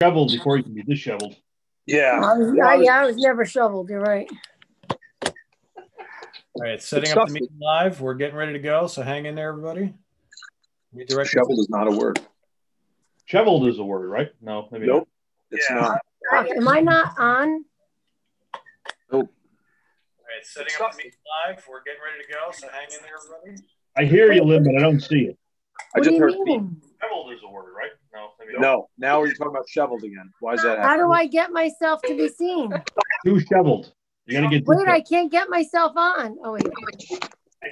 shoveled before you can be disheveled. Yeah. I was, yeah, yeah, I was never shoveled. You're right. All right, setting up the meeting live. We're getting ready to go, so hang in there, everybody. Redirect. Shoveled is not a word. Shoveled is a word, right? No, maybe Nope. It's Yeah. not. Uh, Am I not on? Nope. All right, setting up the meeting live. We're getting ready to go, so hang in there, everybody. I hear you, Lynn, but I don't see it. I just do you heard mean? Shoveled is a word, right? No, maybe No, now we're talking about shoveled again. Why is that How happening? do I get myself to be seen? Too shoveled. You gotta get. Wait, I can't get myself on. Oh wait,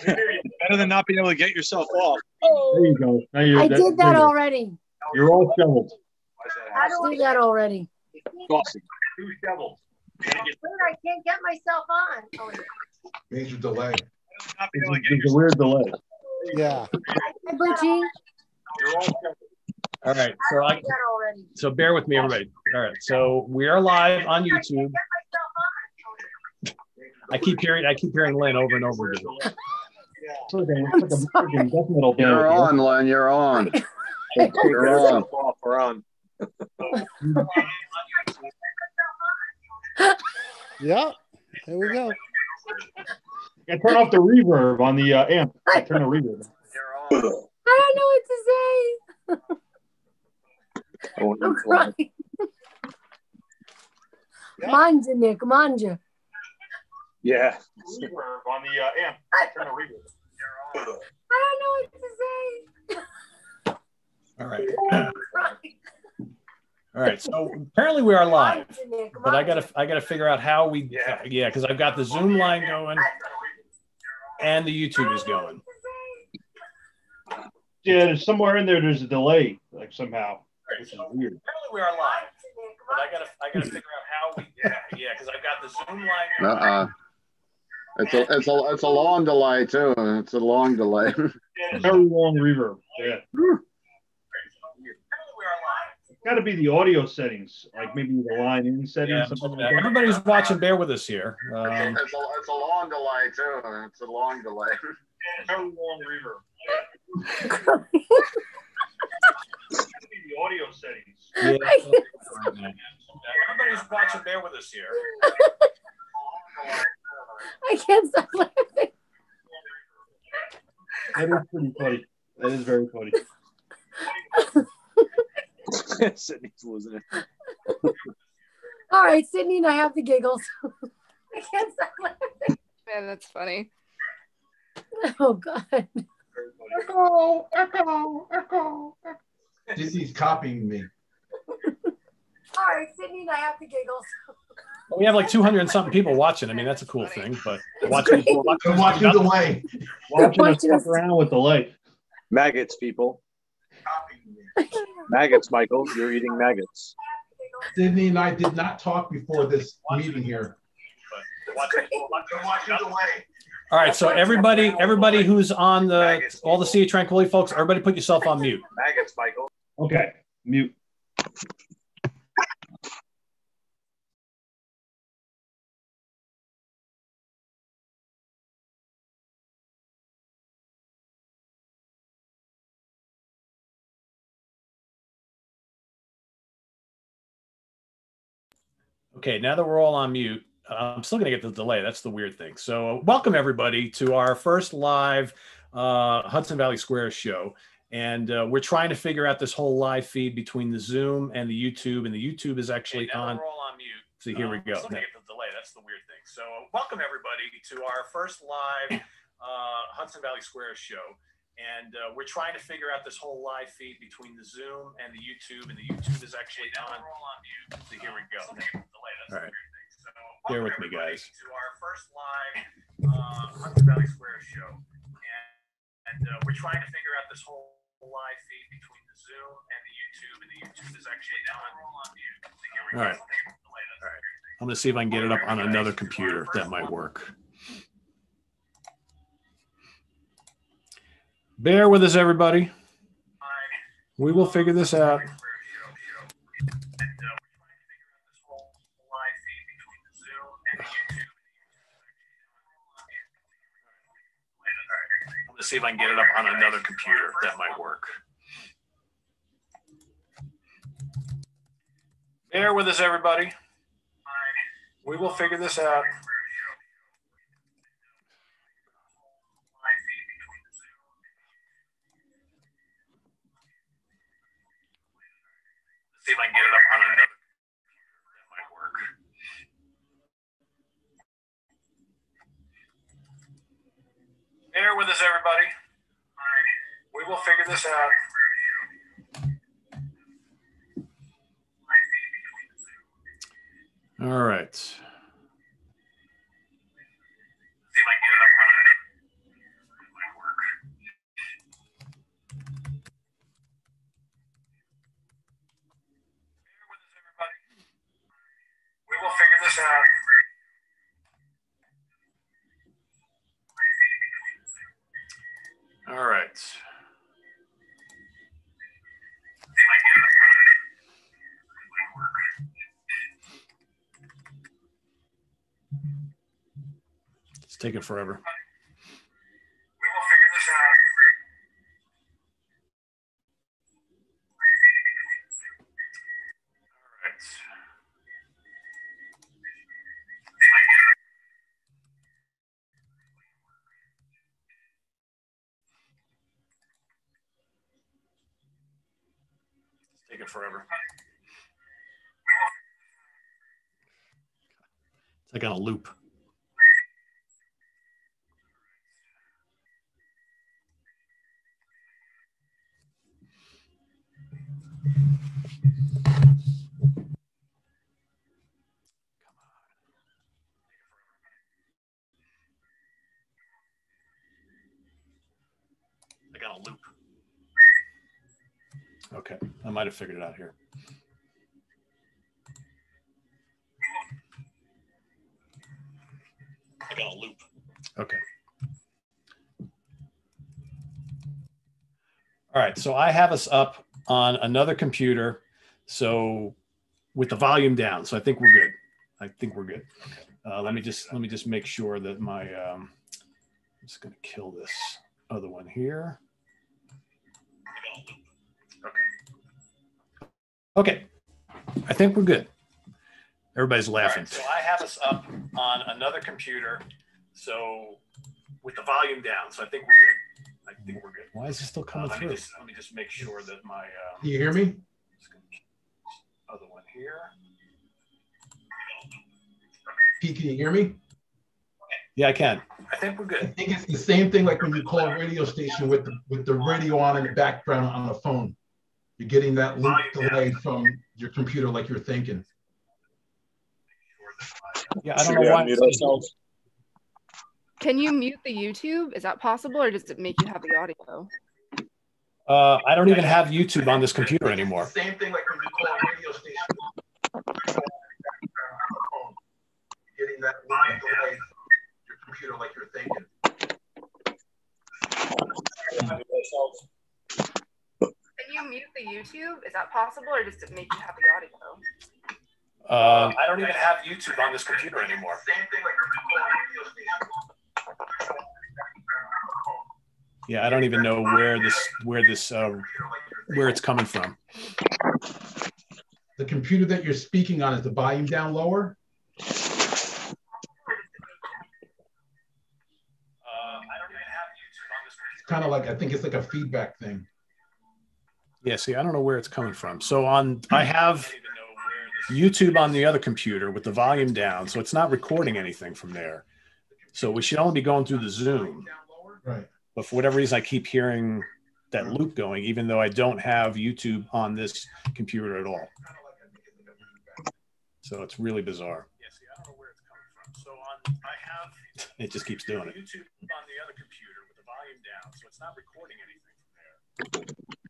Better than not being able to get yourself off. There you go. Now you're, I did that already. You're all shoveled. Why is that How happening? do I do that already? Awesome. Too shoveled. Wait, I can't get myself on. Oh. Major delay. Not being able to get There's a weird delay. Yeah. Hi, Butchie. You're all shoveled. All right, so I I do that already? so bear with me, everybody. All right, so we are live on YouTube. Get myself on. I keep hearing I keep hearing Lynn over and over again. It's like a, it's like a freaking death metal band. You're on, Len. You're on. You're on. yourself off. We're on. Yeah. There we go. I turn off the reverb on the uh, amp. I turn the reverb. I don't know what to say. I won't I'm use the line. crying. Manja, Nick, manja. Yeah. On the uh, amp. I turn the reverb. I don't know what to say. All right. I'm crying. All right. So apparently we are live, but I gotta I gotta figure out how we yeah yeah because I've got the Zoom line going and the YouTube is going. Yeah, there's somewhere in there. There's a delay, like somehow, which is weird. Apparently we are live, but I gotta I gotta figure out how we yeah yeah because I've got the Zoom line. Uh uh It's a it's a it's a long delay too. It's a long delay. Very long reverb. Yeah, Apparently we are live. it's got to be the audio settings, like maybe the line in settings. Yeah, something like everybody's watching. Bear with us here. Um, it's, a, it's a long delay too. It's a long delay. Very long reverb. It's got to be the audio settings. yeah. Everybody's watching. Bear with us here. I can't stop laughing. That is pretty funny. That is very funny. Sydney's losing it. All right, Sydney and I have the giggles. I can't stop laughing. Man, that's funny. Oh God. Echo. Echo. funny. Disney's copying me. All right, Sydney and I have the giggles. We have like 200 and something people watching. I mean, that's a cool thing. But watching, watching I'm watching delay. Watching us Watching us- fuck around with delay. Maggots, people. Maggots, Michael. You're eating maggots. Sydney and I did not talk before this meeting here. watching, I'm watching. All right, so everybody, everybody who's on the all the Sea of Tranquility folks, everybody put yourself on mute. Maggots, Michael. Okay, mute. Okay, now that we're all on mute, I'm still going to get the delay. That's the weird thing. So, welcome everybody to our first live uh, Hudson Valley Square show. And uh, we're trying to figure out this whole live feed between the Zoom and the YouTube. And the YouTube is actually on. We're all on mute. So here we go. Still gonna get the delay. That's the weird thing. So, welcome everybody to our first live uh, Hudson Valley Square show. And uh, we're trying to figure out this whole live feed between the Zoom and the YouTube, and the YouTube is actually on. We're all on mute. So here we go. All right. Bear with me, guys. To our first live uh, Hudson Valley Square show, and, and uh, we're trying to figure out this whole live feed between the Zoom and the YouTube, and the YouTube is actually on. On mute. So here we go. All right. All right. I'm gonna see if I can get it up on another computer. That might work. Bear with us, everybody. We will figure this out. Let's see if I can get it up on another computer. That might work. Bear with us, everybody. We will figure this out. See if I can get it up on another. That might work. Bear with us, everybody. We will figure this out. All right. See if I can get it up on another. That might work. Bear with us, everybody. We will figure this out. All right. See if I can get it up on another. That might work. It's taking forever. We will figure this out. All right. It's taking forever. It's like on a loop. Like on a loop. Okay, I might have figured it out here. Like on a loop. Okay. All right, so I have us up on another computer, so with the volume down. So I think we're good. I think we're good. Uh, let me just let me just make sure that my um, I'm just gonna kill this other one here. Okay. Okay. I think we're good. Everybody's laughing. so I have us up on another computer, so with the volume down. So I think we're good. I think we're good. Why is it still coming Uh, through? let me just, let me just make sure that my uh, Can you hear me? just gonna keep this other one here. Pete, can you hear me? Yeah, I can. I think we're good. I think it's the same thing like when you call a radio station with the with the radio on in the background on the phone. You're getting that loop delay from your computer like you're thinking. Yeah, I don't know why. Can you mute the YouTube? Is that possible, or does it make you have the audio? Uh, I don't even have YouTube on this computer anymore. Same thing like when you call a radio station. Getting that loop delay from your computer like you're thinking. Can you mute the YouTube? Is that possible, or does it make you have the audio? Uh, I don't even have YouTube on this computer anymore. Same thing like when you call a radio station. Yeah, I don't even know where this where this uh, where it's coming from. The computer that you're speaking on is the volume down lower. Uh, I don't even have YouTube on this It's kind of like I think it's like a feedback thing. Yeah, see, I don't know where it's coming from. So on, I have YouTube on the other computer with the volume down, so it's not recording anything from there. So we should only be going through the Zoom. Right. But for whatever reason, I keep hearing that loop going, even though I don't have YouTube on this computer at all. So it's really bizarre. Yeah, see, I don't know where it's coming from. So on, I have it just keeps doing it. YouTube on the other computer with the volume down, so it's not recording anything from there.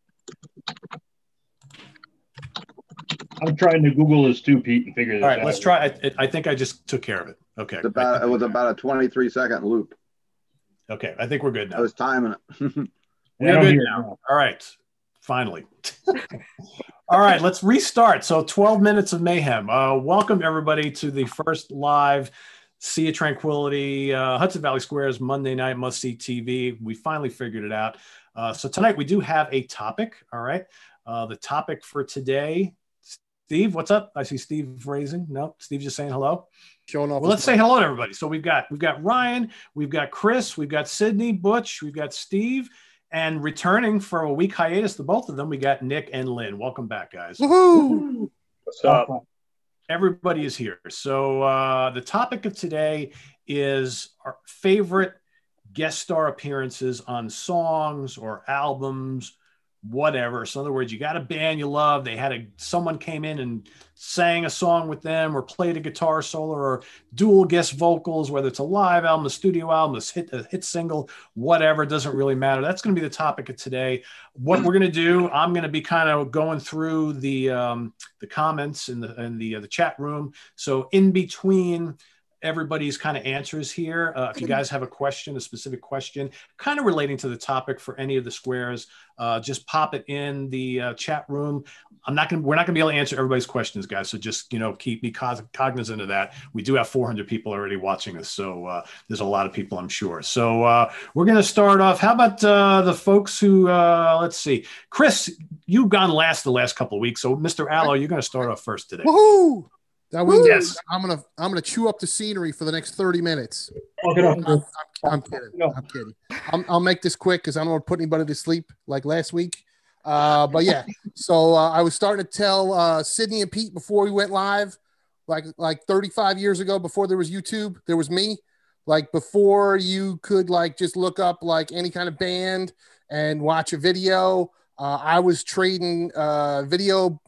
I'm trying to Google this too, Pete, and figure this All out. right, let's try. I, I think I just took care of it. Okay. It's about, it was about a 23 second loop. Okay, I think we're good now. I was timing it. We're good here now. All right, finally. All right, let's restart. So 12 minutes of mayhem. Uh, welcome everybody to the first live Sea of Tranquility uh, Hudson Valley Squares Monday night must see TV. We finally figured it out. Uh, so tonight we do have a topic. All right, uh, the topic for today Steve, what's up? I see Steve raising. No, Steve's just saying hello. Showing off. Well, let's his- say hello to everybody. So we've got we've got Ryan, we've got Chris, we've got Sydney, Butch, we've got Steve, and returning for a week hiatus, the both of them, we got Nick and Lynn. Welcome back, guys. Woohoo! What's up? Everybody is here. So uh, the topic of today is our favorite guest star appearances on songs or albums, whatever. So in other words, you got a band you love. They had a someone came in and sang a song with them, or played a guitar solo, or dual guest vocals. Whether it's a live album, a studio album, a hit, a hit single, whatever, doesn't really matter. That's going to be the topic of today. What we're going to do, I'm going to be kind of going through the um, the comments in the in the uh, the chat room. So in between everybody's kind of answers here. Uh, if you guys have a question, a specific question, kind of relating to the topic for any of the squares, uh, just pop it in the uh, chat room. I'm not to We're not going to be able to answer everybody's questions, guys. So just you know, keep me cog- cognizant of that. We do have 400 people already watching us, so uh, there's a lot of people, I'm sure. So uh, we're going to start off. How about uh, the folks who? Uh, let's see, Chris, you've gone last the last couple of weeks. So Mr. Allo, you're going to start off first today. Woohoo! That was Yes. I'm gonna I'm gonna chew up the scenery for the next 30 minutes. Up. I'm, I'm kidding. I'm kidding. I'm, I'll make this quick because I don't want to put anybody to sleep like last week. Uh, but yeah, so uh, I was starting to tell uh, Sydney and Pete before we went live, like like 35 years ago, before there was YouTube, there was me. Like before you could like just look up like any kind of band and watch a video. Uh, I was trading uh, video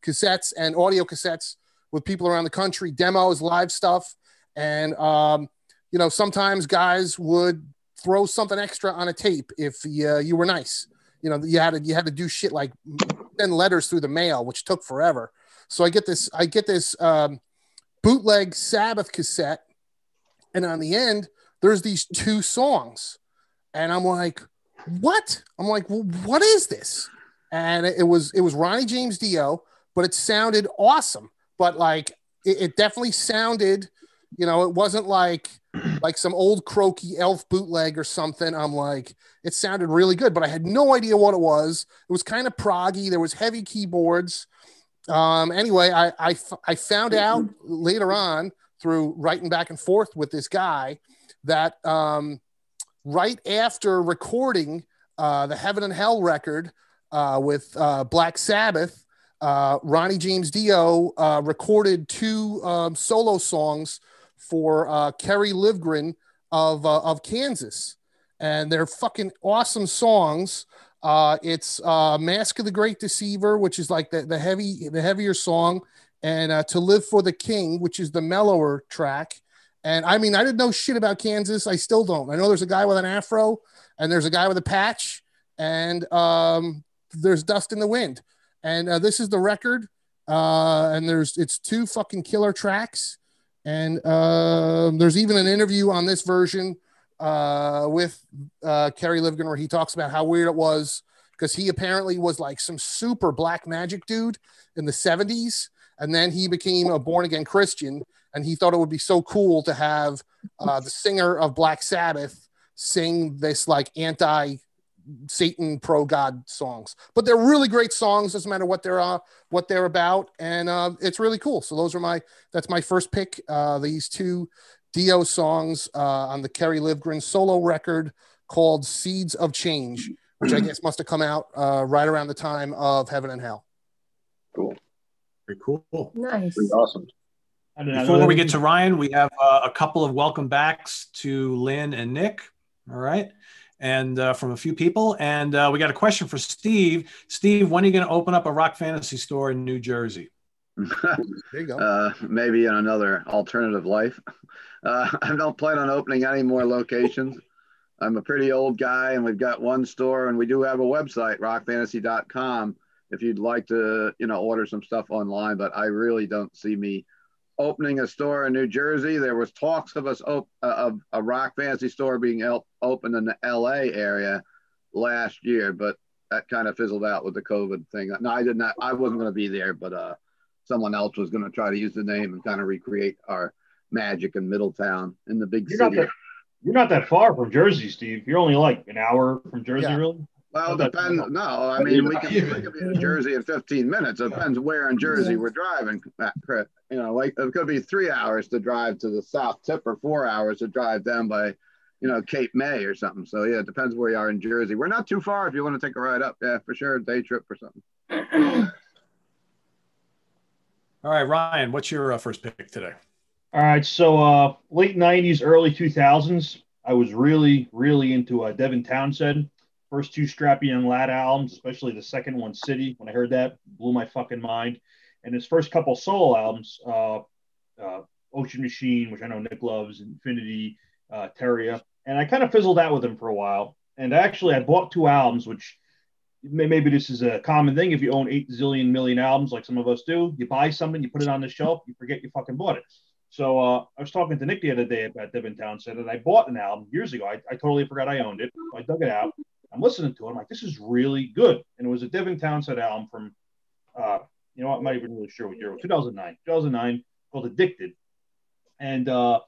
cassettes and audio cassettes with people around the country, demos, live stuff, and um, you know sometimes guys would throw something extra on a tape if uh, you were nice. You know you had to you had to do shit like send letters through the mail, which took forever. So I get this I get this um, bootleg Sabbath cassette, and on the end there's these two songs, and I'm like, what? I'm like, well, what is this? And it, it was it was Ronnie James Dio, but it sounded awesome. But like it, it definitely sounded, you know, it wasn't like like some old croaky elf bootleg or something. I'm like, it sounded really good, but I had no idea what it was. It was kind of proggy. There was heavy keyboards. Um, anyway, I, I, I found out later on through writing back and forth with this guy that um, right after recording uh, the Heaven and Hell record uh, with uh, Black Sabbath, uh, Ronnie James Dio uh, recorded two um, solo songs for uh, Kerry Livgren of, uh, of Kansas. And they're fucking awesome songs. Uh, it's uh, Mask of the Great Deceiver, which is like the, the heavy, the heavier song, and To Live for the King, which is the mellower track. And I mean, I didn't know shit about Kansas. I still don't. I know there's a guy with an afro, and there's a guy with a patch, and um, there's Dust in the Wind. And uh, this is the record. Uh, and there's it's two fucking killer tracks. And um there's even an interview on this version uh, with uh, Kerry Livgren where he talks about how weird it was because he apparently was like some super black magic dude in the 70s. And then he became a born again Christian. And he thought it would be so cool to have uh, the singer of Black Sabbath sing this like anti Satan pro God songs. But they're really great songs. Doesn't matter what they're uh, what they're about, and uh, it's really cool. So those are my that's my first pick. Uh, these two Dio songs uh, on the Kerry Livgren solo record called "Seeds of Change," which I guess must have come out uh, right around the time of Heaven and Hell. Cool. Very cool. Nice. Pretty awesome. I did not know Before we get to Ryan, we have uh, a couple of welcome backs to Lynn and Nick. All right. And uh, from a few people. And uh, we got a question for Steve. Steve, when are you going to open up a rock fantasy store in New Jersey? There you go. uh, maybe in another alternative life. Uh, I don't plan on opening any more locations. I'm a pretty old guy, and we've got one store, and we do have a website, rockfantasy.com, if you'd like to, you know, order some stuff online. But I really don't see me opening a store in New Jersey. There was talks of us op- uh, of a rock fantasy store being el- open in the LA area last year, but that kind of fizzled out with the COVID thing. No, I did not. I wasn't going to be there, but uh, someone else was going to try to use the name and kind of recreate our magic in Middletown in the big You're not city. that you're not that far from Jersey, Steve. You're only like an hour from Jersey, Yeah. really. Well, it depends. No, I mean we can, we can be in Jersey in 15 minutes. It depends where in Jersey we're driving. You know, like it could be three hours to drive to the south tip or four hours to drive down by, you know, Cape May or something. So yeah, it depends where you are in Jersey. We're not too far if you want to take a ride up. Yeah, for sure, day trip or something. All right, Ryan, what's your uh, first pick today? All right, so uh, late '90s, early 2000s, I was really, really into uh, Devin Townsend. First two Strapping Young Lad albums, especially the second one, City. When I heard that, blew my fucking mind. And his first couple solo albums, uh, uh, Ocean Machine, which I know Nick loves, Infinity, uh, Terria, and I kind of fizzled out with him for a while. And actually, I bought two albums, which maybe this is a common thing. If you own eight zillion million albums, like some of us do, you buy something, you put it on the shelf, you forget you fucking bought it. So uh, I was talking to Nick the other day about Devin Townsend, and I bought an album years ago. I, I totally forgot I owned it. I dug it out. I'm listening to it. I'm like, this is really good. And it was a Devin Townsend album from, uh, you know, I'm not even really sure what year. 2009. 2009 called Addicted. And uh,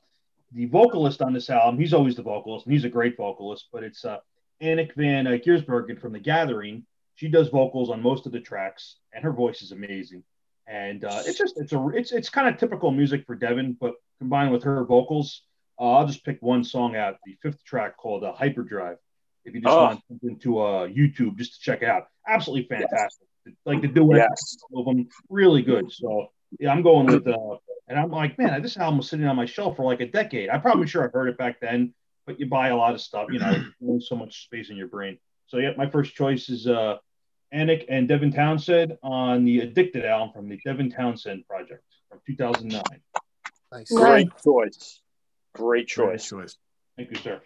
the vocalist on this album, he's always the vocalist, and he's a great vocalist, but it's uh, Anneke Van Giersbergen from The Gathering. She does vocals on most of the tracks, and her voice is amazing and uh, it's just it's a it's it's kind of typical music for Devin, but combined with her vocals, uh, I'll just pick one song out, the fifth track called uh, Hyperdrive. If you just Oh. want something to uh, YouTube just to check it out, absolutely fantastic. Like the duet Yes. of them, really good. So yeah, I'm going with uh, and I'm like, man, this album was sitting on my shelf for like a decade. I'm probably sure I heard it back then, but you buy a lot of stuff, you know, only so much space in your brain. So yeah, my first choice is uh, Anneke and Devin Townsend on the Addicted album from the Devin Townsend Project from 2009. Nice. Great choice. Great Great choice. choice. Thank you, sir.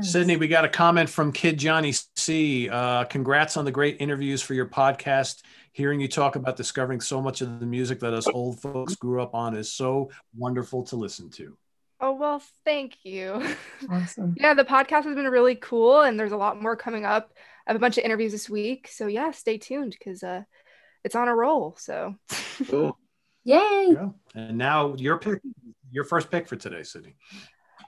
Sydney, we got a comment from Kid Johnny C. Uh, congrats on the great interviews for your podcast. Hearing you talk about discovering so much of the music that us old folks grew up on is so wonderful to listen to. Oh, well, thank you. Awesome. yeah, the podcast has been really cool, and there's a lot more coming up. I have a bunch of interviews this week. So, yeah, stay tuned because uh, it's on a roll. So, Cool. Yay. Yeah. And now your pick, your first pick for today, Sydney.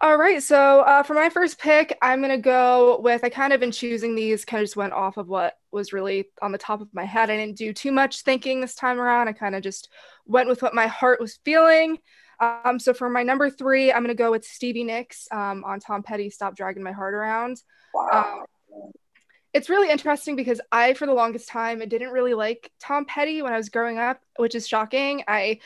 All right. So uh, for my first pick, I'm going to go with, I kind of been choosing these, kind of just went off of what was really on the top of my head. I didn't do too much thinking this time around. I kind of just went with what my heart was feeling. Um, so for my number three, I'm going to go with Stevie Nicks um, on Tom Petty, Stop Dragging My Heart Around. Um, it's really interesting because I, for the longest time, didn't really like Tom Petty when I was growing up, which is shocking. I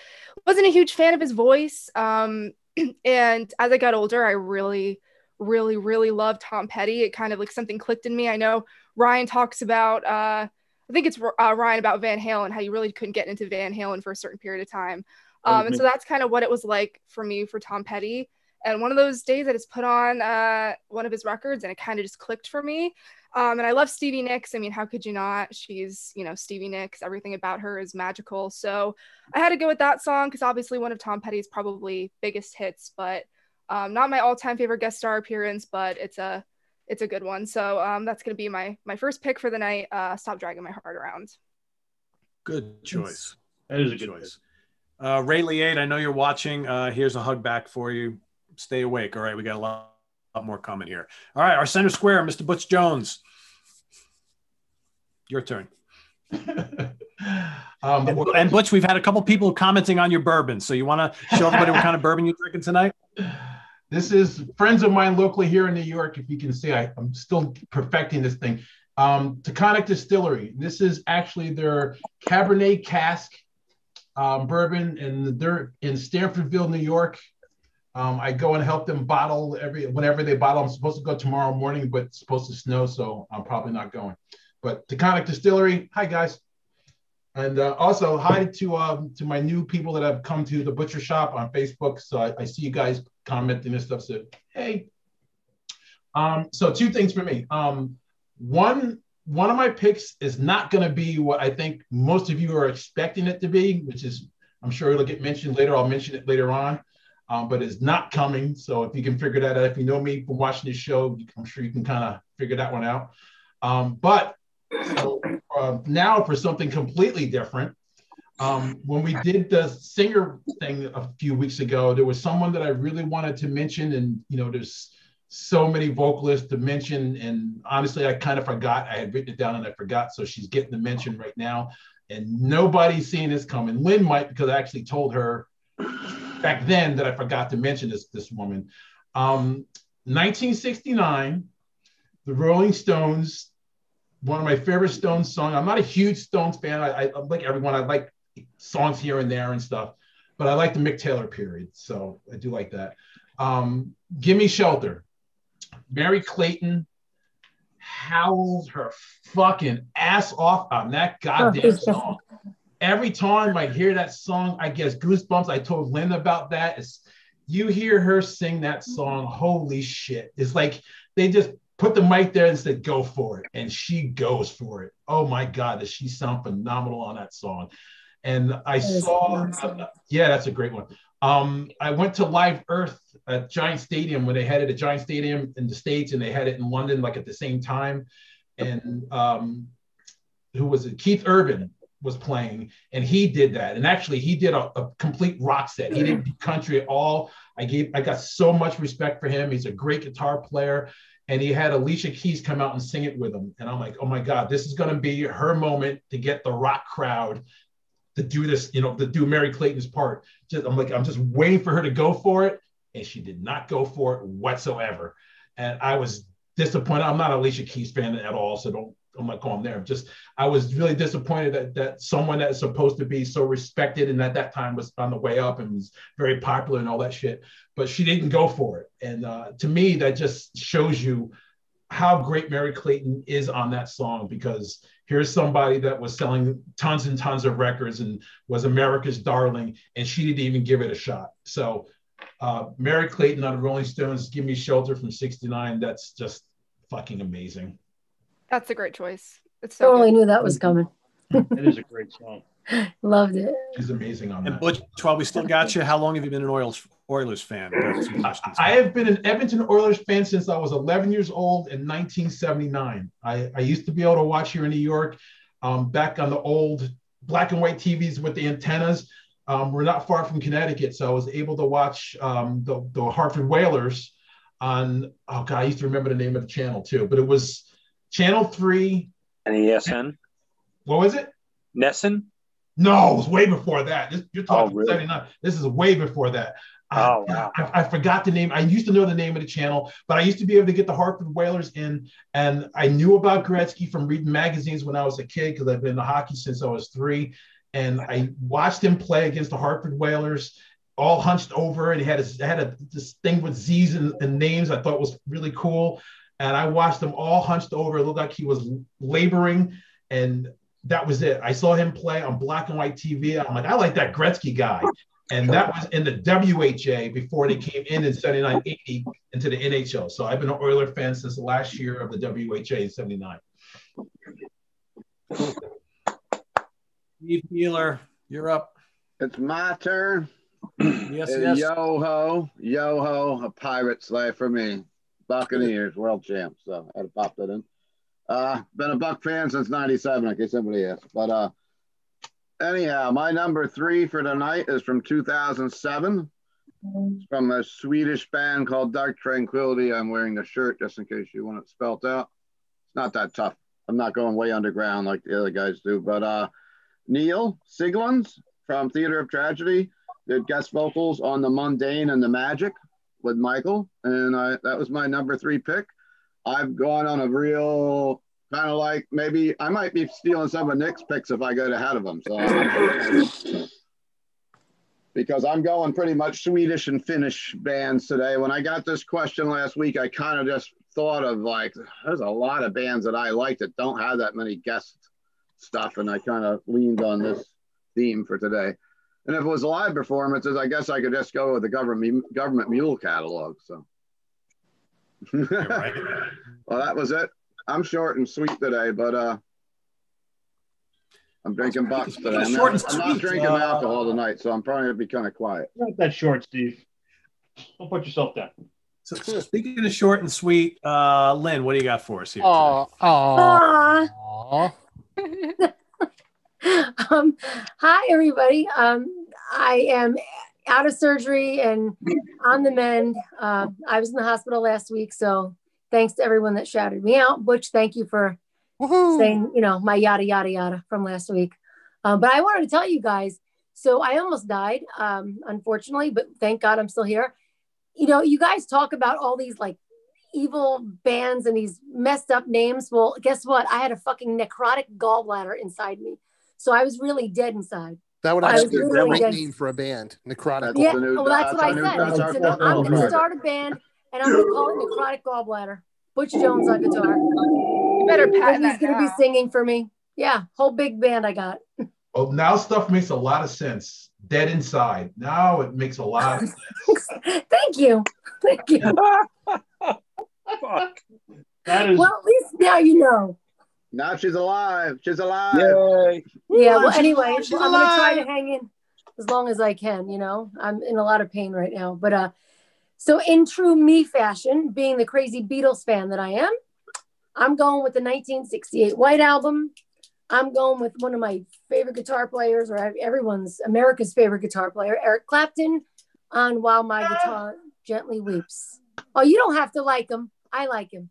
wasn't a huge fan of his voice. Um, and as I got older, I really, really, really loved Tom Petty. It kind of like something clicked in me. I know Ryan talks about, uh, I think it's uh, Ryan about Van Halen, how you really couldn't get into Van Halen for a certain period of time. Um, and so that's kind of what it was like for me for Tom Petty. And one of those days I just put on uh, one of his records and it kind of just clicked for me. Um, and I love Stevie Nicks. I mean, how could you not? She's, you know, Stevie Nicks. Everything about her is magical. So I had to go with that song because obviously one of Tom Petty's probably biggest hits, but um, not my all-time favorite guest star appearance, but it's a it's a good one. So um, that's gonna be my my first pick for the night. Uh, Stop dragging my heart around. Good choice. That is a Good good choice. Uh, Ray Liade, I know you're watching. Uh, here's a hug back for you. Stay awake. All right, we got a lot, lot more coming here. All right, our center square, Mr. Butch Jones. Your turn. um, And, and Butch, we've had a couple people commenting on your bourbon. So you want to show everybody what kind of bourbon you're drinking tonight? This is friends of mine locally here in New York. If you can see, I, I'm still perfecting this thing. Um, Taconic Distillery. This is actually their Cabernet cask um, bourbon, and they're in Stanfordville, New York. Um, I go and help them bottle every whenever they bottle. I'm supposed to go tomorrow morning, but it's supposed to snow, so I'm probably not going. But Taconic Distillery. Hi guys. And uh, also hi to um, to my new people that have come to the butcher shop on Facebook. So I, I see you guys commenting and stuff. So hey. Um, so two things for me. Um, one one of my picks is not going to be what I think most of you are expecting it to be, which is I'm sure it'll get mentioned later. I'll mention it later on, um, but it's not coming. So if you can figure that out, if you know me from watching this show, I'm sure you can kind of figure that one out. Um, but so, uh, now for something completely different. Um, when we did the singer thing a few weeks ago, there was someone that I really wanted to mention, and you know, there's so many vocalists to mention. And honestly, I kind of forgot. I had written it down and I forgot. So she's getting the mention right now. And nobody's seeing this coming. Lynn might, because I actually told her back then that I forgot to mention this, this woman. Um, 1969, the Rolling Stones, one of my favorite Stones songs. I'm not a huge Stones fan. I, I, like everyone. I like songs here and there and stuff, but I like the Mick Taylor period. So I do like that. Um, Give Me Shelter. Merry Clayton howls her fucking ass off on that goddamn song. Every time I hear that song, I get goosebumps. I told Lynn about that. It's, you hear her sing that song, holy shit. It's like they just put the mic there and said, go for it. And she goes for it. Oh my God, does she sound phenomenal on that song? And I saw, uh, yeah, that's a great one. Um, I went to Live Earth at Giant Stadium when they had it at Giant Stadium in the States and they had it in London like at the same time. And um, who was it? Keith Urban was playing and he did that. And actually he did a, a complete rock set. He didn't do country at all. I gave, I got so much respect for him. He's a great guitar player and he had Alicia Keys come out and sing it with him. And I'm like, oh my God, this is going to be her moment to get the rock crowd to do this, you know, to do Merry Clayton's part. Just, I'm like, I'm just waiting for her to go for it. And she did not go for it whatsoever. And I was disappointed. I'm not a Alicia Keys fan at all, so don't I'm not going there. Just I was really disappointed that that someone that's supposed to be so respected and at that time was on the way up and was very popular and all that shit, but she didn't go for it. And uh, to me, that just shows you how great Merry Clayton is on that song because here's somebody that was selling tons and tons of records and was America's darling, and she didn't even give it a shot. So, uh, Merry Clayton on Rolling Stones, "Give Me Shelter" from '69. That's just fucking amazing. That's a great choice. It's so Totally good. knew that was coming. It is a great song. Loved it. She's amazing on And that. Butch, while we still got you, how long have you been an Oilers Oilers fan? Got some questions. I have been an Edmonton Oilers fan since I was 11 years old in 1979. I, I used to be able to watch here in New York um, back on the old black and white TVs with the antennas. Um, we're not far from Connecticut, so I was able to watch um, the, the Hartford Whalers on, oh God, I used to remember the name of the channel too, but it was Channel 3. NESN. What was it? NESN. No, it was way before that. This, you're talking Oh, really? 79. This is way before that. I- Oh, wow. I, I forgot the name. I used to know the name of the channel, but I used to be able to get the Hartford Whalers in. And I knew about Gretzky from reading magazines when I was a kid because I've been into hockey since I was three. And I watched him play against the Hartford Whalers, all hunched over, and he had his, had a, this thing with Z's and, and names. I thought was really cool. And I watched him all hunched over. It looked like he was laboring, and that was it. I saw him play on black and white TV. I'm like, I like that Gretzky guy. And that was in the WHA before they came in in 79 80 into the NHL. So I've been an Oiler fan since the last year of the WHA in 79. Steve Keeler, you're up. It's my turn. Yes, yes. Yo ho, yo ho, a pirate's life for me. Buccaneers, world champs. So I had to pop that in. Uh, been a Buck fan since '97, in case somebody asked. But uh, anyhow, my number three for tonight is from 2007. It's from a Swedish band called Dark Tranquillity. I'm wearing the shirt just in case you want it spelt out. It's not that tough. I'm not going way underground like the other guys do. But uh, Nell Sigland from Theatre of Tragedy did guest vocals on The Mundane and the Magic with Michael, and I, that was my number three pick. I've gone on a real kind of like maybe I might be stealing some of Nick's picks if I go ahead of him. So because I'm going pretty much Swedish and Finnish bands today. When I got this question last week, I kind of just thought of like there's a lot of bands that I like that don't have that many guest stuff, and I kind of leaned on this theme for today. And if it was live performances, I guess I could just go with the government government mule catalog. So, right. well, that was it. I'm short and sweet today, but uh, I'm drinking bucks today. I'm, Short not, and I'm not drinking Uh, alcohol tonight, so I'm probably gonna be kind of quiet. Not that short, Steve. Don't put yourself down. So, so speaking of short and sweet, uh, Lynn, what do you got for us here? Oh, oh. um, hi everybody. Um, I am out of surgery and on the mend. Uh, I was in the hospital last week, so thanks to everyone that shouted me out. Butch, thank you for Woohoo! saying, you know, my yada yada yada from last week. Um, but I wanted to tell you guys. So I almost died, um, unfortunately, but thank God I'm still here. You know, you guys talk about all these like evil bands and these messed up names. Well, guess what? I had a fucking necrotic gallbladder inside me, so I was really dead inside. That would actually be a really great did. name for a band. Necrotic. That's Yeah, new- well, that's, that's what I our new- said. So I'm going to start a band, and I'm going to call it Necrotic Gallbladder. Butch Jones on guitar. You better And patent he's going to be singing for me. Yeah, whole big band I got. Oh, now stuff makes a lot of sense. Dead inside. Now it makes a lot of sense. Thank you. Thank you. Fuck. That is Well, at least now you know. Now she's alive. She's alive. Yay. Yeah, well, anyway, she's I'm going to try to hang in as long as I can, you know. I'm in a lot of pain right now. But uh so in true me fashion, being the crazy Beatles fan that I am, I'm going with the 1968 White Album. I'm going with one of my favorite guitar players, or everyone's America's favorite guitar player, Eric Clapton, on While My Guitar Gently Weeps. Oh, you don't have to like him. I like him.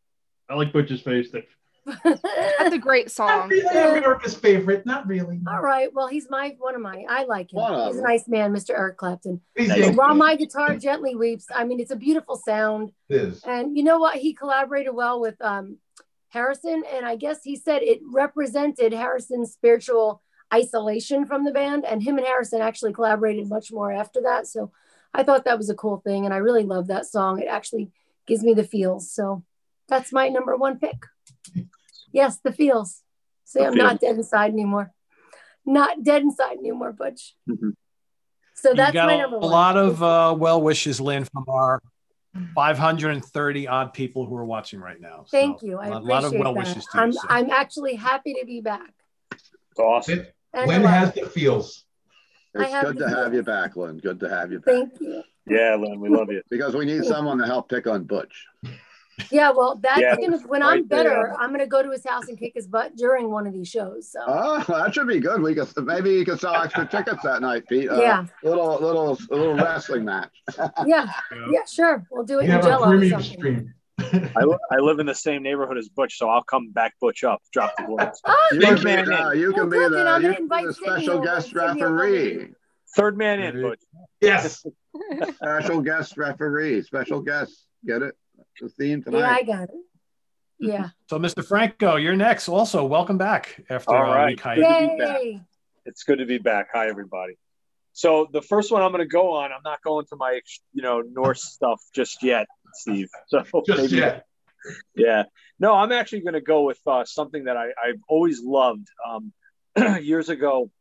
I like Butch's face. There. That's a great song. Not song. really America's favorite. Not really. All right. Well, he's my one of my. I like him. One of He's a nice man, Mr. Eric Clapton. He's Nice. While my guitar gently weeps. I mean, it's a beautiful sound. It is. And you know what? He collaborated well with um, Harrison, and I guess he said it represented Harrison's spiritual isolation from the band. And him and Harrison actually collaborated much more after that. So I thought that was a cool thing, and I really love that song. It actually gives me the feels. So that's my number one pick. Yes, the feels. See, The I'm not dead inside anymore. Not dead inside anymore, Butch. Mhm. So You that's got my a, number a one. lot of uh, well wishes, Lynn, from our 530 odd people who are watching right now. So, Thank you. I a lot, appreciate lot of well that. wishes to I'm, you. so. I'm actually happy to be back. It's awesome. Lynn, And Lynn has the feels. It's good the to have you back, Lynn. Good to have you back. Thank you. Yeah, Lynn, we love you. Because we need someone to help pick on Butch. Yeah, well, that's Yeah, gonna when right I'm better, there. I'm gonna go to his house and kick his butt during one of these shows. So Oh, that should be good. We could maybe you could sell extra tickets that night, Pete. Uh, yeah, Little little a little wrestling match. yeah, yeah, sure. We'll do it You in have a Jello or premium something. stream. I, li- I live in the same neighborhood as Butch, so I'll come back Butch up, drop the gloves. Oh, You can man be, uh, in. you can be Well, good, then the, you can be the special guest Sydney will come referee. Third man in, Butch. Yes. Special guest referee. Special guest. Get it? That's the theme Yeah, I got it. Yeah. So, Mr. Franco, you're next. Also, welcome back after All a week hiatus. Good to be back. It's good to be back. Hi, everybody. So the first one I'm going to go on, I'm not going to my, you know, Norse stuff just yet, Steve. So Just maybe- yet. Yeah. No, I'm actually going to go with uh, something that I, I've always loved. Um, years ago,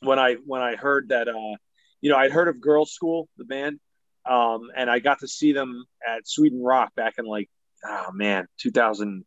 when I when I heard that, uh, you know, I'd heard of Girlschool, the band, um, and I got to see them at Sweden Rock back in like, oh man, 2000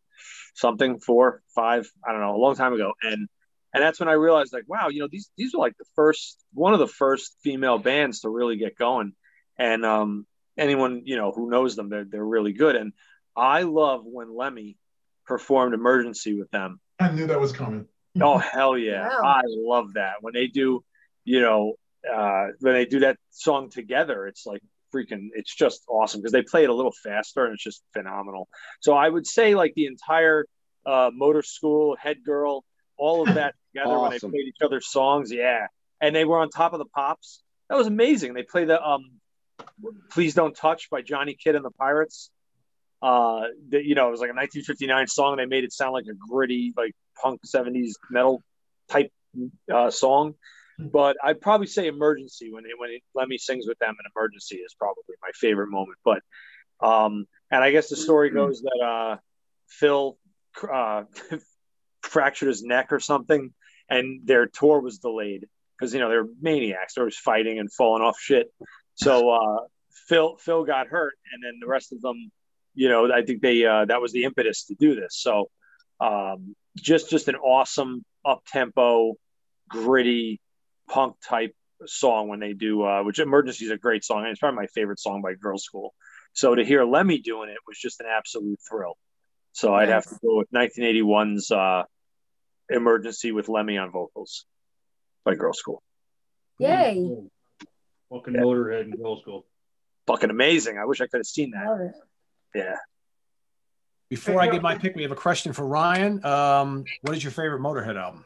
something, four, five, I don't know, a long time ago, and and that's when I realized, like, wow, you know, these these are like the first, one of the first female bands to really get going, and um, anyone you know who knows them, they're they're really good, and I love when Lemmy performed Emergency with them. I knew that was coming. Oh hell yeah, Wow. I love that when they do, you know, uh, when they do that song together. It's like freaking, it's just awesome because they play it a little faster and it's just phenomenal. So I would say like the entire uh, Motor School, Head Girl, all of that together when they played each other's songs, yeah, and they were on top of the pops. That was amazing. They played the um, "Please Don't Touch" by Johnny Kidd and the Pirates. Uh, that you know, it was like a 1959 song. And they made it sound like a gritty, like punk 70s metal type uh, song. But I'd probably say "Emergency" when it, when it, Lemmy sings with them. An "Emergency" is probably my favorite moment. But um, and I guess the story goes that uh, Phil uh, fractured his neck or something, and their tour was delayed because you know they're maniacs. They were fighting and falling off shit. So uh, Phil Phil got hurt, and then the rest of them, you know, I think they uh, that was the impetus to do this. So um, just just an awesome up tempo, gritty punk type song when they do. Uh, which Emergency is a great song, and it's probably my favorite song by Girlschool. So to hear Lemmy doing it was just an absolute thrill. So I'd have to go with 1981's uh, Emergency with Lemmy on vocals by Girlschool. Yay! Fucking Yeah. Motorhead and Girlschool. Fucking amazing. I wish I could have seen that. Yeah. Before I give my pick, we have a question for Ryan. Um, what is your favorite Motorhead album?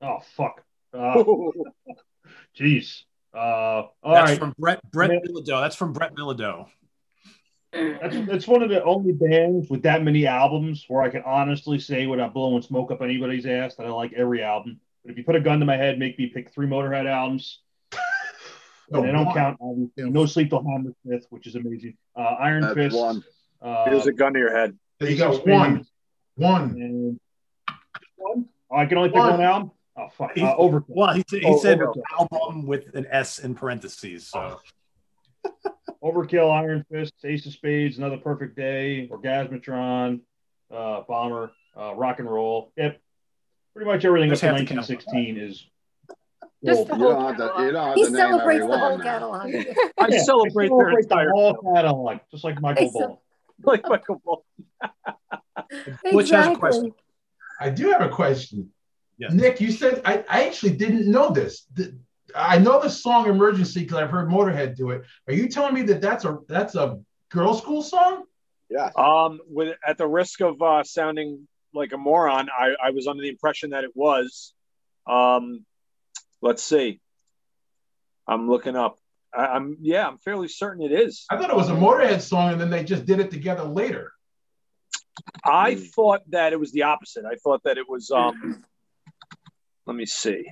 Oh fuck. Uh, Jeez. Uh, all That's right. from Brett Brett Yeah. Bilodeau. That's from Brett Bilodeau. That's that's one of the only bands with that many albums where I can honestly say without blowing smoke up anybody's ass that I like every album. But if you put a gun to my head, make me pick three Motorhead albums. Oh, and I don't one. count obviously, No Sleep Till Hammersmith, which is amazing. Uh, Iron That's Fist. one. Uh, Here's a gun to your head. There you of go. One. One. and one. Oh, I can only pick One. one album. Oh fuck. He- Uh, Overkill. Well, he, he Oh, said Overkill. album with an S in parentheses. So Overkill, Iron Fist, Ace of Spades, Another Perfect Day, Orgasmatron, uh, Bomber, uh, Rock and Roll. Yep. Pretty much everything up Just to have to 1916 is. Just the whole don't have to, catalog. you don't He celebrates the whole catalog. I Yeah, celebrate their celebrate entire the whole catalog, just like Michael so- Ball. like Michael Ball. Which has a question. I do have a question. Yes. Nick, you said I, I actually didn't know this. The- I know the song "Emergency" because I've heard Motorhead do it. Are you telling me that that's a that's a Girlschool song? Yeah. Um, with at the risk of uh, sounding like a moron, I, I was under the impression that it was. Um, let's see. I'm looking up. I, I'm yeah, I'm fairly certain it is. I thought it was a Motorhead song, and then they just did it together later. I thought that it was the opposite. I thought that it was. Um, let me see.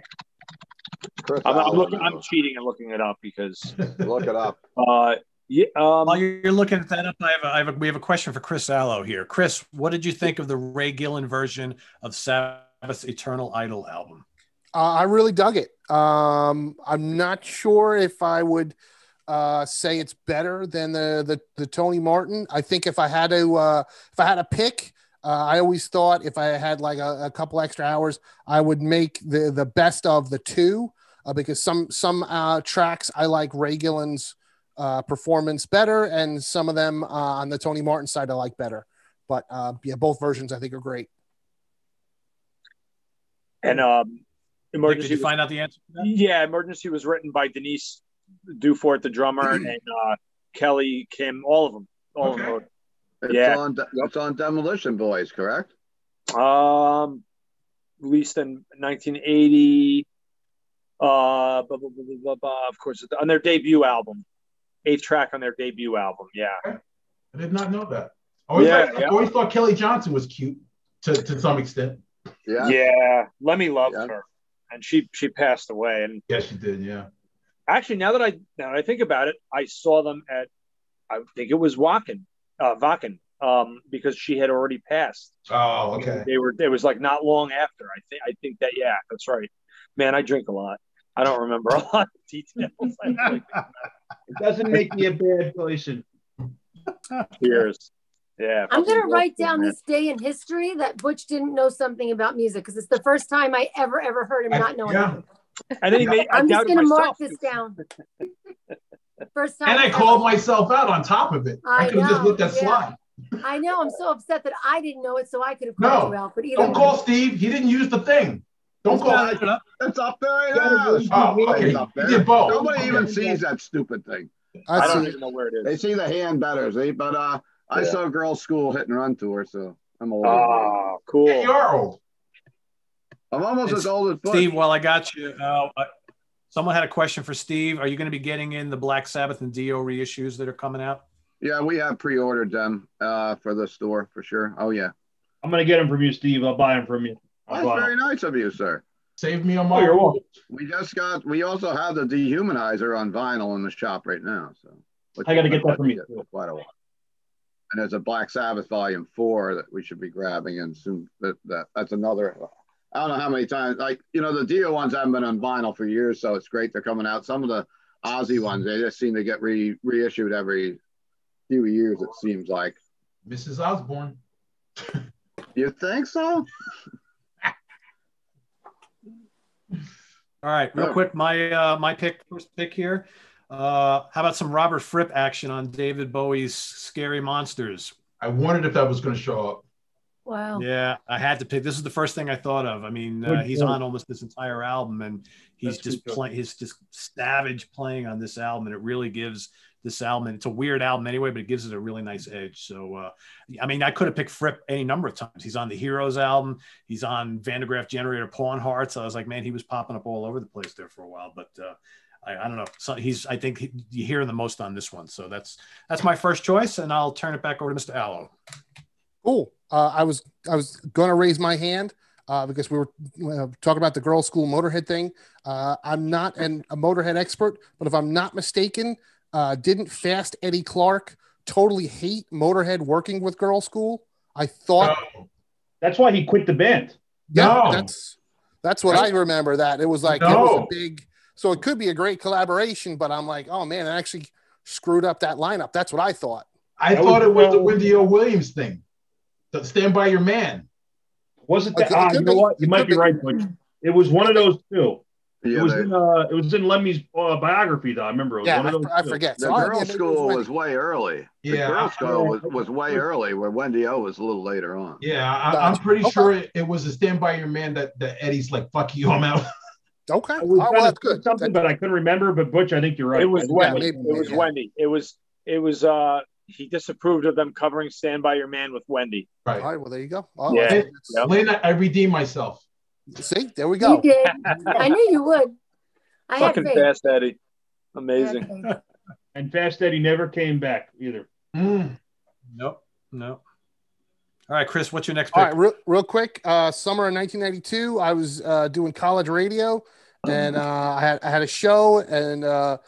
Chris I'm, I'm looking. I'm cheating and looking it up because. Look it up. Uh, yeah. Um, while you're looking at that up, I have, a, I have a, we have a question for Chris Allo here. Chris, what did you think of the Ray Gillen version of Sabbath's Eternal Idol album? Uh, I really dug it. Um, I'm not sure if I would uh, say it's better than the, the the Tony Martin. I think if I had to uh, if I had to pick, uh, I always thought if I had like a, a couple extra hours, I would make the the best of the two uh, because some some uh, tracks I like Ray Gillen's uh, performance better, and some of them uh, on the Tony Martin side I like better. But uh, yeah, both versions I think are great. and um, emergency. did you find out the answer? to that? Yeah, emergency was written by Denise Dufort, the drummer, and uh, Kelly Kim, all of them. All Okay. of It's Yeah. on it's on Demolition Boys, correct? Um, released in 1980. Uh, blah, blah, blah, blah, blah, blah, of course, on their debut album, eighth track on their debut album. Yeah, I did not know that. I always, Yeah, thought, I yeah. always thought Kelly Johnson was cute to, to some extent. Yeah. yeah. Lemmy loved Yeah. her, and she she passed away. And Yes, she did. Yeah. actually, now that I now that I think about it, I saw them at I think it was Wacken, uh, Wacken, um, because she had already passed. Oh, okay. They were. It was like not long after. I think. I think that. Yeah, that's right. Man, I drink a lot. I don't remember a lot of details. It doesn't make me a bad person. Cheers. Yeah. I'm gonna write down man. this day in history that Butch didn't know something about music because it's the first time I ever ever heard him I- not knowing. yeah. it. And then he made. I I'm just gonna mark this down. First time. And I ever. called myself out on top of it. I, I could have just know, let that yeah. slide. I know. I'm so upset that I didn't know it, so I could have called No, you out. But either Don't way. call Steve. He didn't use the thing. Don't Let's call. gather it up. It's up there right now. Oh, okay. It's up there. did both. Nobody even Okay. sees that stupid thing. I I don't even know where it is. They see the hand better, see? But uh, I Yeah. saw Girlschool hit and run tour, so I'm old. Ah, cool. Yeah, you are old. I'm almost It's- as old as Bush. Steve, while I got you, uh, someone had a question for Steve. Are you going to be getting in the Black Sabbath and Dio reissues that are coming out? Yeah, we have pre-ordered them uh, for the store for sure. Oh yeah, I'm gonna get them from you, Steve. I'll buy them from you. I'll that's buy 'em. very nice of you, sir. Save me on Oh, my. you're welcome. We just got. We also have the dehumanizer on vinyl in the shop right now. So I gotta get been that from you, for quite a while. And there's a Black Sabbath Volume Four that we should be grabbing, and soon that, that that's another. I don't know how many times. Like you know, the Dio ones haven't been on vinyl for years, so it's great they're coming out. Some of the Ozzy ones they just seem to get re reissued every few years. It seems like. Mrs. Osbourne. You think so? All right, real quick, my uh, my pick, first pick here. Uh, how about some Robert Fripp action on David Bowie's Scary Monsters? I wondered if that was going to show up. Wow. Yeah, I had to pick. This is the first thing I thought of. I mean, uh, he's on almost this entire album, and he's That's just playing. He's just savage playing on this album, and it really gives this album. And it's a weird album anyway, but it gives it a really nice edge. So, uh, I mean, I could have picked Fripp any number of times. He's on the Heroes album. He's on Van der Graaf Generator, Pawn Hearts. I was like, man, he was popping up all over the place there for a while, but. Uh, I, I don't know. So he's. I think he, you hear him the most on this one. So that's that's my first choice, and I'll turn it back over to Mr. Allo. Cool. Uh, I was I was gonna raise my hand uh, because we were uh, talking about the Girlschool Motorhead thing. Uh, I'm not an, a Motorhead expert, but if I'm not mistaken, uh, didn't Fast Eddie Clarke totally hate Motorhead working with Girlschool? I thought That's why he quit the band. yeah, No. that's that's what I remember. That it was like it was a big. So it could be a great collaboration, but I'm like, oh man, it actually screwed up that lineup. That's what I thought. I That thought was it was the so- Wendy O. Williams thing. The Stand by your man. Wasn't It that? could- it Ah, you know be. what? You might be be. right, Butch. It was one of those two. It was the, in uh, it was in Lemmy's uh, biography, though. I remember. It was Yeah, one of those I, I forget. the So, yeah, Girlschool Wendy. was way early. The Yeah, girls' I- school was, was way early, where Wendy O was a little later on. Yeah, I, I'm pretty Okay. sure it, it was a Stand by your man that, that Eddie's like, fuck you, I'm out. Okay. I Oh, was well, that's good. something, That- but I couldn't remember. But Butch, I think you're right. It was Yeah, Wendy. it was maybe. Wendy. It was it was uh he disapproved of them covering Stand by Your Man with Wendy. All Right. right. Well, there you go. Oh, Yeah. that's- Yep. Lena, I redeemed myself. See, there we You go. did. I knew you would. I had Fucking faith. fast Eddie. Amazing. faith. And Fast Eddie never came back either. Mm. Nope. Nope. All right, Chris, what's your next All pick? right, real, real quick. Uh, summer of 1992, I was uh, doing college radio, and uh, I, had, I had a show, and uh,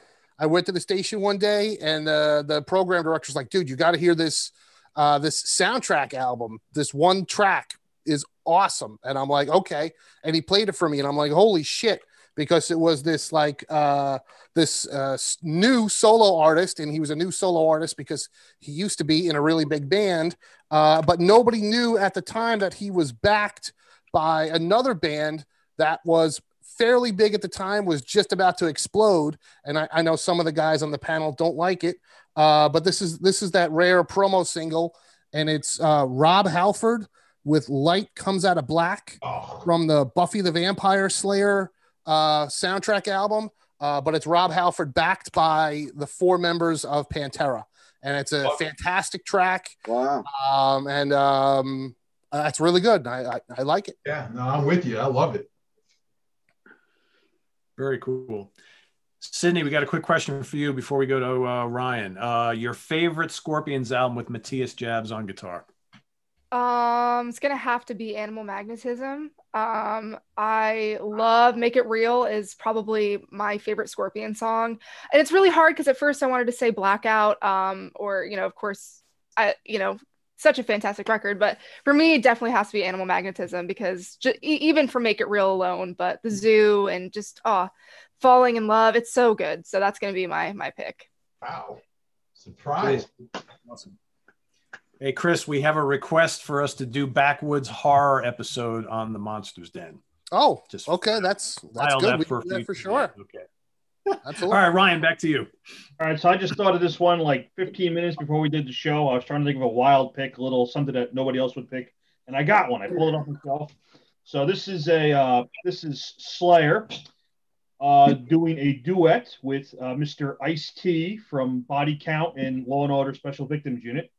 I went to the station one day, and uh, the program director was like, "Dude, you got to hear this uh, this soundtrack album. This one track is awesome." And I'm like, "Okay," and he played it for me, and I'm like, "Holy shit!" Because it was this like uh, this uh, new solo artist, and he was a new solo artist because he used to be in a really big band. Uh, but nobody knew at the time that he was backed by another band that was fairly big at the time, was just about to explode. And I, I know some of the guys on the panel don't like it, uh, but this is this is that rare promo single, and it's uh, Rob Halford with "Light Comes Out of Black" Oh, from the Buffy the Vampire Slayer uh, soundtrack album. Uh, but it's Rob Halford backed by the four members of Pantera, and it's a fantastic track Wow. um, and um, that's really good. I, I, I like it. yeah, no, I'm with you. I love it. Very cool. Sydney, we got a quick question for you before we go to uh, Ryan. Uh, your favorite Scorpions album with Matthias Jabs on guitar? Um, it's gonna have to be Animal Magnetism. Um, I love Make It Real is probably my favorite Scorpion song, and it's really hard because at first I wanted to say Blackout, um, or you know, of course, I you know, such a fantastic record, but for me, it definitely has to be Animal Magnetism because ju- e- even for Make It Real alone, but the mm-hmm. Zoo and just oh, falling in love, it's so good. So that's gonna be my my pick. Wow. Surprise. Awesome. Hey, Chris, we have a request for us to do Backwoods horror episode on the Monsters Den. Oh, Just okay. That's that's good. that We for, that for sure. Okay. All Absolutely. right, Ryan, back to you. All right, so I just thought of this one like 15 minutes before we did the show. I was trying to think of a wild pick, a little something that nobody else would pick, and I got one. I pulled it off myself. So this is a uh, this is Slayer uh, doing a duet with uh, Mr. Ice T from Body Count and Law and Order Special Victims Unit.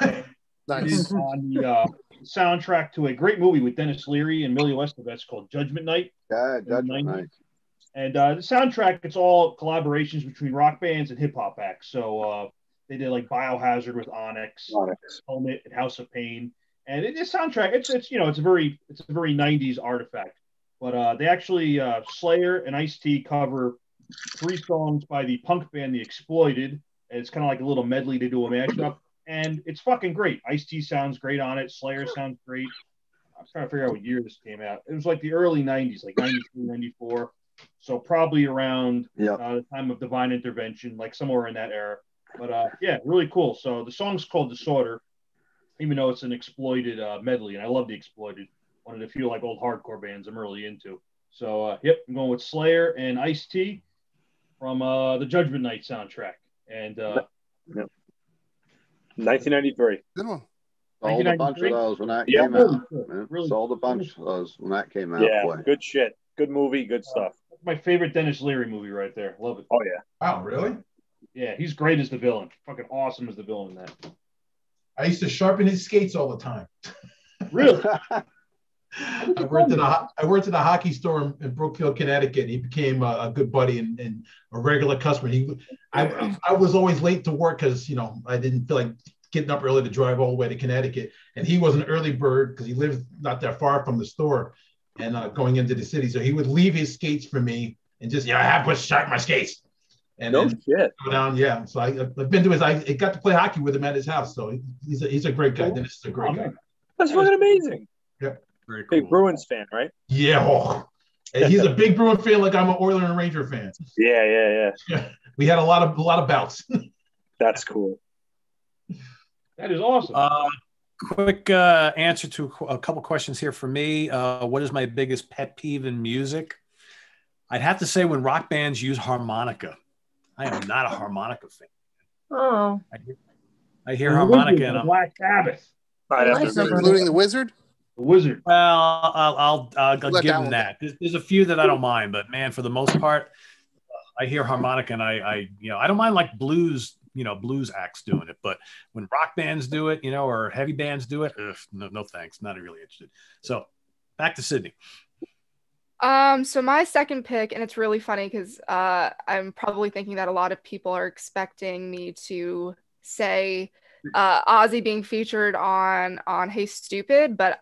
It Nice. is on the uh, soundtrack to a great movie with Denis Leary and Emilio Estevez called Judgment Night. Yeah, Judgment Night. And uh, the soundtrack, it's all collaborations between rock bands and hip hop acts. So uh, they did like Biohazard with Onyx, Onyx. Helmet, and House of Pain. And it is soundtrack. It's it's you know it's a very it's a very '90s artifact. But uh, they actually uh, Slayer and Ice T cover three songs by the punk band The Exploited. And it's kind of like a little medley. to do a mashup, and it's fucking great. Ice T sounds great on it. Slayer sounds great. I'm trying to figure out what year this came out. It was like the early '90s, like '93, '94. So probably around Yep. uh, the time of divine intervention, like somewhere in that era. But uh, yeah, really cool. So the song's called Disorder, even though it's an exploited uh, medley, and I love the exploited. One of the few like old hardcore bands I'm really into. So uh, yep, I'm going with Slayer and Ice T from uh, the Judgment Night soundtrack. And uh, 1993. Good one. Sold a bunch of those when that Yeah. came out. Really? Yeah, Really? Sold a bunch of those when that came out. Yeah, boy. good shit. Good movie. Good stuff. That's my favorite Denis Leary movie right there. Love it. Oh yeah. Wow, really? Yeah, he's great as the villain. Fucking awesome as the villain in that. I used to sharpen his skates all the time. Really? I worked at a ho- I worked at a hockey store in, in Brookfield, Connecticut. He became a, a good buddy and, and a regular customer. He, I, I was always late to work because you know I didn't feel like getting up early to drive all the way to Connecticut. And he was an early bird because he lived not that far from the store and uh, going into the city. So he would leave his skates for me and just you know I have to sharpen my skates. And No then shit. go down, yeah. So I, I've been to his. I got to play hockey with him at his house. So he's a, he's a great guy. Dennis is a great guy. That's fucking amazing. Very cool. Big. Bruins fan, right? Yeah, oh. He's a big Bruin fan, like I'm an Oiler and Ranger fan. Yeah, yeah, yeah. We had a lot of a lot of bouts. That's cool. That is awesome. Uh, quick uh, answer to a couple questions here for me. Uh, what is my biggest pet peeve in music? I'd have to say when rock bands use harmonica. I am not a harmonica fan. Oh, I hear, I hear harmonica and I'm, Black Sabbath. I'd have like to that. agree. including the wizard. The Wizard. well, I'll, I'll, I'll Let give that them that. There's, there's a few that I don't mind, but man, for the most part, I hear harmonica and I, I, you know, I don't mind like blues, you know, blues acts doing it, but when rock bands do it, you know, or heavy bands do it, ugh, no, no thanks, not really interested. So back to Sydney. Um, so my second pick, and it's really funny because uh, I'm probably thinking that a lot of people are expecting me to say uh, Ozzy being featured on on Hey Stoopid, but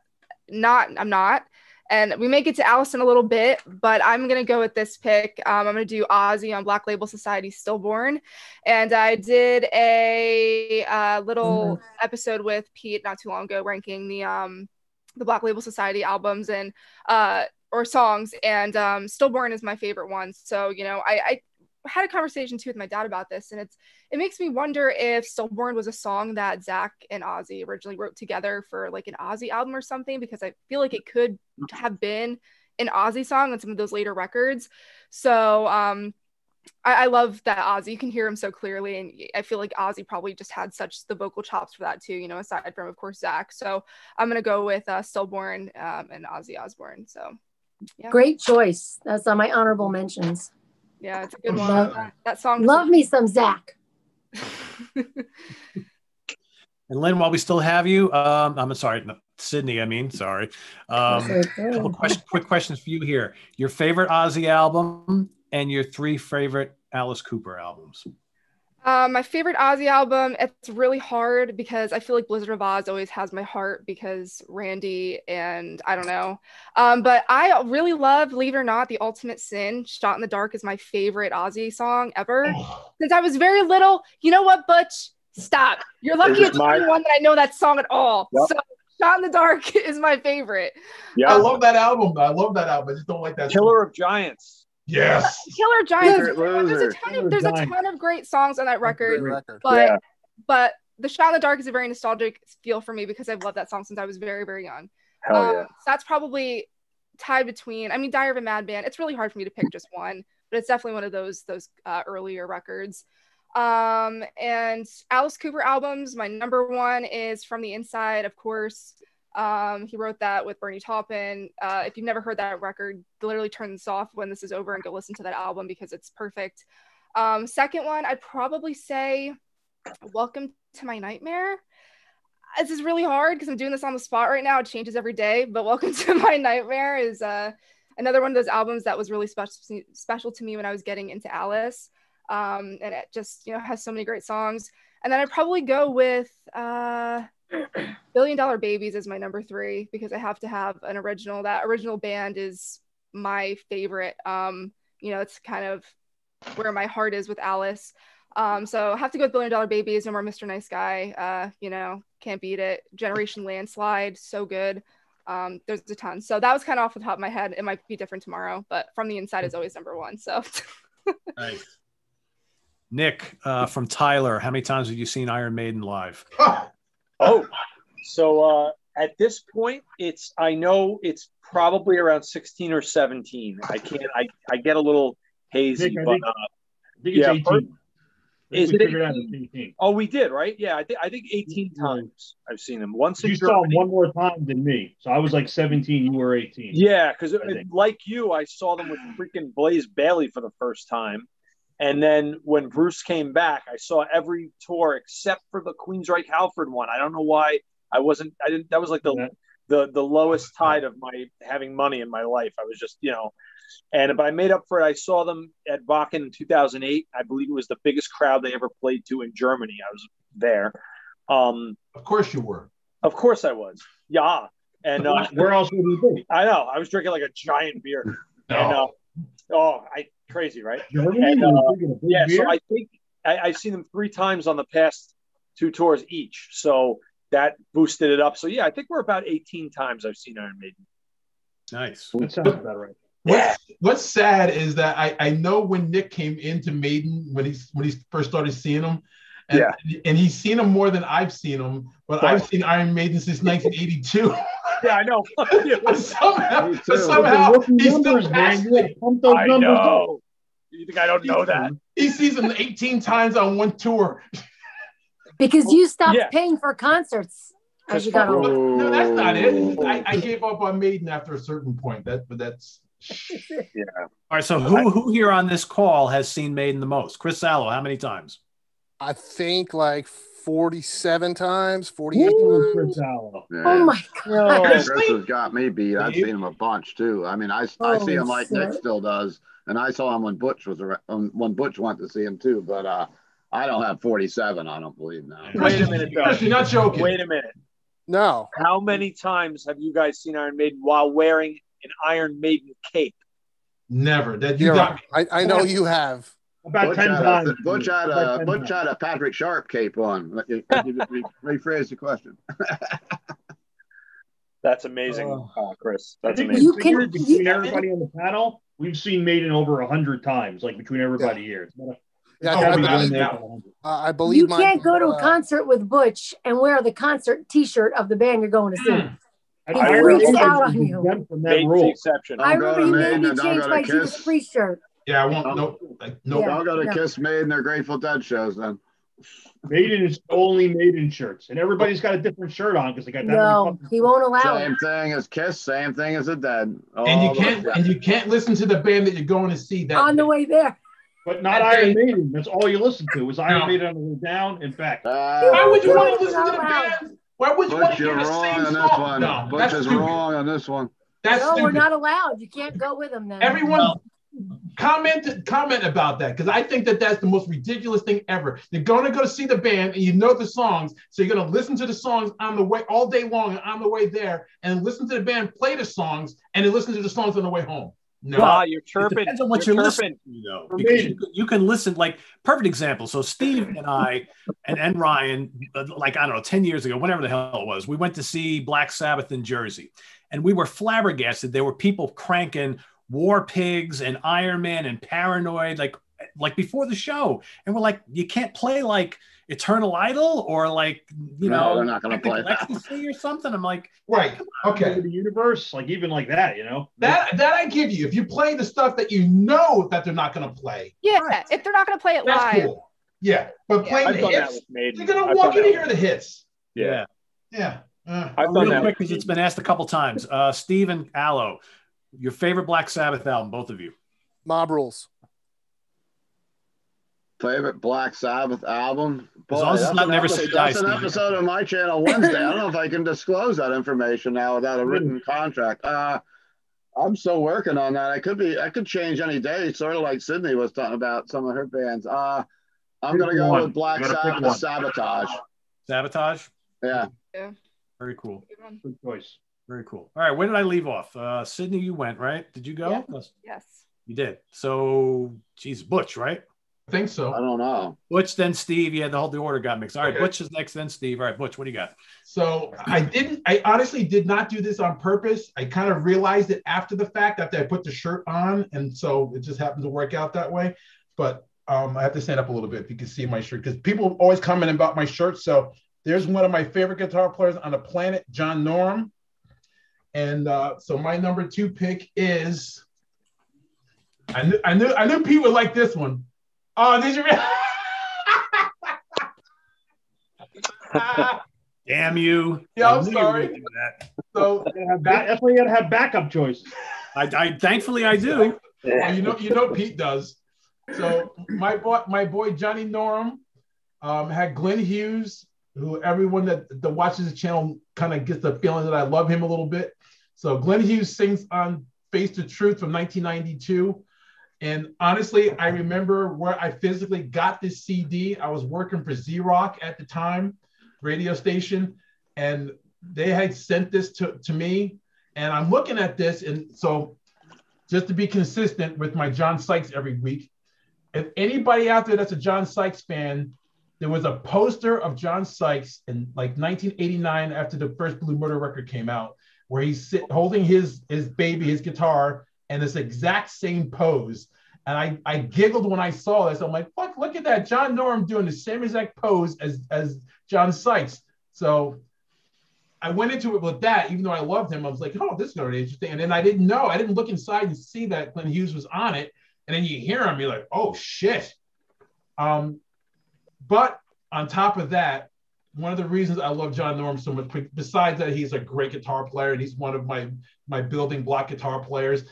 not. I'm not. And we may get to Allison a little bit, but I'm gonna go with this pick. Um, I'm gonna do Ozzy on Black Label Society Stillborn, and I did a uh, little episode with Pete not too long ago, ranking the um the Black Label Society albums and uh or songs. And um stillborn is my favorite one. So you know I, I had a conversation too with my dad about this and it's it makes me wonder if stillborn was a song that Zakk and ozzy originally wrote together for like an ozzy album or something because i feel like it could have been an ozzy song on some of those later records so um I, I love that Ozzy. You can hear him so clearly, and I feel like Ozzy probably just had such the vocal chops for that too. You know, aside from of course Zakk. So I'm gonna go with uh, Stillborn um, and Ozzy Osbourne. So yeah, great choice. That's on my honorable mentions. Yeah, it's a good one. Love- That, that song. Love me some Zakk. And Lynn, while we still have you, um, I'm sorry, no, Sydney, I mean, sorry. Um, couple question, quick questions for you here. Your favorite Ozzy album and your three favorite Alice Cooper albums. Um, my favorite Ozzy album, it's really hard because I feel like Blizzard of Oz always has my heart because Randy and I don't know. Um, but I really love, believe it or not, The Ultimate Sin. Shot in the Dark is my favorite Ozzy song ever. Since I was very little, you know what, Butch? Stop. You're lucky This it's is my- one that I know that song at all. Yep. So Shot in the Dark is my favorite. Yeah, I love that album. I love that album. I just don't like that. Killer of Giants. Yes. Killer Giants. Favorite There's a ton of there's a ton of great songs on that record. Record. but Yeah. but the shot in the dark is a very nostalgic feel for me because I've loved that song since I was very very young. Hell um, yeah. so that's probably tied between. I mean, Diary of a Madman. It's really hard for me to pick just one, but it's definitely one of those those uh, earlier records. Um, and Alice Cooper albums. My number one is From the Inside, of course. Um, he wrote that with Bernie Taupin. Uh, if you've never heard that record, literally turn this off when this is over and go listen to that album because it's perfect. Um, second one, I'd probably say Welcome to My Nightmare. This is really hard because I'm doing this on the spot right now. It changes every day, but Welcome to My Nightmare is uh, another one of those albums that was really special special to me when I was getting into Alice. Um, and it just you know has so many great songs. And then I'd probably go with uh, Billion Dollar Babies is my number three because I have to have an original. That original band is my favorite. Um, you know, it's kind of where my heart is with Alice. Um, so I have to go with Billion Dollar Babies, No More Mr. Nice Guy. Uh, you know, can't beat it. Generation Landslide, so good. Um, there's a ton. So that was kind of off the top of my head. It might be different tomorrow, but From the Inside is always number one. So Nice. Nick uh, from Tyler, how many times have you seen Iron Maiden live? Oh, so uh, at this point, it's I know it's probably around sixteen or seventeen. I can't. I, I get a little hazy, Nick, but think- uh, I think it's Yeah, 18. Is it figured out 18? Oh, we did, right? Yeah, I think I think 18 times I've seen him. Once You saw him one more time than me. So I was like 17, you were 18. Yeah, because like you, I saw them with freaking Blaze Bayley for the first time. And then when Bruce came back, I saw every tour except for the Queensryche Halford one. I don't know why I wasn't I didn't that was like the Yeah. the the lowest tide of my having money in my life. I was just, you know, and but I made up for it. I saw them at Wacken in 2008. I believe it was the biggest crowd they ever played to in Germany. I was there. Um, Of course you were. of course I was. Yeah. And uh, Where else would you be? I know I was drinking like a giant beer. And uh, oh, I crazy, right? And, uh, drinking a big Yeah, beer? so I think I, I've seen them three times on the past two tours each. So that boosted it up. So yeah, I think we're about 18 times I've seen Iron Maiden. Nice. that sounds about right. What's, what's sad is that I, I know when Nick came into Maiden when he's when he first started seeing him, and, Yeah. and he's seen them more than I've seen them, but Right. I've seen Iron Maiden since 1982. Yeah, I know. but somehow, Me but somehow Rookie he's still numbers, man. You pump those I numbers up. know. You think I don't know that? He sees them 18 times on one tour. Because you stopped Yeah. paying for concerts as you got older. No, that's not it. Oh. I, I gave up on Maiden after a certain point. That, but that's Yeah. All right. So who who here on this call has seen Maiden the most? Chris Sallow, how many times? I think like 47 times, 48 Woo, times. Yeah. Oh my god. Chris has got me beat. I've seen him a bunch too. I mean, I, I see him like Nick still does, and I saw him when Butch was around. um, When Butch went to see him too, but uh, I don't have 47. I don't believe now. Wait a minute, though. You're not joking. Wait a minute. No, How many times have you guys seen Iron Maiden while wearing an Iron Maiden cape? Never. That you you're got right. I, I know you have. About Butch 10 had, times. a, Butch had About a Butch times. had a Patrick Sharp cape on. Let you- Could you re- rephrase the question? That's amazing, Oh. uh, Chris. I That's think amazing. You we can- figured between you- everybody on the panel, we've seen Maiden over a hundred times, like between everybody here. It's not a- Yeah, I, probably without going a there doubt. for 100. I, I believe You my- can't go to a uh, concert with Butch and wear the concert T-shirt of the band you're going to see. Mm. I- He I freaks out on you. exempt From that Maiden's the rule. exception. I Don't remember to he made me change my to Judas Kiss. Priest shirt. Yeah, I won't. Nope. Like, nope. Yeah. I'll go to no. Kiss Maiden or Grateful Dead shows then. Maiden is only Maiden shirts, and everybody's got a different shirt on because they got that. No, he won't allow it. Same thing as Kiss. Same thing as the Dead. And you can't and you can't listen to the band that you're going to see that On the way there. But not That Iron day- Maiden. That's all you listen to is Iron No. Maiden on the way down and back. Uh, Why would you want to listen to the no, no. band? Why would you want to hear the same on song? No, Butch that's is stupid. wrong on this one. That's no, we're not allowed. You can't go with them then. Everyone comment comment about that because I think that that's the most ridiculous thing ever. You're going to go see the band and you know the songs, so you're going to listen to the songs on the way all day long and on the way there, and listen to the band play the songs and then listen to the songs on the way home. No, Ah, you're It chirping. depends on what you're you're, chirping. listening to, though. Because you, can- you can listen, like, perfect example. So, Steve and I and, and Ryan, uh, like, I don't know, 10 years ago, whatever the hell it was, we went to see Black Sabbath in Jersey. And we were flabbergasted. There were people cranking War Pigs and Iron Man and Paranoid, like, like before the show. And we're like, you can't play like Eternal Idol or like, you No, know, they're not gonna play that. Ecstasy or something. I'm like, right? Okay, The universe, like even like that, you know. that that I give you. If you play the stuff that you know that they're not going to play, Yeah, if they're not going to play it that's live. cool. Yeah, but Yeah. playing I've the hits, they're going to I've want done you to hear the hits. with- yeah. Yeah. Uh, I've done Real that. quick, because it's been asked a couple times. Uh, Steve and Allo, your favorite Black Sabbath album, both of you. Mob rules. Favorite Black Sabbath album? As long as that's not an Never episode- Say Die, That's an episode of my channel Wednesday. I don't know if I can disclose that information now without a written contract. Uh, I'm still working on that. I could be. I could change any day. Sort of like Sydney was talking about some of her bands. Uh, I'm Pick gonna go one. with Black You gotta pick Sabbath one. Sabotage. Sabotage. Yeah. Very cool. Good choice. Very cool. All right, where did I leave off? Uh, Sydney, you went right? Did you go? Yeah. Yes, Yes. You did. So, geez, Butch, right? I think so. I don't know. Butch, then Steve. Yeah, the whole the order got mixed. All right, Okay. Butch is next, then Steve. All right, Butch, what do you got? So I didn't, I honestly did not do this on purpose. I kind of realized it after the fact, after I put the shirt on. And so it just happened to work out that way. But um, I have to stand up a little bit if you can see my shirt because people always comment about my shirt. So there's one of my favorite guitar players on the planet, John Norum. And uh, so my number two pick is I knew I knew I knew Pete would like this one. Oh, did you? re- Damn you! Yeah, I I'm knew you were sorry. that. So That's why you gotta have backup choices. I, I thankfully I do. Well, you know, you know, Pete does. So my boy, my boy Johnny Norum, um, had Glenn Hughes, who everyone that, that watches the channel kind of gets the feeling that I love him a little bit. So Glenn Hughes sings on "Face the Truth" from 1992, and honestly, I remember where I physically got this CD. I was working for Z Rock at the time, radio station, and they had sent this to, to me. And I'm looking at this, and so just to be consistent with my John Sykes every week, if anybody out there that's a John Sykes fan, there was a poster of John Sykes in like 1989 after the first Blue Murder record came out, where he's sit, holding his his baby, his guitar, and this exact same pose. And I, I giggled when I saw this. I'm like, fuck, look at that. John Norum doing the same exact pose as, as John Sykes. So I went into it with that, even though I loved him. I was like, oh, this is going to be interesting. And then I didn't know, I didn't look inside and see that Glenn Hughes was on it. And then you hear him, you're like, oh shit. Um, but on top of that, one of the reasons I love John Norum so much, besides that he's a great guitar player and he's one of my my building block guitar players.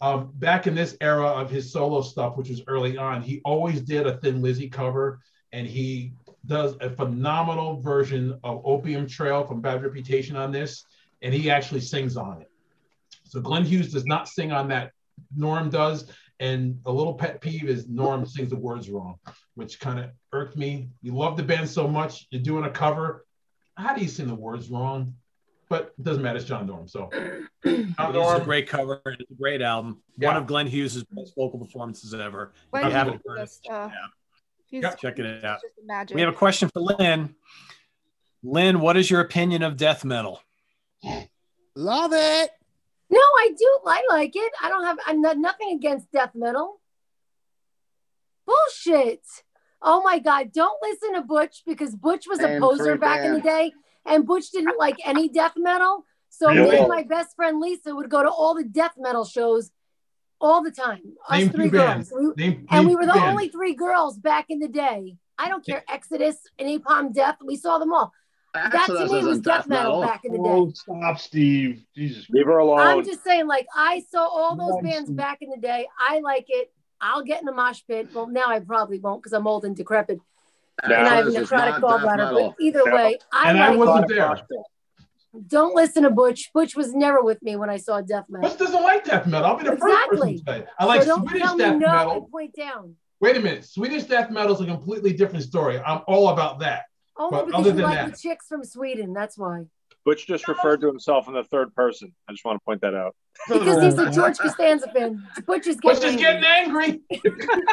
Um, back in this era of his solo stuff, which was early on, he always did a Thin Lizzy cover, and he does a phenomenal version of Opium Trail from Bad Reputation on this, and he actually sings on it. So Glenn Hughes does not sing on that. Norum does, and a little pet peeve is Norum sings the words wrong, which kind of irked me. You love the band so much, you're doing a cover. How do you sing the words wrong? But it doesn't matter. It's John Norum. So John It's a great cover. and It's a great album. Yeah. One of Glenn Hughes' best vocal performances ever. If Glenn you haven't Hughes heard it, just, uh, yeah. he's check it out. We have a question for Lynn. Lynn, what is your opinion of death metal? Love it. No, I do. I like it. I don't have. I'm not nothing against death metal. Bullshit. Oh my god! Don't listen to Butch because Butch was a poser three back in the day, and Butch didn't like any death metal. So me and my best friend Lisa would go to all the death metal shows all the time. Us Name three girls. bands. We- name, and name we were the two bands. only three girls back in the day. I don't care. Exodus and Napalm Death. We saw them all. That to me was death metal back in the day. Oh, stop, Steve. Jesus. Leave her alone. I'm just saying, like, I saw all those Nice. bands back in the day. I like it. I'll get in a mosh pit. Well, now I probably won't because I'm old and decrepit and I have a necrotic not death gallbladder. metal. But either way, I And I wasn't it. there. Don't listen to Butch. Butch was never with me when I saw death metal. Butch doesn't like death metal. I'll be the Exactly. first person to say. I like so don't Swedish tell me death no metal. and point down. Wait a minute. Swedish death metal is a completely different story. I'm all about that. Only But because other you like that- the chicks from Sweden. That's why. Butch just referred to himself in the third person. I just want to point that out. Because he's a George Costanza fan. Butch is Butch getting is angry. getting angry.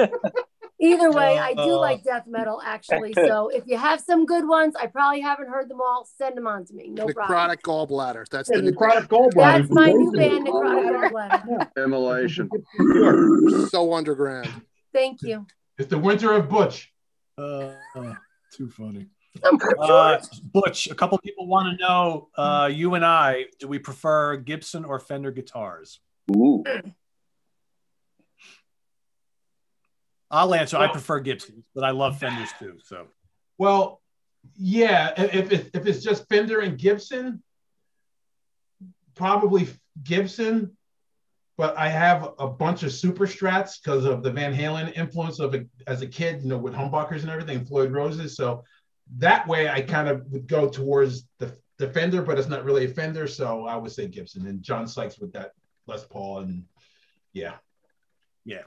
Either way, I do Uh, like death metal actually. So if you have some good ones, I probably haven't heard them all. Send them on to me. No problem. Necrotic gallbladder. That's Yeah, the the new chronic gallbladder. That's my new band, Necrotic Gallbladder. Immolation. so underground. Thank you. it's the winter of Butch. Uh, too funny. I'm Uh. Butch, a couple people want to know, uh, you and I, do we prefer Gibson or Fender guitars? Ooh. I'll answer. I prefer Gibsons, but I love Fenders too. So Well, yeah. If, if, if it's just Fender and Gibson, probably Gibson. But I have a bunch of super strats because of the Van Halen influence of it as a kid, you know, with humbuckers and everything, Floyd Roses. So that way I kind of would go towards the, the Fender, but it's not really a Fender. So I would say Gibson and John Sykes with that Les Paul. And yeah. yeah.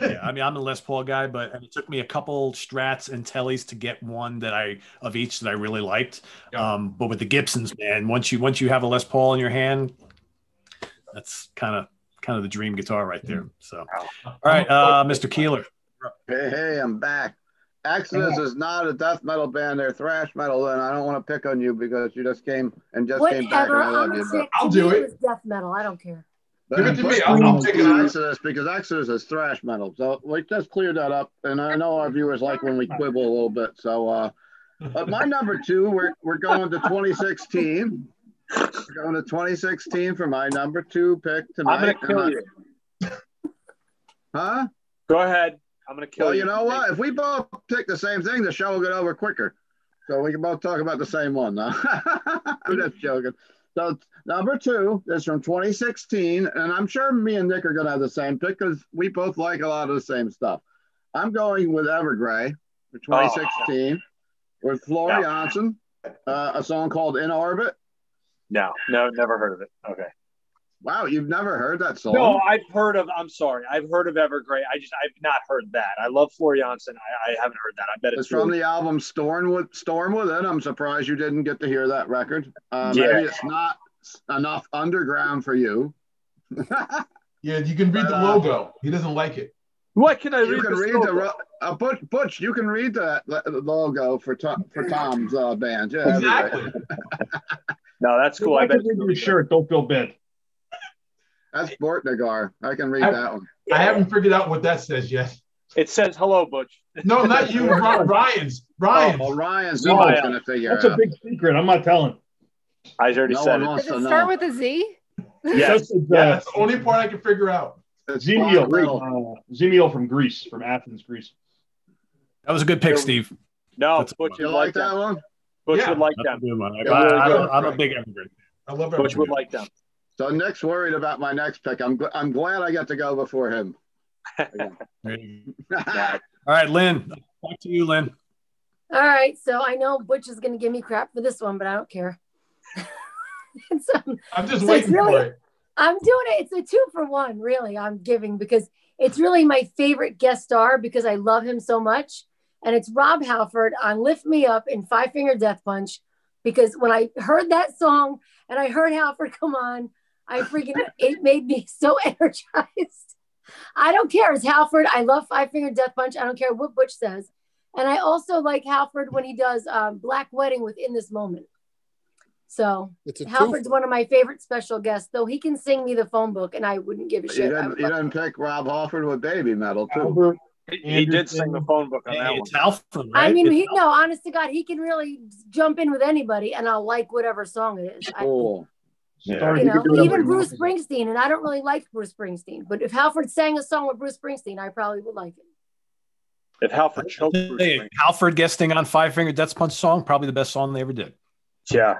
Yeah, I mean, I'm a Les Paul guy, but it took me a couple Strats and Tellys to get one that I of each that I really liked. Yeah. Um, but with the Gibsons, man, once you once you have a Les Paul in your hand, that's kind of kind of the dream guitar right there. So, all right, uh, Mr. Keeler. Hey, hey, I'm back. Exodus is not a death metal band. They're thrash metal, and I don't want to pick on you because you just came and just came back, and Whatever. I love I'm you. sick. I'll do it. was death metal. I don't care. But, Give it to me. I'll- I'll take it on. Exodus because Exodus is thrash metal. So we just cleared that up, and I know our viewers like when we quibble a little bit. So, uh, but my number two, we're we're going to 2016. Going to 2016 for my number two pick tonight. I'm gonna kill I- you. Huh? Go ahead. I'm gonna kill Well, you. you know what? If we both pick the same thing, the show will get over quicker. So we can both talk about the same one now. I'm just joking. So number two is from 2016, and I'm sure me and Nick are gonna have the same pick because we both like a lot of the same stuff. I'm going with Evergrey for 2016 with Floor No. Janssen, uh, a song called In Orbit. No, no, never heard of it. Okay. Wow, you've never heard that song? No, I've heard of. I'm sorry, I've heard of Evergrey. I just I've not heard that. I love Floor Jansen. I, I haven't heard that. I bet it's, It's from really- the album Storm with Storm Within. I'm surprised you didn't get to hear that record. Uh, Yeah. Maybe it's not enough underground for you. Yeah, you can read the Uh, logo. He doesn't like it. What can I you read? can this read logo? the uh, Butch, Butch. You can read the, the logo for Tom, for Tom's uh, band. Yeah, Exactly. No, that's cool. I I bet can it's read your shirt. Don't feel bad. That's Borknagar. I can read I- that one. I haven't figured out what that says yet. It says hello, Butch. No, not you, Ry- Ryan's. Ryan's. Well, Ryan's No, always going to figure That's out. a big secret. I'm not telling. I already No said one it. wants Does to it know. start with a Z? Yes. That's, uh, Yeah, that's the only part I can figure out. It's Zemial, uh, Zemial from Greece, from Athens, Greece. That was a good pick, Steve. No, That's- Butch You like like that them. one? Butch Yeah. would like That's them. good one. I, Yeah, really I, good. am a big immigrant. I love Butch everything. would like them. So Nick's worried about my next pick. I'm gl- I'm glad I got to go before him. There you go. All right, Lynn. Back to you, Lynn. All right, so I know Butch is going to give me crap for this one, but I don't care. It's, um, I'm just So waiting really- for it. I'm doing it. It's a two for one, really. I'm giving because it's really my favorite guest star because I love him so much. And it's Rob Halford on Lift Me Up in Five Finger Death Punch. Because when I heard that song and I heard Halford come on, I freaking, it made me so energized. I don't care. It's Halford. I love Five Finger Death Punch. I don't care what Butch says. And I also like Halford when he does um, Black Wedding within this moment. So It's a two. Halford's one of my favorite special guests, though he can sing me the phone book and I wouldn't give a You shit. I didn't, you didn't pick Rob Halford with Babymetal too. Albert, He, he did sing the phone book on Hey, that one. it's Alfred, right? I mean, he, no, honest to God, he can really jump in with anybody and I'll like whatever song it is. I, Cool. started you know, even Bruce. Springsteen, and I don't really like Bruce Springsteen, but if Halford sang a song with Bruce Springsteen, I probably would like it. If Halford choked Bruce Hey, Springsteen. Halford guesting on Five Finger Death Punch song, probably the best song they ever did. Yeah.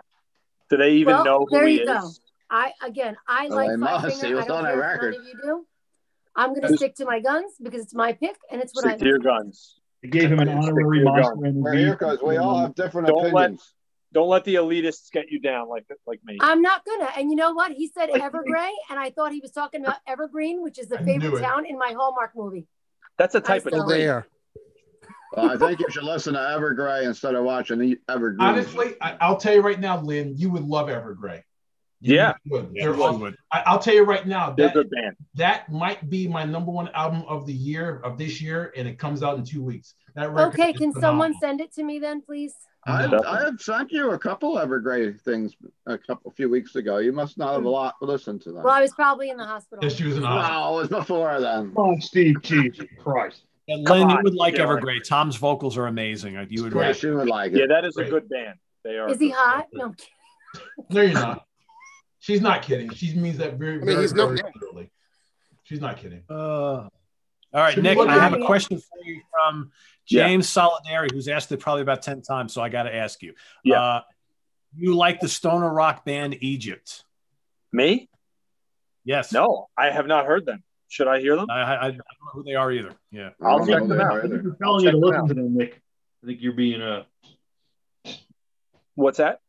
Do they even Well, know who there he you is? go. I again, I Well, like Five must. He Finger. was I don't on care that if none of you do. I'm gonna stick to my guns because it's my pick and it's what I Stick to your guns. They gave him an Stick to honorary your monster gun. We're here because we all have different Don't let- opinions. Don't let the elitists get you down like like me. I'm not gonna. And you know what? He said Evergrey, and I thought he was talking about Evergreen, which is the I favorite town in my Hallmark movie. That's a type of still- Still tree. there. Well, I think you should listen to Evergrey instead of watching the Evergreen. Honestly, I, I'll tell you right now, Lynn, you would love Evergrey. You Yeah. would. Yeah, They're really awesome. I, I'll tell you right now, that, good band. that might be my number one album of the year of this year, and it comes out in two weeks. That Okay, is can someone send it to me then, please? I, I have sent you a couple Evergrey things a couple a few weeks ago. You must not have a lot listened to them. Well, I was probably in the hospital. Yes, she was an awesome. No, it was before then. Oh, Steve. Jesus Christ. And Come Lynn, you would like Dylan. Evergrey. Tom's vocals are amazing. You would Great. Yeah, would like it. Yeah, that is a good band. They are. Is he hot? No. I'm kidding. No, you're not. She's not kidding. She means that very, mean, very, he's no- very literally. She's not kidding. Uh, all right, Should Nick, I have a question for you from Yeah. James Solidary, who's asked it probably about 10 times, so I got to ask you. Yeah. Uh, you like the stoner rock band Egypt? Me? Yes. No, I have not heard them. Should I hear them? I, I, I don't know who they are either. Yeah. I I'll don't check them out. I think either. you're telling you to listen out. to them, Nick. I think you're being uh What's that?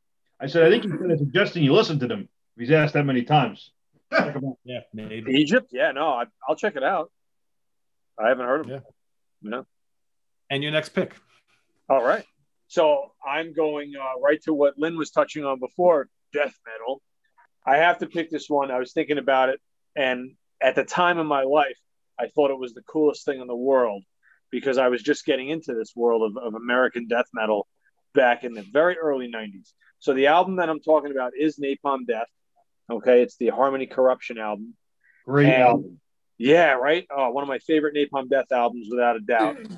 I said I think you're kind of suggesting you listen to them. He's asked that many times. Check 'em out. Yeah, maybe. Egypt? Yeah, no, I, I'll check it out. I haven't heard of them. No. And your next pick. All right. So I'm going uh, right to what Lynn was touching on before death metal. I have to pick this one. I was thinking about it. And at the time of my life, I thought it was the coolest thing in the world because I was just getting into this world of, of American death metal back in the very early 90s. So the album that I'm talking about is Napalm Death. Okay. It's the Harmony Corruption album. Great And- album. Yeah, right. Oh, one of my favorite Napalm Death albums, without a doubt.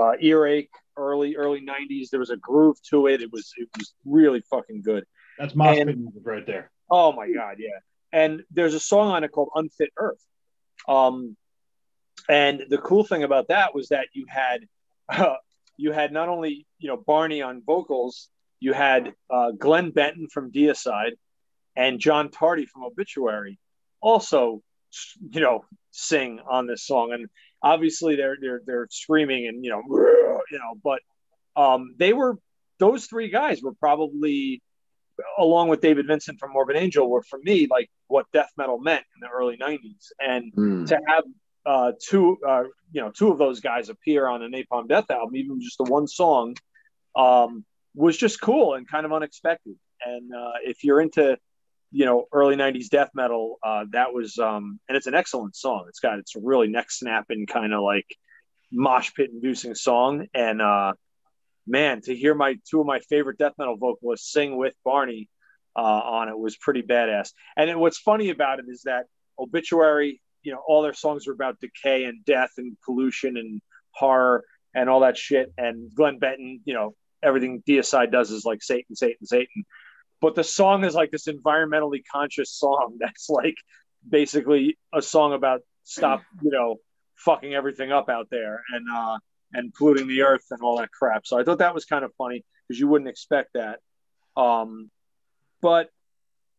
Uh, Earache, early early '90s. There was a groove to it. It was it was really fucking good. That's Mosh and- music right there. Oh my god, yeah. And there's a song on it called "Unfit Earth." Um, and the cool thing about that was that you had uh, you had not only you know Barney on vocals, you had uh, Glenn Benton from Deicide and John Tardy from Obituary also you know sing on this song. And obviously they're they're they're screaming and you know you know but um they were those three guys were probably along with David Vincent from Morbid Angel were for me like what death metal meant in the early 90s and Hmm. to have uh, two uh, you know two of those guys appear on a Napalm Death album even just the one song um, was just cool and kind of unexpected. And uh, if you're into you know early 90s death metal uh, that was um, and it's an excellent song. It's got it's a really neck snapping kind of like mosh pit inducing song. And uh, man to hear my two of my favorite death metal vocalists sing with Barney uh, on it was pretty badass. And then what's funny about it is that obituary you know all their songs were about decay and death and pollution and horror and all that shit. And glenn benton you know everything deicide does is like satan satan satan but the song is like this environmentally conscious song that's like basically a song about stop you know fucking everything up out there and uh and polluting the earth and all that crap. So i thought that was kind of funny because you wouldn't expect that. Um but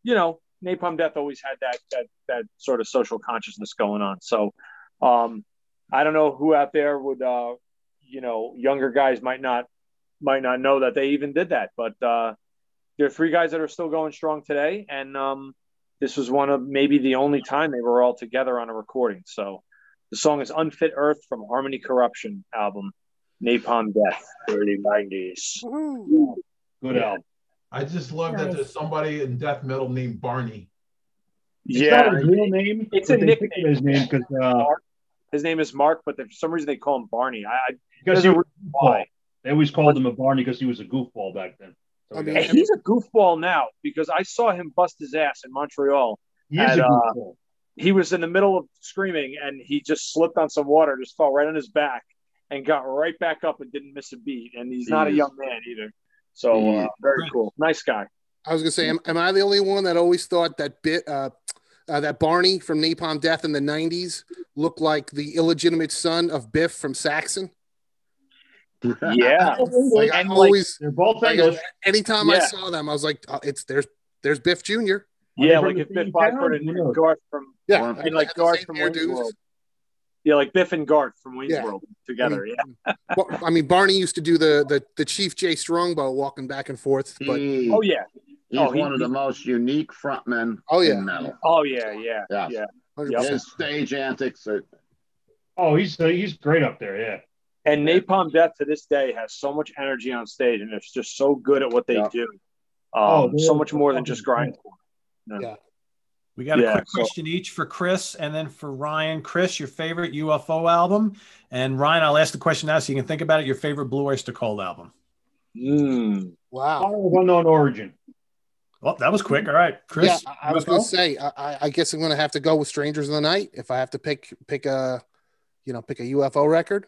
you know napalm death always had that that that sort of social consciousness going on. So um i don't know who out there would uh you know younger guys might not might not know that they even did that but uh there are three guys that are still going strong today and um this was one of maybe the only time they were all together on a recording so the song is unfit earth from harmony corruption album napalm death early 90s Good Yeah. album. I just love that there's somebody in death metal named Barney. It's yeah not his real name. It's a nickname. His name because uh, His name is Mark, but for some reason they call him Barney. I, I because he was a reason goofball. They always called him a Barney because he was a goofball back then. So I mean, and he's a goofball now because I saw him bust his ass in Montreal. he is and, a uh. He was in the middle of screaming and he just slipped on some water, just fell right on his back, and got right back up and didn't miss a beat. And he's not a young man either. So uh, very cool, nice guy. I was gonna say, am, am I the only one that always thought that bit uh, uh, that Barney from Napalm Death in the '90s looked like the illegitimate son of Biff from Saxon? Yeah, Like I And, like, always, They're both like, English. anytime I saw them, I was like, oh, "It's there's there's Biff Jr." Yeah, like if Biff Byford and Who knows? Garth from Yeah, Well, I and like Garth from hairdos. Wayne's World. Yeah, like Biff and Garth from Wayne's Yeah. World together. Yeah. Well, I mean, Barney used to do the the the Chief Jay Strongbow walking back and forth, but He- Oh yeah. he's Oh, he- one of the most unique frontmen Oh, yeah. in metal. Oh yeah. Yeah. Yeah. Yeah. 100%. His stage antics are Oh, he's uh, he's great up there. Yeah. And Napalm Death to this day has so much energy on stage, and they're just so good at what they Yeah. do. Oh, Um, they're- so much more than just grind. We got a Yeah, quick so- question each for Chris and then for Ryan. Chris, your favorite UFO album? And Ryan, I'll ask the question now so you can think about it. Your favorite Blue Oyster Cult album? Mm. wow. Power of unknown origin. Well, that was quick. All right, Chris. yeah, I, I was going to say, I, I- I guess I'm going to have to go with Strangers in the Night if I have to pick pick a, you know, pick a UFO record.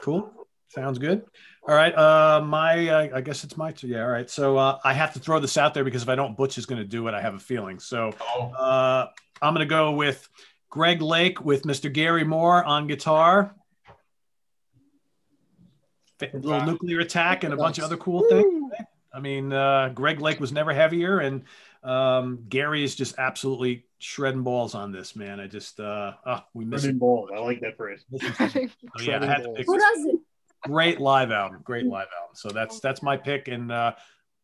Cool. Sounds good. All right. Uh, my, uh, I guess it's my turn. Yeah. All right. So uh, I have to throw this out there because if I don't, Butch is going to do it. I have a feeling. So Oh, uh, I'm going to go with Greg Lake with Mr. Gary Moore on guitar. A little nuclear attack and a bunch of other cool things. I mean, uh, Greg Lake was never heavier, and um, Gary is just absolutely shredding balls on this man. I just, uh, oh, we miss Running him. balls. I like that phrase. So, yeah, I had to pick Who doesn't? great live album, great live album. So that's that's my pick, and uh,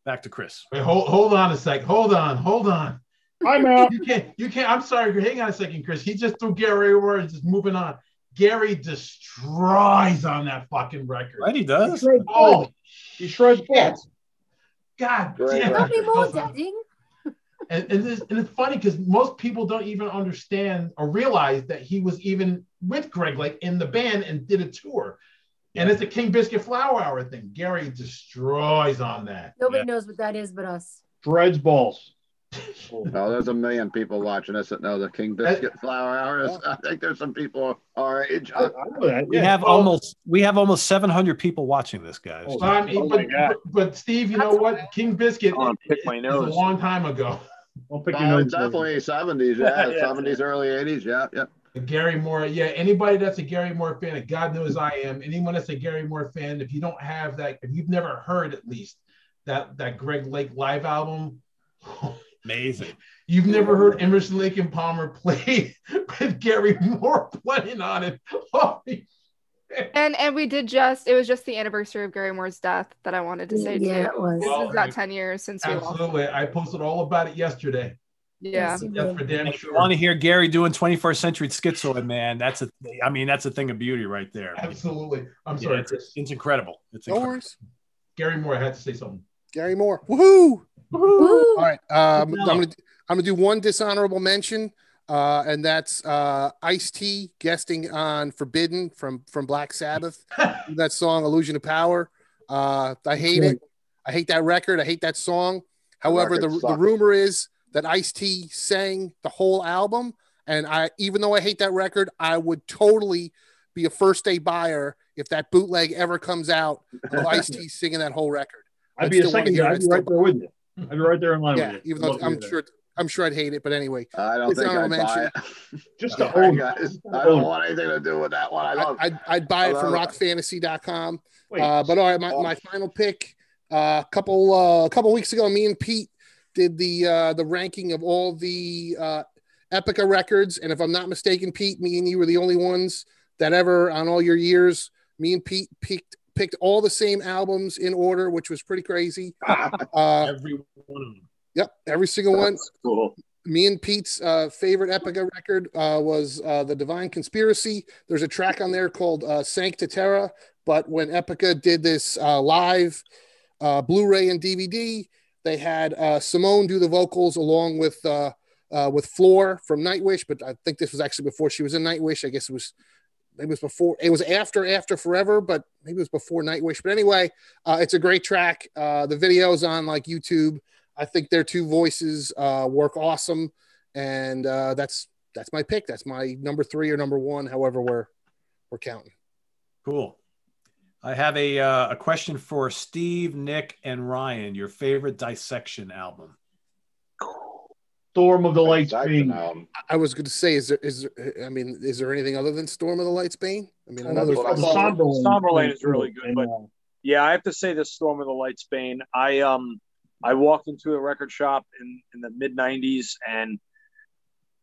back to Chris. wait, hold, hold on a sec. Hold on, hold on. I'm out. You can't, you can't. I'm sorry. Hang on a second, Chris. He just threw Gary away. Just moving on. Gary destroys on that fucking record. Right, he does. Oh, He shreds balls. God Great damn. Tell record. me more, it. Daddy. And, and, this, and it's funny because most people don't even understand or realize that he was even with Greg Lake in the band and did a tour. And it's a King Biscuit Flower Hour thing. Gary destroys on that. Nobody Yeah. knows what that is but us. Fred's balls. Oh, there's a million people watching us that know the King Biscuit Flower Hour. I think there's some people our age. I, I know that. We have well- almost we have almost 700 people watching this, guys. Oh, But, I mean, Oh but, my God. but, but Steve, you know what? King Biscuit I is, my is a long time ago. Don't pick your Uh, nose. definitely 70s, yeah, Yeah. 70s, early 80s, yeah, yeah. Gary Moore, yeah. Anybody that's a Gary Moore fan, and God knows I am. Anyone that's a Gary Moore fan, if you don't have that, if you've never heard at least that that Greg Lake live album, Amazing. you've never heard Emerson Lake and Palmer play with Gary Moore playing on it. Holy And and we did just it was just the anniversary of Gary Moore's death that I wanted to say Yeah, too. it was. This Well, is about 10 years since we lost. Absolutely. I posted all about it yesterday. Yeah. Yes, That's for damn sure. want to hear Gary doing 21st century schizoid, man, that's a I mean, that's a thing of beauty right there. Absolutely. I'm Yeah, sorry, it's, Chris. it's incredible. It's No incredible. worries. Gary Moore I had to say something. Gary Moore. Woohoo! Woo. All right. Um, Good I'm gonna I'm gonna do one dishonorable mention, uh, and that's uh, Ice T guesting on Forbidden from from Black Sabbath. that song "Illusion of Power." Uh, I hate it. I hate that record. I hate that song. However, the, the rumor is that Ice T sang the whole album, and I even though I hate that record, I would totally be a first day buyer if that bootleg ever comes out of Ice T singing that whole record. I'd I'd be a second guy. I'd be right there with you. I'd be right there in line Yeah, with you. even though I'm sure I'm sure I'd hate it, but anyway, I don't think I'd buy it. Just the Sorry, old. guys. I don't want anything to do with that one. I I, love I'd, I'd buy I it from love it. rockfantasy.com. Wait, Uh, but all right, my, my final pick. A uh, couple uh, a couple weeks ago, me and Pete did the uh, the ranking of all the uh, Epica records, and if I'm not mistaken, Pete, me and you were the only ones that ever on all your years. Me and Pete picked picked all the same albums in order, which was pretty crazy. Uh, Every one of them. Yep, every single one. Cool. me and Pete's uh, favorite Epica record uh, was uh, The Divine Conspiracy. There's a track on there called uh, Sancta Terra, but when Epica did this uh, live uh, Blu ray and DVD, they had uh, Simone do the vocals along with. Uh, uh, with Floor from Nightwish, but I think this was actually before she was in Nightwish. I guess it was maybe it was before it was after after forever but maybe it was before nightwish but anyway uh, it's a great track uh, the videos on like youtube i think their two voices uh, work awesome and uh, that's that's my pick that's my number three or number one however we're we're counting Cool. I have a uh, a question for Steve, Nick, and Ryan. Your favorite dissection album? Storm of the Lights Saxon being i was going to say is there is there, i mean is there anything other than storm of the lights bane i mean another know That's there's what I thought. Somberlain. Somberlain is really good, but- Yeah, I have to say the Storm of the Light's Bane. I um I walked into a record shop in, in the mid '90s, and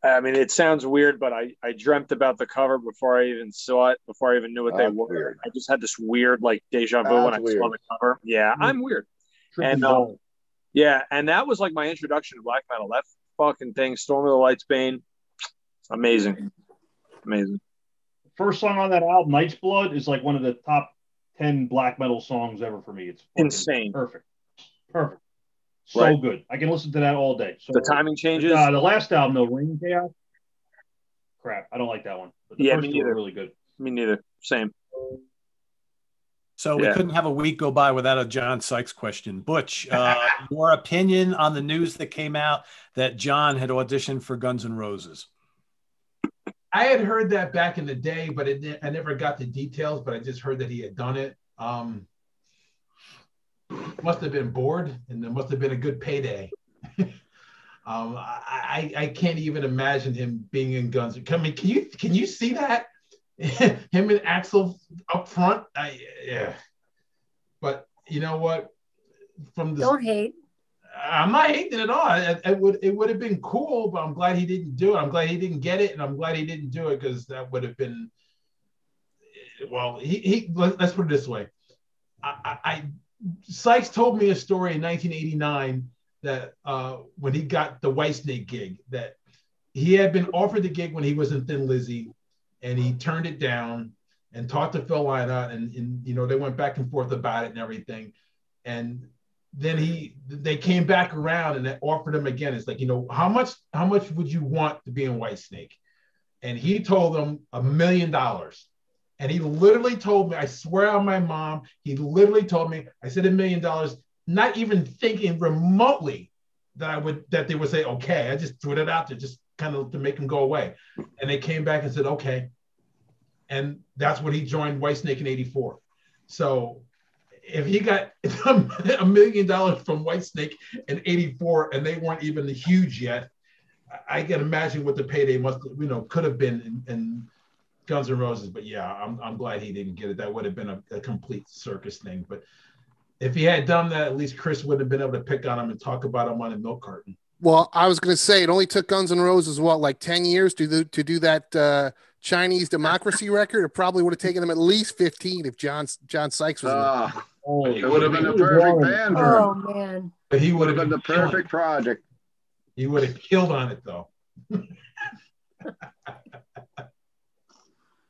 I mean it sounds weird, but I I dreamt about the cover before I even saw it, before I even knew what they That's were. weird. I just had this weird like deja vu That's when I saw the cover. Yeah, I'm weird. Tripping And, um, Yeah, and that was like my introduction to black metal. That fucking thing, Storm of the Light's Bane, amazing, amazing. first song on that album, Night's Blood, is like one of the top ten black metal songs ever for me. It's Insane. perfect, perfect, so Right. good. I can listen to that all day. So The timing changes. Uh, the last album, though, Reinkaos. Crap, I don't like that one. But the Yeah, first me two are neither. really good. Me neither. Same. So we couldn't have a week go by without a John Sykes question. Butch, uh, your opinion on the news that came out that John had auditioned for Guns N' Roses? I had heard that back in the day, but it, I never got the details. But I just heard that he had done it. Um, must have been bored, and there must have been a good payday. um, I, I can't even imagine him being in Guns. I mean, can you can you see that him and Axl up front? I, yeah, but you know what? From the Don't hate. I'm not hating at all. It, it would it would have been cool, but I'm glad he didn't do it. I'm glad he didn't get it, and I'm glad he didn't do it because that would have been. Well, he, he let, us put it this way. I Sykes told me a story in 1989 that uh, when he got the Whitesnake gig, that he had been offered the gig when he was in Thin Lizzy, and he turned it down and talked to Phil Lynott, and, and you know they went back and forth about it and everything, and then he they came back around and offered him again. It's like, you know, how much how much would you want to be in Whitesnake? And he told them a million dollars. And he literally told me, I swear on my mom, he literally told me, I said a million dollars, not even thinking remotely that I would that they would say, okay. I just threw it out there just kind of to make him go away. And they came back and said, okay. And that's when he joined Whitesnake in 84. So if he got a million dollars from Whitesnake in 84 and they weren't even huge yet, I can imagine what the payday must, you know, could have been in, in Guns N' Roses. But yeah, I'm, I'm glad he didn't get it. That would have been a, a complete circus thing. But if he had done that, at least Chris wouldn't have been able to pick on him and talk about him on a milk carton. Well, I was going to say it only took Guns N' Roses what like ten years to do to do that uh, Chinese democracy record. It probably would have taken them at least fifteen if John John Sykes was. in it. Ah, Oh, it would have been the perfect band for Oh man. But he would Would have have been been the perfect project. He would have killed on it though.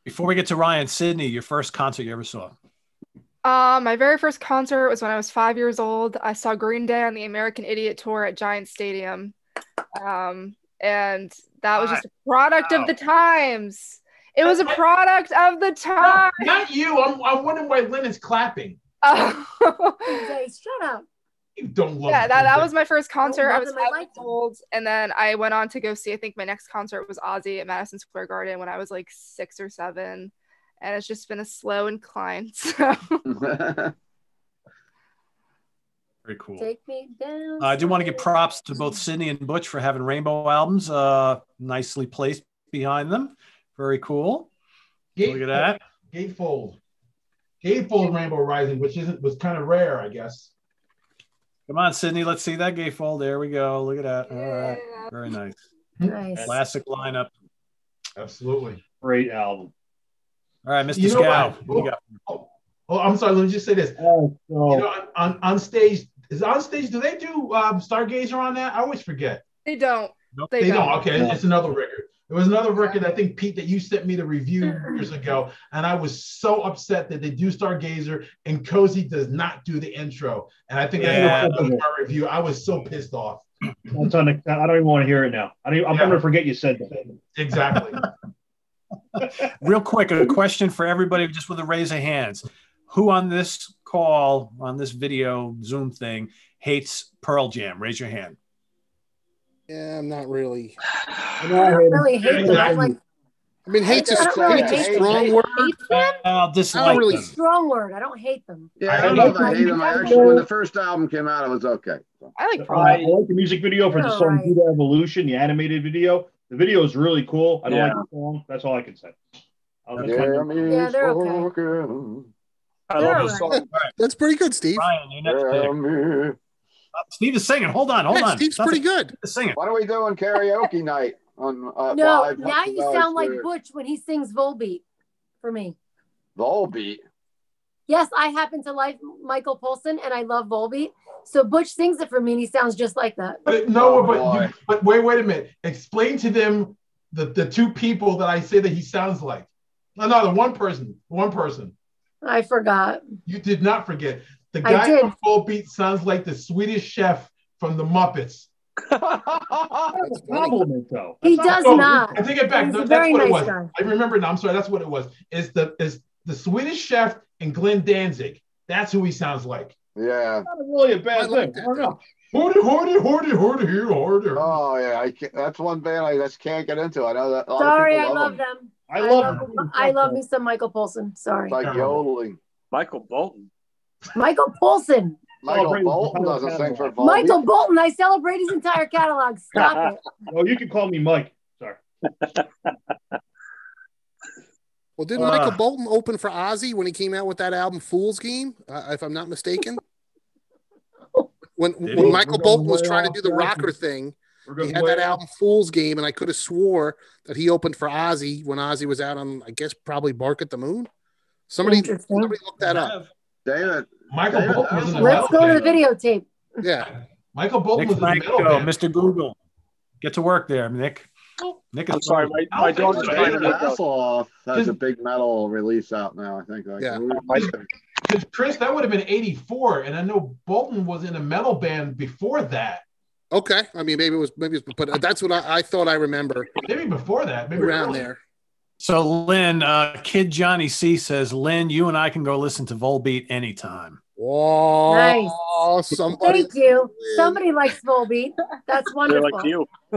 Before we get to Ryan, Sydney, your first concert you ever saw? Um, my very first concert was when I was five years old. I saw Green Day on the American Idiot tour at Giant Stadium, um, and that was just a product of the times. It was a product of the time. Not you. I'm, I'm wondering why Lynn is clapping. Jay, shut up. You don't love yeah, that, that was my first concert. I love was them, five like years old, and then I went on to go see. I think my next concert was Ozzy at Madison Square Garden when I was like six or seven, and it's just been a slow incline. So Very cool. Take me down. Uh, I do want to give props to both Sydney and Butch for having rainbow albums uh, nicely placed behind them. Very cool. Look at that. Gatefold. Gatefold Rainbow Rising, which isn't was kind of rare, I guess. Come on, Sydney. Let's see that gatefold. There we go. Look at that. All right. Very nice. Nice. Classic lineup. Absolutely. Great album. All right, Mr. You know Scow. what? What you got? Oh, oh, I'm sorry. Let me just say this. Oh, so You know, on, on, on stage, is on stage, do they do um, Stargazer on that? I always forget. they don't. Nope. They, They don't. don't. Okay, it's another record. There was another record, I think, Pete, that you sent me the review years ago, and I was so upset that they do Stargazer and Cozy does not do the intro. And I think Yeah. I ended up my review. I was so pissed off. that's on the, I don't even want to hear it now. I don't, I'm Yeah. going to forget you said that. Exactly. Real quick, a question for everybody just with a raise of hands. Who on this call, on this video Zoom thing, hates Pearl Jam? Raise your hand. Yeah, I'm not really. I know I I don't really hate them. I like I mean, hate's a, I really hate's a hate strong them. word. Hate them? I'll dislike really- them. Strong word. I don't hate them. Yeah, I I don't know if I them. hate them. I actually, when the first album came out, it was okay. I like I, I like the music video for the All song right. Evolution, the animated video. The video is really cool. I don't Yeah. like the song. That's all I can say. I'll- that's Yeah, my- Yeah, they're okay. spoken. I They're love all the right. song. That's pretty good, Steve. Ryan, you're next. Steve is singing. Hold on, hold Yeah, on. Steve's Stop pretty it. good. He's singing. don't we do on karaoke night on uh, No, live now you sound like Square? Butch when he sings Volbeat for me. The whole beat. Yes, I happen to like Michael Poulsen and I love Volbeat. So Butch sings it for me and he sounds just like that. But no, Oh, but, you, but wait, wait a minute. Explain to them the, the two people that I say that he sounds like. No, no, the one person, one person. I forgot. You did not forget. The guy did. from Volbeat sounds like the Swedish chef from the Muppets. That's a compliment, though. He That's not- does Oh, not. I take it back. No, that's very what it was. guy. I remember now. I'm sorry. That's what it was. It's the it's the Swedish chef and Glenn Danzig. That's who he sounds like. yeah. Not really a I bad like thing. that. I don't know. Hordy, hordy, hordy, hordy, here, hordy. Oh yeah, I can't, that's one band I just can't get into. I know that a lot Sorry, of I love them. them. I I love love, him. I love me some Michael Poulsen. Sorry. It's like yodeling. Michael Bolton. Michael Poulsen. Michael Bolton doesn't sing for catalog. Volbeat. Michael Bolton. I celebrate his entire catalog. Stop it. Oh, you can call me Mike. Sorry. Well, didn't Uh. Michael Bolton open for Ozzy when he came out with that album Fool's Game? Uh, if I'm not mistaken. When, when? Michael Bolton was trying to do the track. rocker thing, he had that off. album Fool's Game, and I could have swore that he opened for Ozzy when Ozzy was out on, I guess, probably Bark at the Moon. Somebody, somebody look that up. David, Michael David, Bolton was in the Let's metal go to the band. videotape. Yeah, Michael Bolton Nick was in the Franco, metal band. Mr. Google. Get to work there, Nick. Nick is I'm sorry, my, I my don't daughter's think trying to David make a, Hasselhoff has a big metal release out now. I think. Like, Yeah. Because Chris, that would have been '84, and I know Bolton was in a metal band before that. okay. I mean, maybe it was, maybe, it was, but that's what I, I thought I remember Maybe before that. Maybe around earlier. there. So Lynn, uh, Kid Johnny C says, Lynn, you and I can go listen to Volbeat anytime. Whoa, Nice. somebody. Thank you. Somebody likes Volbeat. That's wonderful. like you.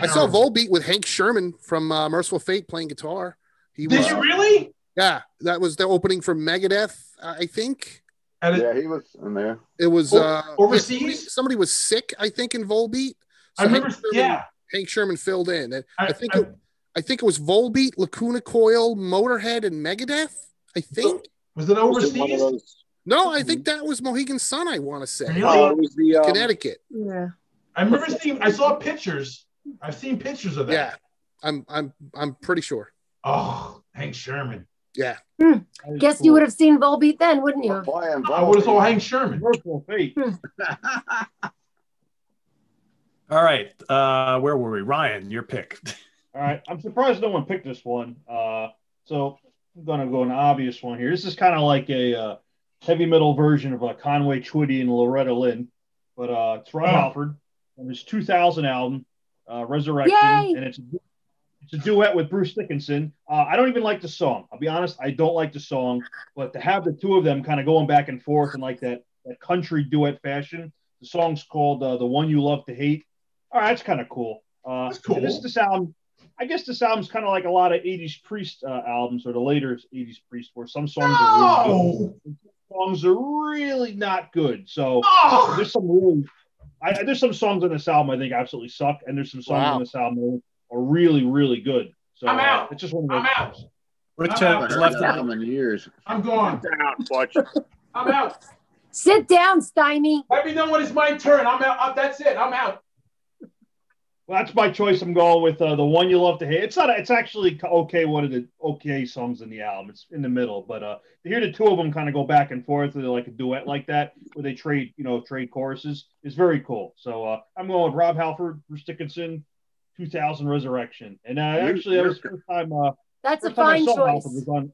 I saw Volbeat with Hank Shermann from uh, Mercyful Fate playing guitar. He Did was, you really? yeah, that was the opening for Megadeth, I think. At a- Yeah, he was in there. It was O- uh, overseas? yeah, somebody, somebody was sick, I think, in Volbeat. I So remember. Hank Shermann Yeah, Hank Shermann filled in. And I, I- think I- it, I think it was Volbeat, Lacuna Coil, Motorhead, and Megadeth. I think. Was it Was it overseas? those- No, I think that was Mohegan Sun. I want to say Really? Oh, it was the um, Connecticut. Yeah. I remember seeing. I saw pictures. I've seen pictures of that. Yeah, I'm I'm I'm pretty sure. Oh, Hank Shermann. Yeah. Guess you would have seen Volbeat then, wouldn't you? Boy, I would have saw Hank Shermann. Mercyful fate. All right. Uh, where were we? Ryan, your pick. All right, I'm surprised no one picked this one. Uh, so I'm gonna go an obvious one here. This is kind of like a uh, heavy metal version of uh, Conway Twitty and Loretta Lynn, but uh, it's Rob Oh. Halford and his 2000 album, uh, Resurrection, Yay! and it's it's a duet with Bruce Dickinson. Uh, I don't even like the song. I'll be honest, I don't like the song, but to have the two of them kind of going back and forth in like that that country duet fashion. The song's called uh, "The One You Love to Hate." All right, that's kind of cool. Uh, That's cool. This this album, I guess this album's kind of like a lot of '80s Priest uh, albums or the later '80s Priest, where some songs are really good, some songs are really not good. So Oh, there's some really, I, there's some songs on this album I think absolutely suck, and there's some songs Wow. on this album that are really really good. So I'm uh, out. it's just one of those. I'm out. things. Which I'm uh, out. I've is heard left out? album in years. I'm gone. down, Butch. I'm out. Sit down, Stymie. Let me know when it's my turn. I'm out. Uh, That's it. I'm out. Well, that's my choice. I'm going with uh, the one you love to hate. It's not. It's actually okay. One of the okay songs in the album. It's in the middle, but uh, to hear the two of them kind of go back and forth, they're like a duet like that, where they trade, you know, trade choruses, is very cool. So uh, I'm going with Rob Halford, Bruce Dickinson, 2000 Resurrection, and uh, actually that was the first time. Uh, That's a first time I fine saw choice. Halford was on.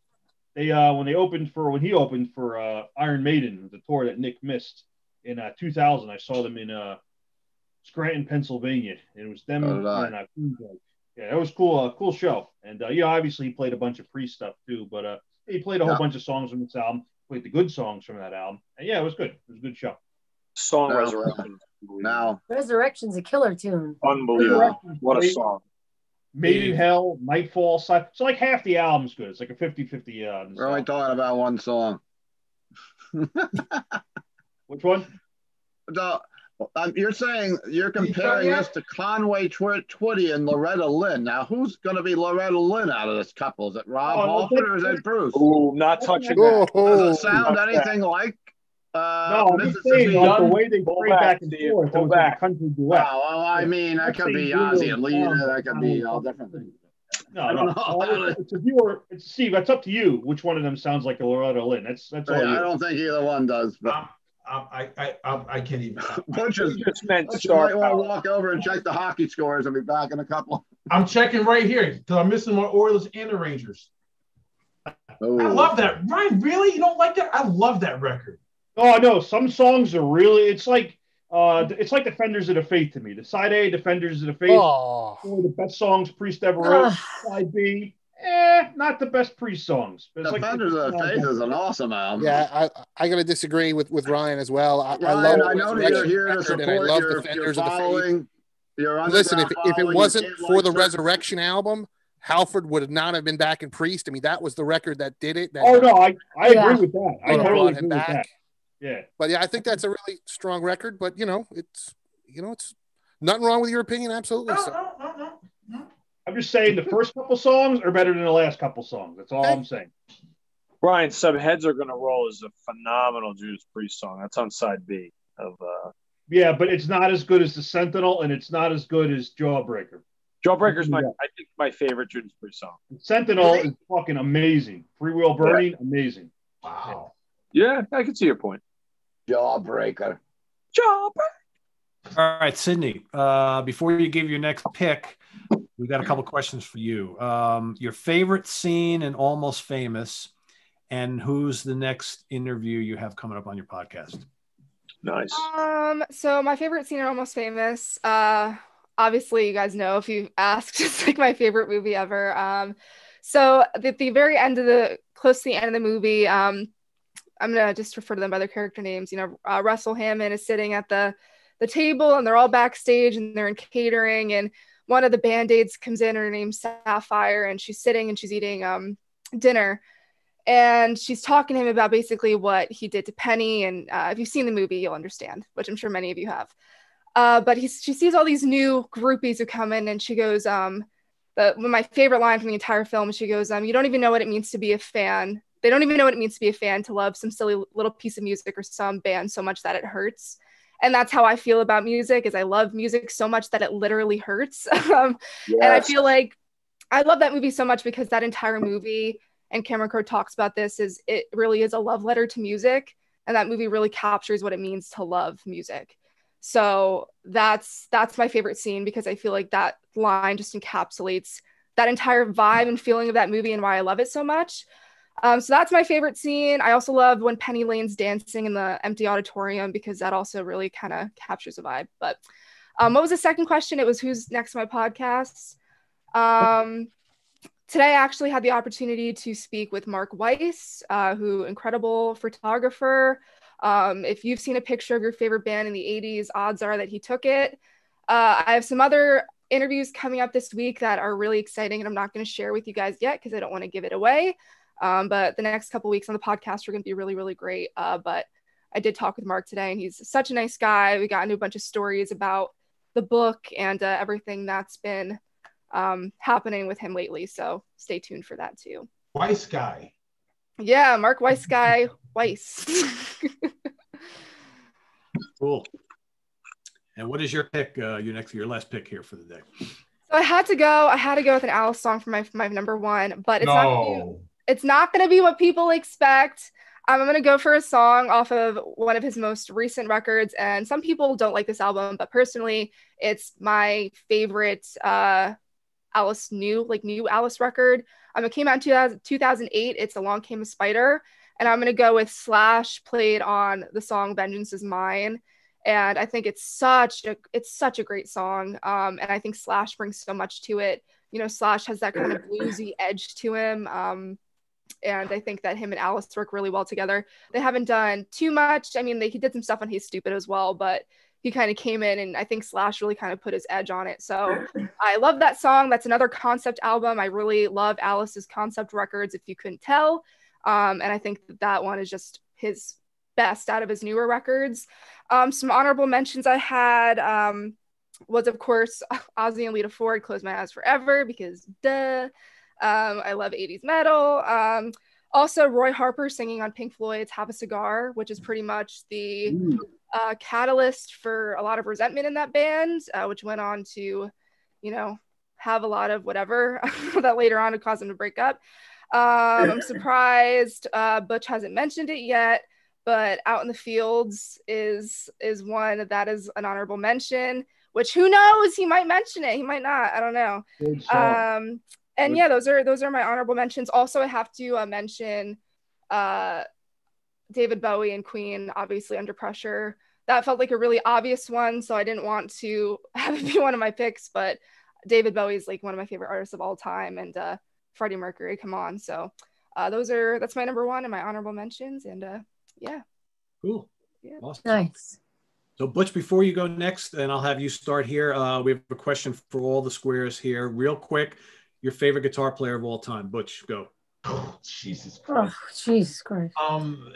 They uh, when they opened for when he opened for uh, Iron Maiden, the tour that Nick missed in uh, 2000. I saw them in uh, Scranton, Pennsylvania. And it was them So did I. and uh, yeah, that was cool. Uh, cool show. And uh, yeah, obviously he played a bunch of pre stuff too, but uh, he played a whole Yeah. bunch of songs from this album. Played the good songs from that album, and yeah, it was good. It was a good show. Song No. Resurrection. Now, Resurrection's a killer tune. Unbelievable. What a Great. song. Made in Hell, Nightfall, Sci- so like half the album's good. It's like a 50-50 uh, we're only talking about one song. Which one? So, um, you're saying you're comparing yet? this to Conway Tw- Twitty and Loretta Lynn. Now, who's going to be Loretta Lynn out of this couple? Is it Rob Oh, no, Halford or is it Bruce? Ooh, not touching that. Oh, Does it sound anything like uh, No, I'm Mississippi? saying like the way they Pull back, back and forth. It pull was like a back. country duet. Wow, well, I mean, that could be Ozzy and Lita. That could be all different things. No, I no. don't know. It's, it's a viewer. It's Steve. That's up to you. Which one of them sounds like a Loretta Lynn? That's that's all. I you. don't think either one does, but um, I, I, I, I can't even. Butch is You just meant Butch star might want to walk over and check the hockey scores I'll be back in a couple. I'm checking right here because I'm missing my Oilers and the Rangers. Oh, I love that. Ryan, really? You don't like that? I love that record. Oh no, some songs are really. It's like uh, it's like Defenders of the Faith to me. The side A, Defenders of the Faith, oh. one of the best songs Priest ever wrote. Ugh. Side B, eh, not the best Priest songs. But it's like- of the Faith is an awesome album. Yeah, I I got to disagree with with Ryan as well. I, I love I, the know that you're here to record, support and I love your, your Defenders of the Faith. following. Your Listen, if, if it wasn't for like the certain- Resurrection album, Halford would not have been back in Priest. I mean, that was the record that did it. That Oh no, I I Yeah. agree with that. I totally brought agree him with back. that. Yeah. But yeah, I think that's a really strong record. But you know, it's you know, it's nothing wrong with your opinion. Absolutely. No, So. I'm just saying the first couple songs are better than the last couple songs. That's all I'm saying. Brian, some heads are gonna roll is a phenomenal Judas Priest song. That's on side B of uh Yeah, but it's not as good as the Sentinel, and it's not as good as Jawbreaker. Jawbreaker's my Yeah. I think my favorite Judas Priest song. Sentinel is fucking amazing. Freewheel Burning, amazing. Wow. Yeah, I can see your point. Jawbreaker. Jawbreaker. All right, Sydney. Uh, before you give your next pick, we got a couple questions for you. Um, your favorite scene in Almost Famous, and who's the next interview you have coming up on your podcast? Nice. Um, so my favorite scene in Almost Famous, uh, obviously you guys know if you've asked, it's like my favorite movie ever. Um, so at the very end of the close to the end of the movie, um, I'm gonna just refer to them by their character names. You know, uh, Russell Hammond is sitting at the the table, and they're all backstage, and they're in catering, and one of the band-aids comes in. Her name's Sapphire, and she's sitting and she's eating um, dinner, and she's talking to him about basically what he did to Penny. And uh, if you've seen the movie, you'll understand, which I'm sure many of you have. Uh, but he, she sees all these new groupies who come in, and she goes, um, the my favorite line from the entire film. She goes, um, "You don't even know what it means to be a fan. They don't even know what it means to be a fan to love some silly little piece of music or some band so much that it hurts." And that's how I feel about music. Is I love music so much that it literally hurts. um, Yes. And I feel like I love that movie so much because that entire movie and Cameron Crowe talks about this is it really is a love letter to music, and that movie really captures what it means to love music. So that's that's my favorite scene because I feel like that line just encapsulates that entire vibe and feeling of that movie and why I love it so much. Um, so that's my favorite scene. I also love when Penny Lane's dancing in the empty auditorium because that also really kind of captures a vibe. But um, what was the second question? It was who's next to my podcast. Um, today I actually had the opportunity to speak with Mark Weiss, uh, who incredible photographer. Um, if you've seen a picture of your favorite band in the 80s, odds are that he took it. Uh, I have some other interviews coming up this week that are really exciting, and I'm not going to share with you guys yet because I don't want to give it away. Um, but the next couple weeks on the podcast are going to be really, really great. Uh, but I did talk with Mark today, and he's such a nice guy. We got into a bunch of stories about the book and uh, everything that's been um, happening with him lately. So stay tuned for that too. Weiss guy. Yeah, Mark Weiss guy, Weiss. Cool. And what is your pick? Uh, your next, your last pick here for the day. so I had to go. I had to go with an Alice song for my my number one, but it's not. Gonna be, no. It's not going to be what people expect. Um, I'm going to go for a song off of one of his most recent records, and some people don't like this album, but personally, it's my favorite uh, Alice new, like new Alice record. Um, it came out in 2000, 2008. It's Along Came a Spider, and I'm going to go with Slash played on the song Vengeance Is Mine. And I think it's such a it's such a great song. Um, and I think Slash brings so much to it. You know, Slash has that kind of bluesy edge to him. Um, and I think that him and Alice work really well together. They haven't done too much. I mean, they, he did some stuff on Hey Stoopid as well, but he kind of came in and I think Slash really kind of put his edge on it. So I love that song. That's another concept album. I really love Alice's concept records, if you couldn't tell. Um, and I think that, that one is just his best out of his newer records. Um, some honorable mentions I had um, was, of course, Ozzy and Lita Ford, Close My Eyes Forever, because duh. Um, I love 80s metal. Um, also, Roy Harper singing on Pink Floyd's Have a Cigar, which is pretty much the uh, catalyst for a lot of resentment in that band, uh, which went on to, you know, have a lot of whatever that later on would cause them to break up. Um, I'm surprised uh, Butch hasn't mentioned it yet, but Out in the Fields is is one that is an honorable mention. Which who knows? He might mention it. He might not. I don't know. Um, and yeah, those are those are my honorable mentions. Also, I have to uh, mention uh, David Bowie and Queen, obviously under pressure. That felt like a really obvious one, so I didn't want to have it be one of my picks. But David Bowie is like one of my favorite artists of all time, and uh, Freddie Mercury, come on. So uh, those are that's my number one and my honorable mentions, and uh, yeah. Cool. Yeah. Awesome. Nice. So Butch, before you go next, and I'll have you start here. Uh, we have a question for all the squares here, real quick. Your favorite guitar player of all time, Butch, go. Oh, Jesus Oh, Jesus Christ. Um,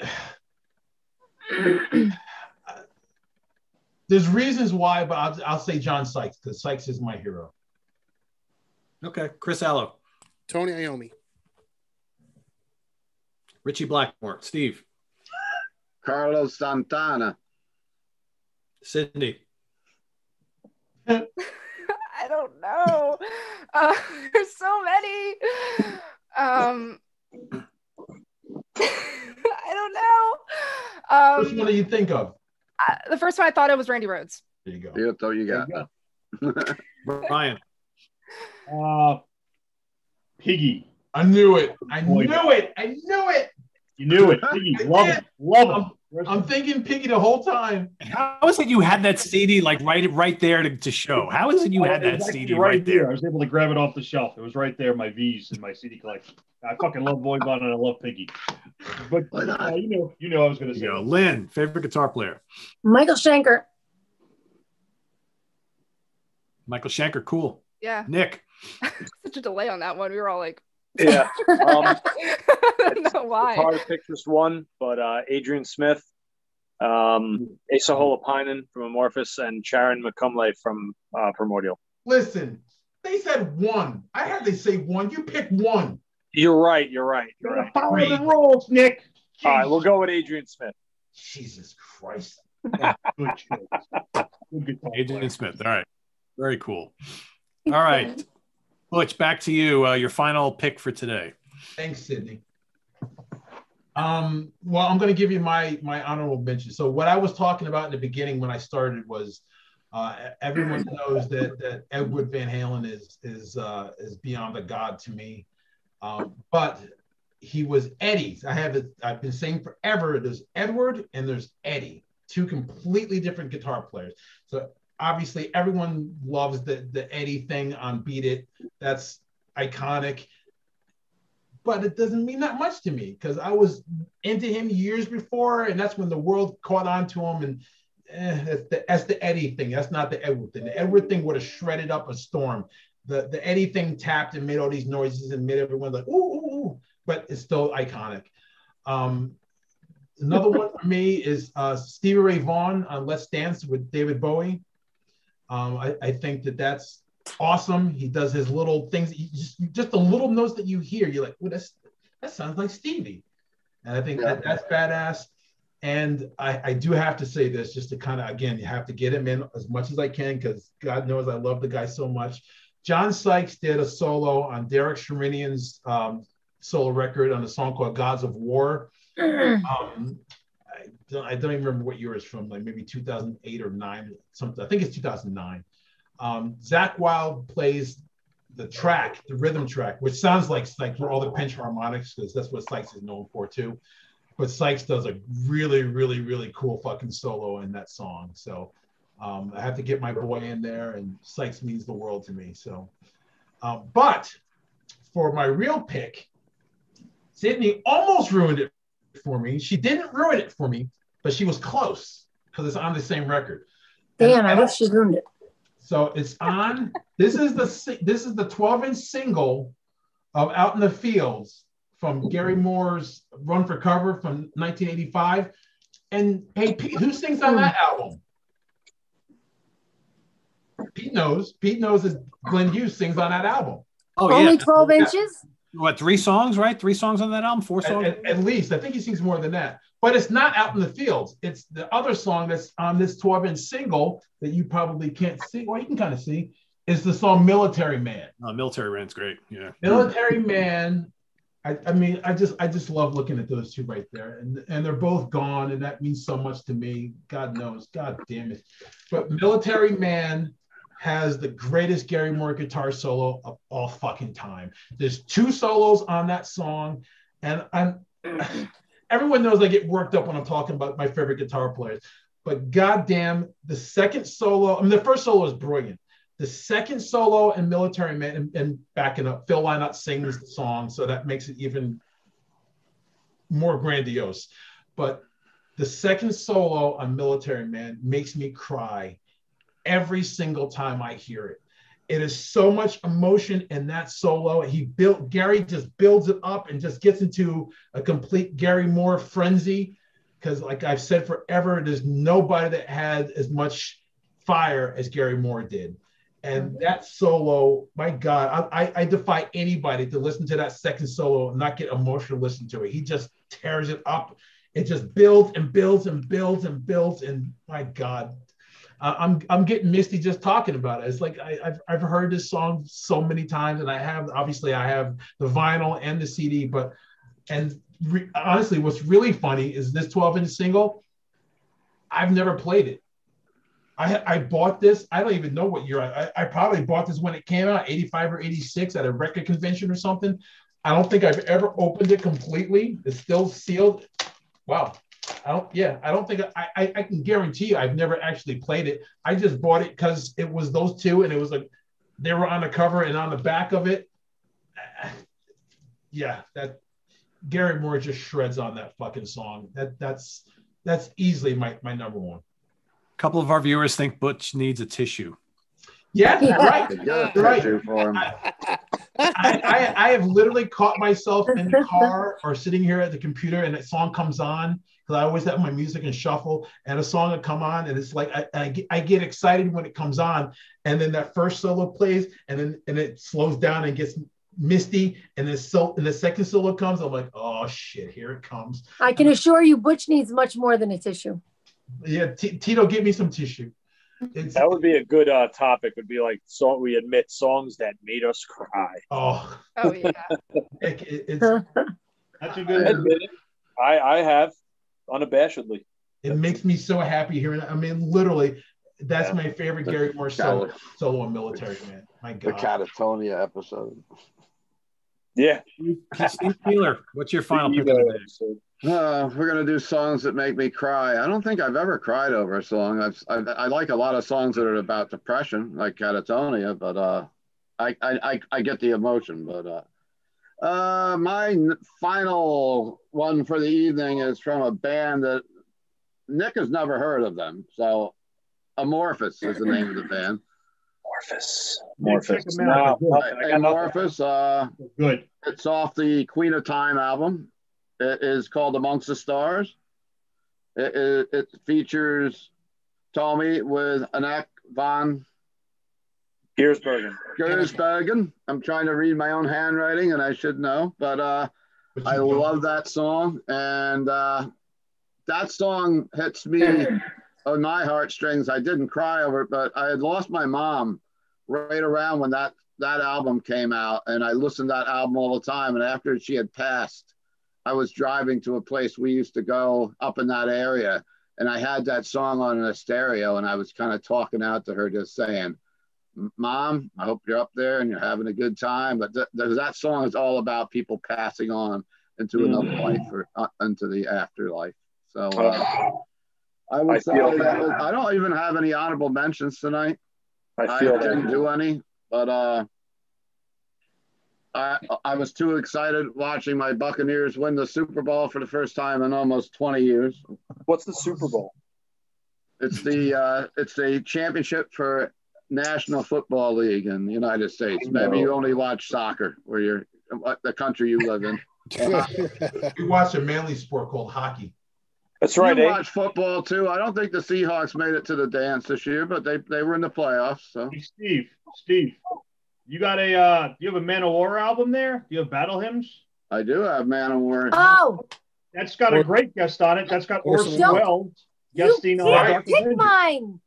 there's reasons why, but I'll, I'll say John Sykes because Sykes is my hero. Okay, Chris Allo, Tony Iommi. Ritchie Blackmore, Steve, Carlos Santana. Sydney, I don't know. Uh, there's so many. Um, I don't know. Which one Um, do you think of? I- the first one I thought it was Randy Rhoads. There you go. Yeah, so you There got. you Ryan, Uh, Piggy. I knew it. I Boy. knew it. I knew it. You knew it. Piggy. Love did. him. Love him. I'm thinking Piggy the whole time. how is it you had that CD like right right there to, to show? How is it you had that CD right there? I was able to grab it off the shelf. It was right there, my V's in my CD collection. I fucking love Voivod and I love Piggy. But Why not? uh, you know, you know, I was going to say you go. Lynn, favorite guitar player, Michael Schenker. Michael Schenker, cool. Yeah, Nick, such a delay on that one. We were all like, Yeah. Um, I don't know It's why. hard to pick just one, but uh, Adrian Smith, Um, Esa Holopainen from Amorphis and Sharon McCumley from uh, Primordial. Listen, they said one. I had to say one. You pick one. You're right. You're right. You're right. Follow the rules, Nick. All right, we'll go with Adrian Smith. Jesus Christ. Good choice. Good guitar Adrian. Smith. All right. Very cool. All right. Butch, back to you. Uh, your final pick for today. Thanks, Sydney. Um, well, I'm going to give you my my honorable mention. So what I was talking about in the beginning when I started was uh, everyone knows that that Edward Van Halen is is uh, is beyond a god to me, um, but he was Eddie. I have it. I've been saying forever. There's Edward and there's Eddie, two completely different guitar players. So obviously everyone loves the the Eddie thing on Beat It. That's iconic but it doesn't mean that much to me because I was into him years before, and that's when the world caught on to him. And eh, that's, the, that's the Eddie thing. That's not the Edward thing. The Edward thing would have shredded up a storm. The the Eddie thing tapped and made all these noises and made everyone like ooh ooh ooh, but it's still iconic. Um, another one for me is uh, Stevie Ray Vaughan on Let's Dance with David Bowie. Um, I, I think that that's awesome. He does his little things. Just, just the little notes that you hear, you're like, well, that's that sounds like Stevie. And I think that that's badass. And I, I do have to say this just to kind of again, you have to get him in as much as I can because God knows I love the guy so much. John Sykes did a solo on Derek Sherinian's um, solo record on a song called Gods of War. Um, I, don't, even remember what year it's from, like maybe 2008 or nine, something. I think it's 2009. Um, Zakk Wylde plays the track, the rhythm track, which sounds like like for all the pinch harmonics because that's what Sykes is known for too. But Sykes does a really, really, really cool fucking solo in that song. So um, I have to get my boy in there, and Sykes means the world to me. So, um, but for my real pick, Sydney almost ruined it for me. She didn't ruin it for me, but she was close because it's on the same record. And I wish she ruined it. so it's on. This is the this is the 12 inch single of Out in the Fields from Gary Moore's Run for Cover from 1985. And hey, Pete, who sings on that album? Pete knows. Pete knows that Glenn Hughes sings on that album. Oh, Only yeah. 12 inches? What, three songs, right? Three songs on that album? Four songs? at- at least I think he sings more than that. But it's not Out in the Fields. It's the other song that's on this 12 inch single that you probably can't see. Well, you can kind of see. Is the song Military Man. Uh, Military Rent's great. Yeah. military man I, I mean i just i just love looking at those two right there and and they're both gone and that means so much to me god knows god damn it but military man has the greatest gary moore guitar solo of all fucking time there's two solos on that song and i'm everyone knows i get worked up when i'm talking about my favorite guitar players but goddamn the second solo i mean the first solo is brilliant the second solo in Military Man, and, and backing up, Phil Lynott sings the song, so that makes it even more grandiose. But the second solo on Military Man makes me cry every single time I hear it. It is so much emotion in that solo. He built Gary just builds it up and just gets into a complete Gary Moore frenzy. Because, like I've said forever, there's nobody that had as much fire as Gary Moore did. And mm-hmm. that solo, my God, I, I, I defy anybody to listen to that second solo and not get emotional listening to it. He just tears it up. It just builds and builds and builds and builds. And my God, I'm I'm getting misty just talking about it. It's like I, I've I've heard this song so many times, and I have obviously I have the vinyl and the CD, but and re- honestly, what's really funny is this 12 inch single. I've never played it. I, I bought this. I don't even know what year. I, I probably bought this when it came out, 85 or 86 at a record convention or something. I don't think I've ever opened it completely. It's still sealed. Wow. I don't, yeah, I don't think I, I, I can guarantee you I've never actually played it. I just bought it because it was those two and it was like they were on the cover and on the back of it. Yeah, that Gary Moore just shreds on that fucking song. That that's that's easily my, my number one. A couple of our viewers think Butch needs a tissue. Yeah, Yeah. right. Could get a Right. for him. I, I, I have literally caught myself in the car or sitting here at the computer and that song comes on because I always have my music and shuffle and a song will come on and it's like I, I, get, I get excited when it comes on and then that first solo plays and then and it slows down and gets misty and then so and the second solo comes I'm like oh shit here it comes I can assure you, Butch needs much more than a tissue. yeah T- Tito give me some tissue it's, That would be a good uh, topic. Would be like song we admit songs that made us cry. oh Oh yeah. it, it- it's That's a I good. I I have unabashedly. it makes me so happy hearing it. I mean literally that's Yeah. my favorite Gary Moore solo solo on military man my God, The Katatonia episode. Yeah. Steve Keeler, what's your final pick of the day? Uh, we're gonna do songs that make me cry. I don't think I've ever cried over a song. I've, I've I like a lot of songs that are about depression, like Katatonia, but uh, I I I, I get the emotion. But uh, uh, my n- final one for the evening is from a band that Nick has never heard of them. So, Amorphis is the name of the band. Morphus. Yeah, check Morphus. them out. No, nothing. I got nothing. Amorphis. Uh, Good. it's off the Queen of Time album. It is called Amongst the Stars. It, it, it features Tommy with Anneke Van Giersbergen. Giersbergen. I'm trying to read my own handwriting and I should know, but uh, I you love that song. And uh, that song hits me on my heartstrings. I didn't cry over it, but I had lost my mom right around when that, that album came out. And I listened to that album all the time. And after she had passed, I was driving to a place we used to go up in that area. And I had that song on a stereo and I was kind of talking out to her, just saying, Mom, I hope you're up there and you're having a good time. But th- th- that song is all about people passing on into another life or uh, into the afterlife. So uh, I would I say feel was- I don't even have any honorable mentions tonight. I I, didn't that. do any, but uh, I I was too excited watching my Buccaneers win the Super Bowl for the first time in almost 20 years. What's the Super Bowl? It's the uh, it's the championship for National Football League in the United States. Maybe you only watch soccer where you're what the country you live in. we watch a manly sport called hockey That's right. you eh? watch football too. I don't think the Seahawks made it to the dance this year, but they, they were in the playoffs. So Hey, Steve. Steve. You got a uh you have a Manowar album there? Do you have battle hymns? I do have Manowar. Oh, That's got a great guest on it. That's got Orson Orson Welles. Welles you guesting on can't pick mine.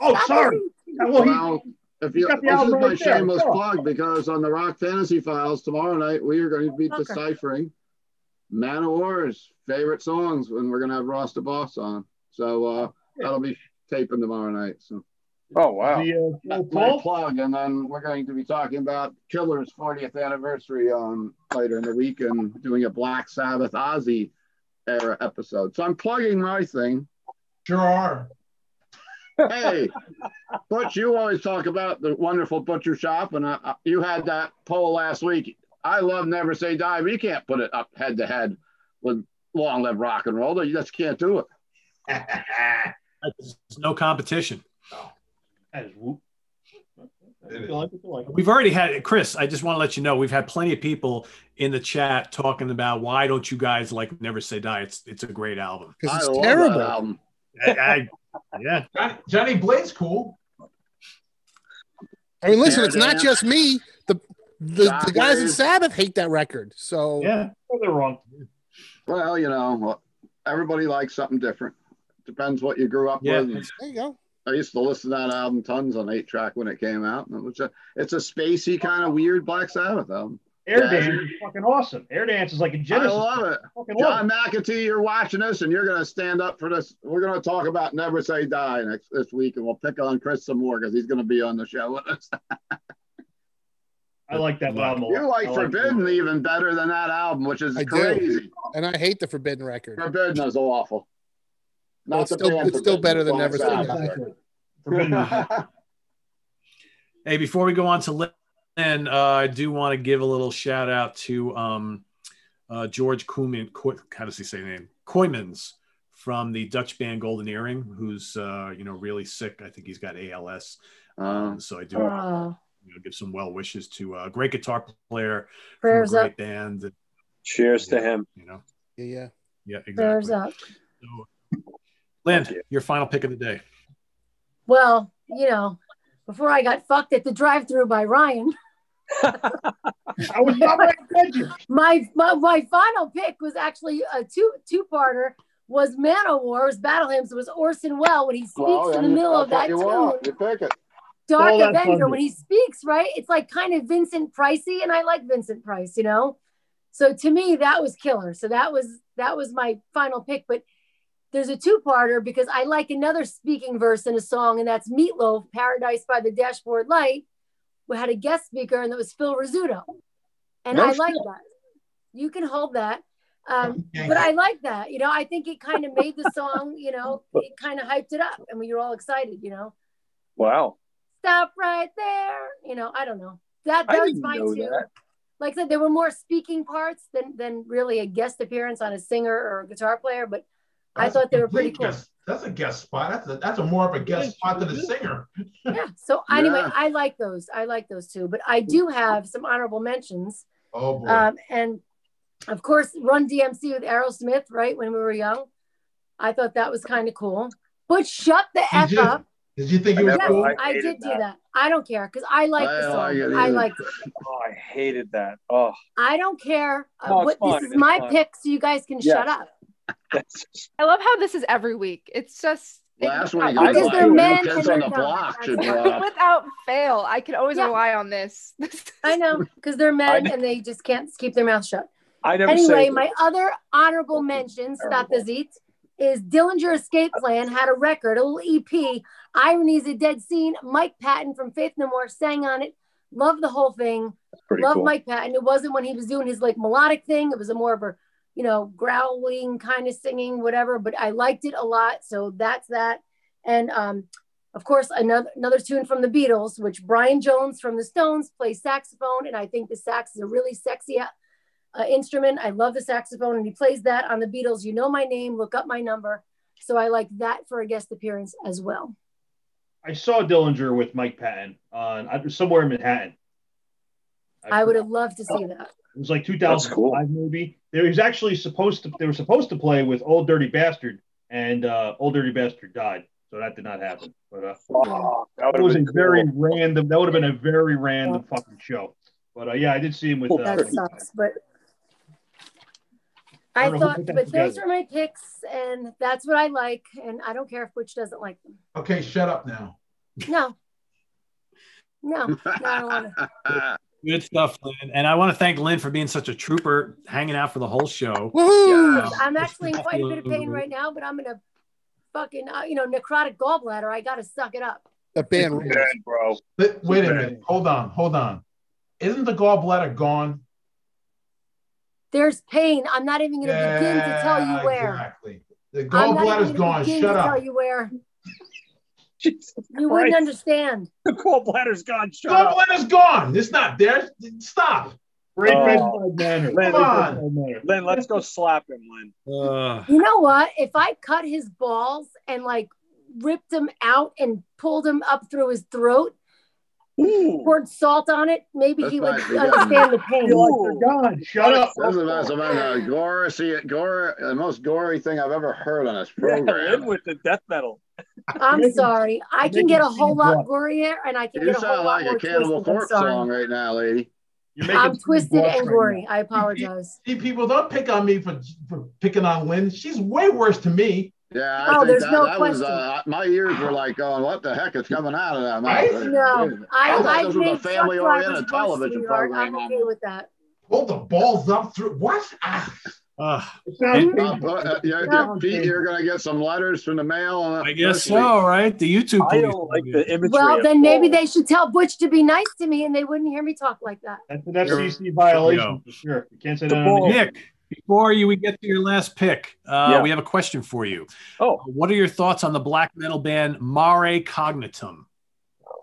Oh, Stop sorry. it. Well, he, if you this is my right shameless Go. plug because on the Rock Fantasy Files tomorrow night we are going to be Okay. deciphering Manowar's favorite songs when we're going to have Ross the Boss on. So uh, that'll be taping tomorrow night. So Oh wow. the uh, that's my plug, and then we're going to be talking about Killer's 40th anniversary on later in the week and doing a Black Sabbath Ozzy era episode. So I'm plugging my thing. sure are Hey, Butch, you always talk about the wonderful butcher shop, and uh, you had that poll last week. I love Never Say Die, but you can't put it up head to head with Long Live Rock and Roll. You just can't do it. There's no competition. That is whoop. It is. I like it, I like it. We've already had Chris. I just want to let you know we've had plenty of people in the chat talking about why don't you guys like Never Say Die? It's it's a great album. I Because it's love terrible. that album. I, I- yeah, Johnny, Johnny Blaze cool I mean, listen, it's not Dance. just me. The the, the guys in Sabbath hate that record. So yeah. They're wrong. Well, you know, everybody likes something different. Depends what you grew up Yeah. with. there you go. I used to listen to that album tons on eight track when it came out. And it was a, it's a spacey kind of weird Black Sabbath album. Air Yeah. Dance is fucking awesome. Air Dance is like a Genesis. I love it. I fucking love John McAtee, you're watching this, and you're going to stand up for this. We're going to talk about Never Say Die next this week, and we'll pick on Chris some more because he's going to be on the show with us. I like that album. You like I Forbidden even better than that album, which is I do. crazy. And I hate the Forbidden record. Forbidden is awful. Well, it's the still- it's still better than Never Say Die. Forbidden. Hey, before we go on to Lynn, uh, I do want to give a little shout out to um, uh, George Koeman. Ko- how does he say his name? Kooymans from the Dutch band Golden Earring, who's uh, you know really sick. I think he's got ALS. Um, so I do you know, give some well wishes to a great guitar player, from a Prayers great up. band. and, Cheers to him. You know, Yeah, yeah. yeah, Prayers exactly. up. So, Lynn, your final pick of the day. Well, you know, before I got fucked at the drive-through by Ryan, I was not my intention. my, my my final pick was actually a two two-parter. Was Manowar, was Battle Hymns, It was Orson Welles when he speaks Well, in then the middle that's of that you tune. want. You pick it. Dark All that Avenger, thunder. when he speaks, right? It's like kind of Vincent Pricey, and I like Vincent Price, you know. So to me, that was killer. So that was that was my final pick. But there's a two-parter because I like another speaking verse in a song, and that's Meatloaf, "Paradise by the Dashboard Light." We had a guest speaker, and that was Phil Rizzuto, and No I shit. like that. You can hold that. Um, but I like that. You know, I think it kind of made the song. You know, it kind of hyped it up, and we were all excited. You know Wow. stop right there. You know, I don't know. That I that was mine too. that. Like I said, there were more speaking parts than than really a guest appearance on a singer or a guitar player, but I That's a thought they were pretty cool. guest- That's a guest spot. That's a, that's a more of a guest spot than a singer. Yeah. So anyway, Yeah. I like those. I like those two. But I do have some honorable mentions. Oh boy. Um, and of course, Run DMC with Aerosmith, right? When we were young. I thought that was kind of cool. But shut the F you? up. Did you think it was never cool? liked- I hated did do that. that. I don't care because I like I the song. like it I like. Oh, I hated that. Oh, I don't care. Uh, No, what, this is it's my fine. pick, so you guys can Yes. shut up. That's just, I love how this is every week. It's just it- Last week, I it know. Because they're men Kids on the block should drop. without fail. I can always Yeah. rely on this. I know because they're men and they just can't keep their mouth shut. I never Anyway, say my other honorable mentions, Statazit, is Dillinger Escape Plan had a record, a little EP. Irony's a Dead Scene. Mike Patton from Faith No More sang on it. Love the whole thing. pretty Love cool. Mike Patton. It wasn't when he was doing his like melodic thing. It was a more of a, you know, growling kind of singing, whatever. But I liked it a lot. So that's that. And um, of course, another another tune from the Beatles, which Brian Jones from the Stones plays saxophone, and I think the sax is a really sexy uh, uh, instrument. I love the saxophone, and he plays that on the Beatles. You know my name, look up my number. So I like that for a guest appearance as well. I saw Dillinger with Mike Patton on somewhere in Manhattan. I would have loved to see that. It was like That's 2005 cool. maybe. They was actually supposed to. They were supposed to play with Old Dirty Bastard, and uh, Old Dirty Bastard died, so that did not happen. But uh, Oh, that it was a been very random. That would have been a very random fucking show. But uh, yeah, I did see him with. Uh, That sucks, but I I don't know who thought, put that but those together. are my picks, and that's what I like, and I don't care if Butch doesn't like them. Okay, shut up now. No, no, no I don't want to. Good stuff, Lynn. And I want to thank Lynn for being such a trooper, hanging out for the whole show. Yeah. I'm actually in quite a bit of pain right now, but I'm in a fucking, uh, you know, necrotic gallbladder. I got to suck it up. That band rules. Bro. But wait a minute. Hold on. Hold on. Isn't the gallbladder gone? There's pain. I'm not even going to begin to tell you where. Exactly. The I'm not even gonna gone. begin Shut to up. tell you where. Jesus You wouldn't understand. The gallbladder's gone. Shut up. Gallbladder's gone. It's not there. Stop. Great Oh. bedside manner. Great Come on. bedside. Lynn, let's go slap him, Lynn. Uh, You know what? If I cut his balls and like ripped him out and pulled him up through his throat, Ooh. poured salt on it, maybe That's he would right, understand the pain. like they're gone. Shut up. This is about some of the gore, see it, gore, the most gory thing I've ever heard on this Yeah, Lynn program. with the death metal. I'm sorry. I can get a whole lot rough. gorier and I can You get a whole sound lot like more a Cannibal twisted. I'm Corpse sorry. song right now, lady. You're making I'm twisted and gory. now. I apologize. See, people don't pick on me for, for picking on Lynn. She's way worse to me. Yeah, I Oh, think there's that, no that was, question. uh, my ears were like going, what the heck is coming out of that Right? mouth? No, I, I thought I've this was a family-oriented television program. I'm okay with that. Hold the balls up through what? Ah, uh, It And- Uh, painful. but, uh, you're, No. Pete, you're going to get some letters from the mail. uh, I guess this week. so, right? The YouTube I don't like the imagery. Well, then maybe balls. they should tell Butch to be nice to me and they wouldn't hear me talk like that. That's an FCC violation Yo. for sure. You can't say The that on Nick, before you we get to your last pick, uh, Yeah. we have a question for you. Oh, What are your thoughts on the black metal band Mare Cognitum?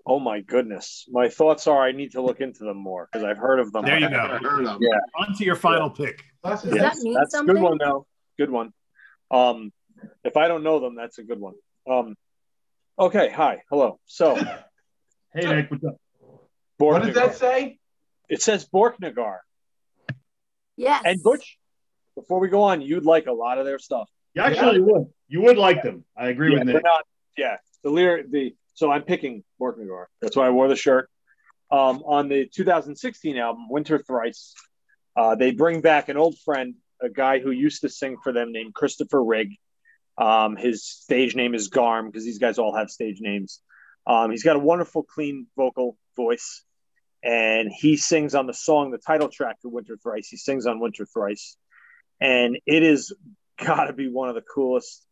oh my goodness. My thoughts are I need to look into them more because I've heard of them. There you Never go. heard of 'em. Yeah. On to your final pick. That's Does it. that mean that's a something? good one though. Good one. Um, if I don't know them, that's a good one. Um, okay. Hi. Hello. So, Hey Nick, what's up? What does that say? It says Borknagar. Yes. And Butch, before we go on, you'd like a lot of their stuff. You actually would. You would like them. I agree yeah, with they're Nick. not- yeah, the lyric, the so I'm picking Borknagar. That's why I wore the shirt. Um, on the 2016 album, Winter Thrice, uh, they bring back an old friend, a guy who used to sing for them named Kristoffer Rygg. Um, his stage name is Garm because these guys all have stage names. Um, he's got a wonderful, clean vocal voice, and he sings on the song, the title track for Winter Thrice. He sings on Winter Thrice, and it is got to be one of the coolest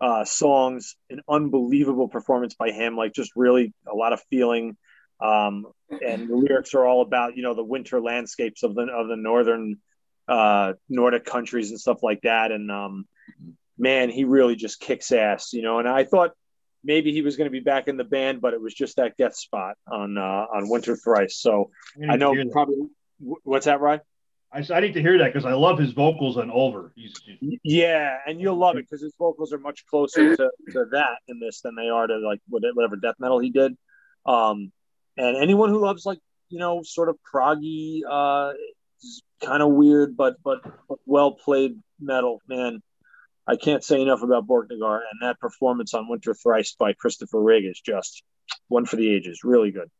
uh, songs. An unbelievable performance by him, like just really a lot of feeling. Um, and the lyrics are all about you know the winter landscapes of the of the northern uh, Nordic countries and stuff like that. And um, man, he really just kicks ass, you know. And I thought maybe he was going to be back in the band, but it was just that guest spot on uh, on Winter Thrice. So need I know hear that. probably what's that, Ryan? I need to hear that because I love his vocals on Ulver. He's Yeah, and you'll love it because his vocals are much closer to, to that in this than they are to like whatever death metal he did. Um, and anyone who loves like you know sort of proggy, uh, kind of weird but but, but well played metal, man. I can't say enough about Borknagar and that performance on Winter Thrice by Kristoffer Rygg is just one for the ages, really good.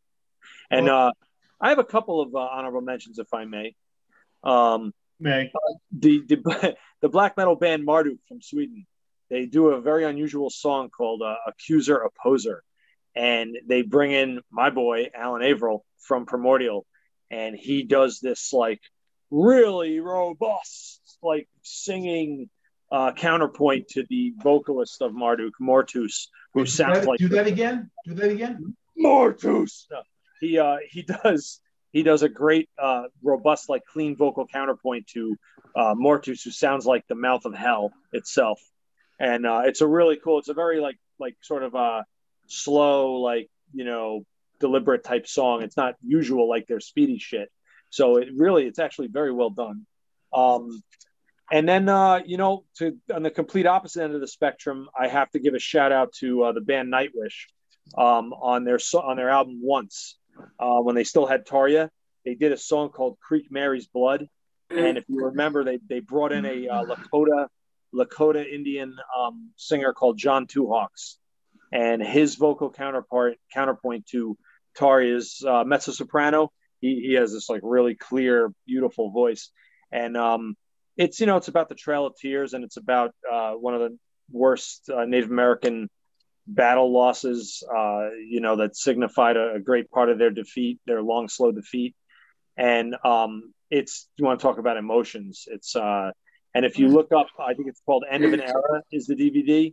And uh, I have a couple of uh, honorable mentions, if I may. Um, May. the, the the black metal band Marduk from Sweden. They do a very unusual song called uh, "Accuser Opposer," and they bring in my boy Alan Averill from Primordial, and he does this like really robust, like singing uh, counterpoint to the vocalist of Marduk, Mortuus, who Do sounds that, like do that again. Do that again. Mortuus. No, he uh, he does he does a great uh, robust like clean vocal counterpoint to uh, Mortuus, who sounds like the mouth of hell itself, and uh, it's a really cool. It's a very like like sort of uh, slow like you know deliberate type song. It's not usual like their speedy shit. So it really it's actually very well done. Um, and then uh, you know to on the complete opposite end of the spectrum, I have to give a shout out to uh, the band Nightwish um, on their on their album Once uh, when they still had Tarja. They did a song called Creek Mary's Blood, and if you remember, they they brought in a uh, Lakota Lakota Indian um, singer called John Two Hawks, and his vocal counterpart counterpoint to Tarja's uh, mezzo soprano. He, he has this like really clear, beautiful voice, and um, it's you know it's about the Trail of Tears, and it's about uh, one of the worst uh, Native American battle losses, uh, you know, that signified a, a great part of their defeat, their long, slow defeat. And um, it's, you want to talk about emotions. It's, uh, and if you look up, I think it's called End of an Era is the DVD,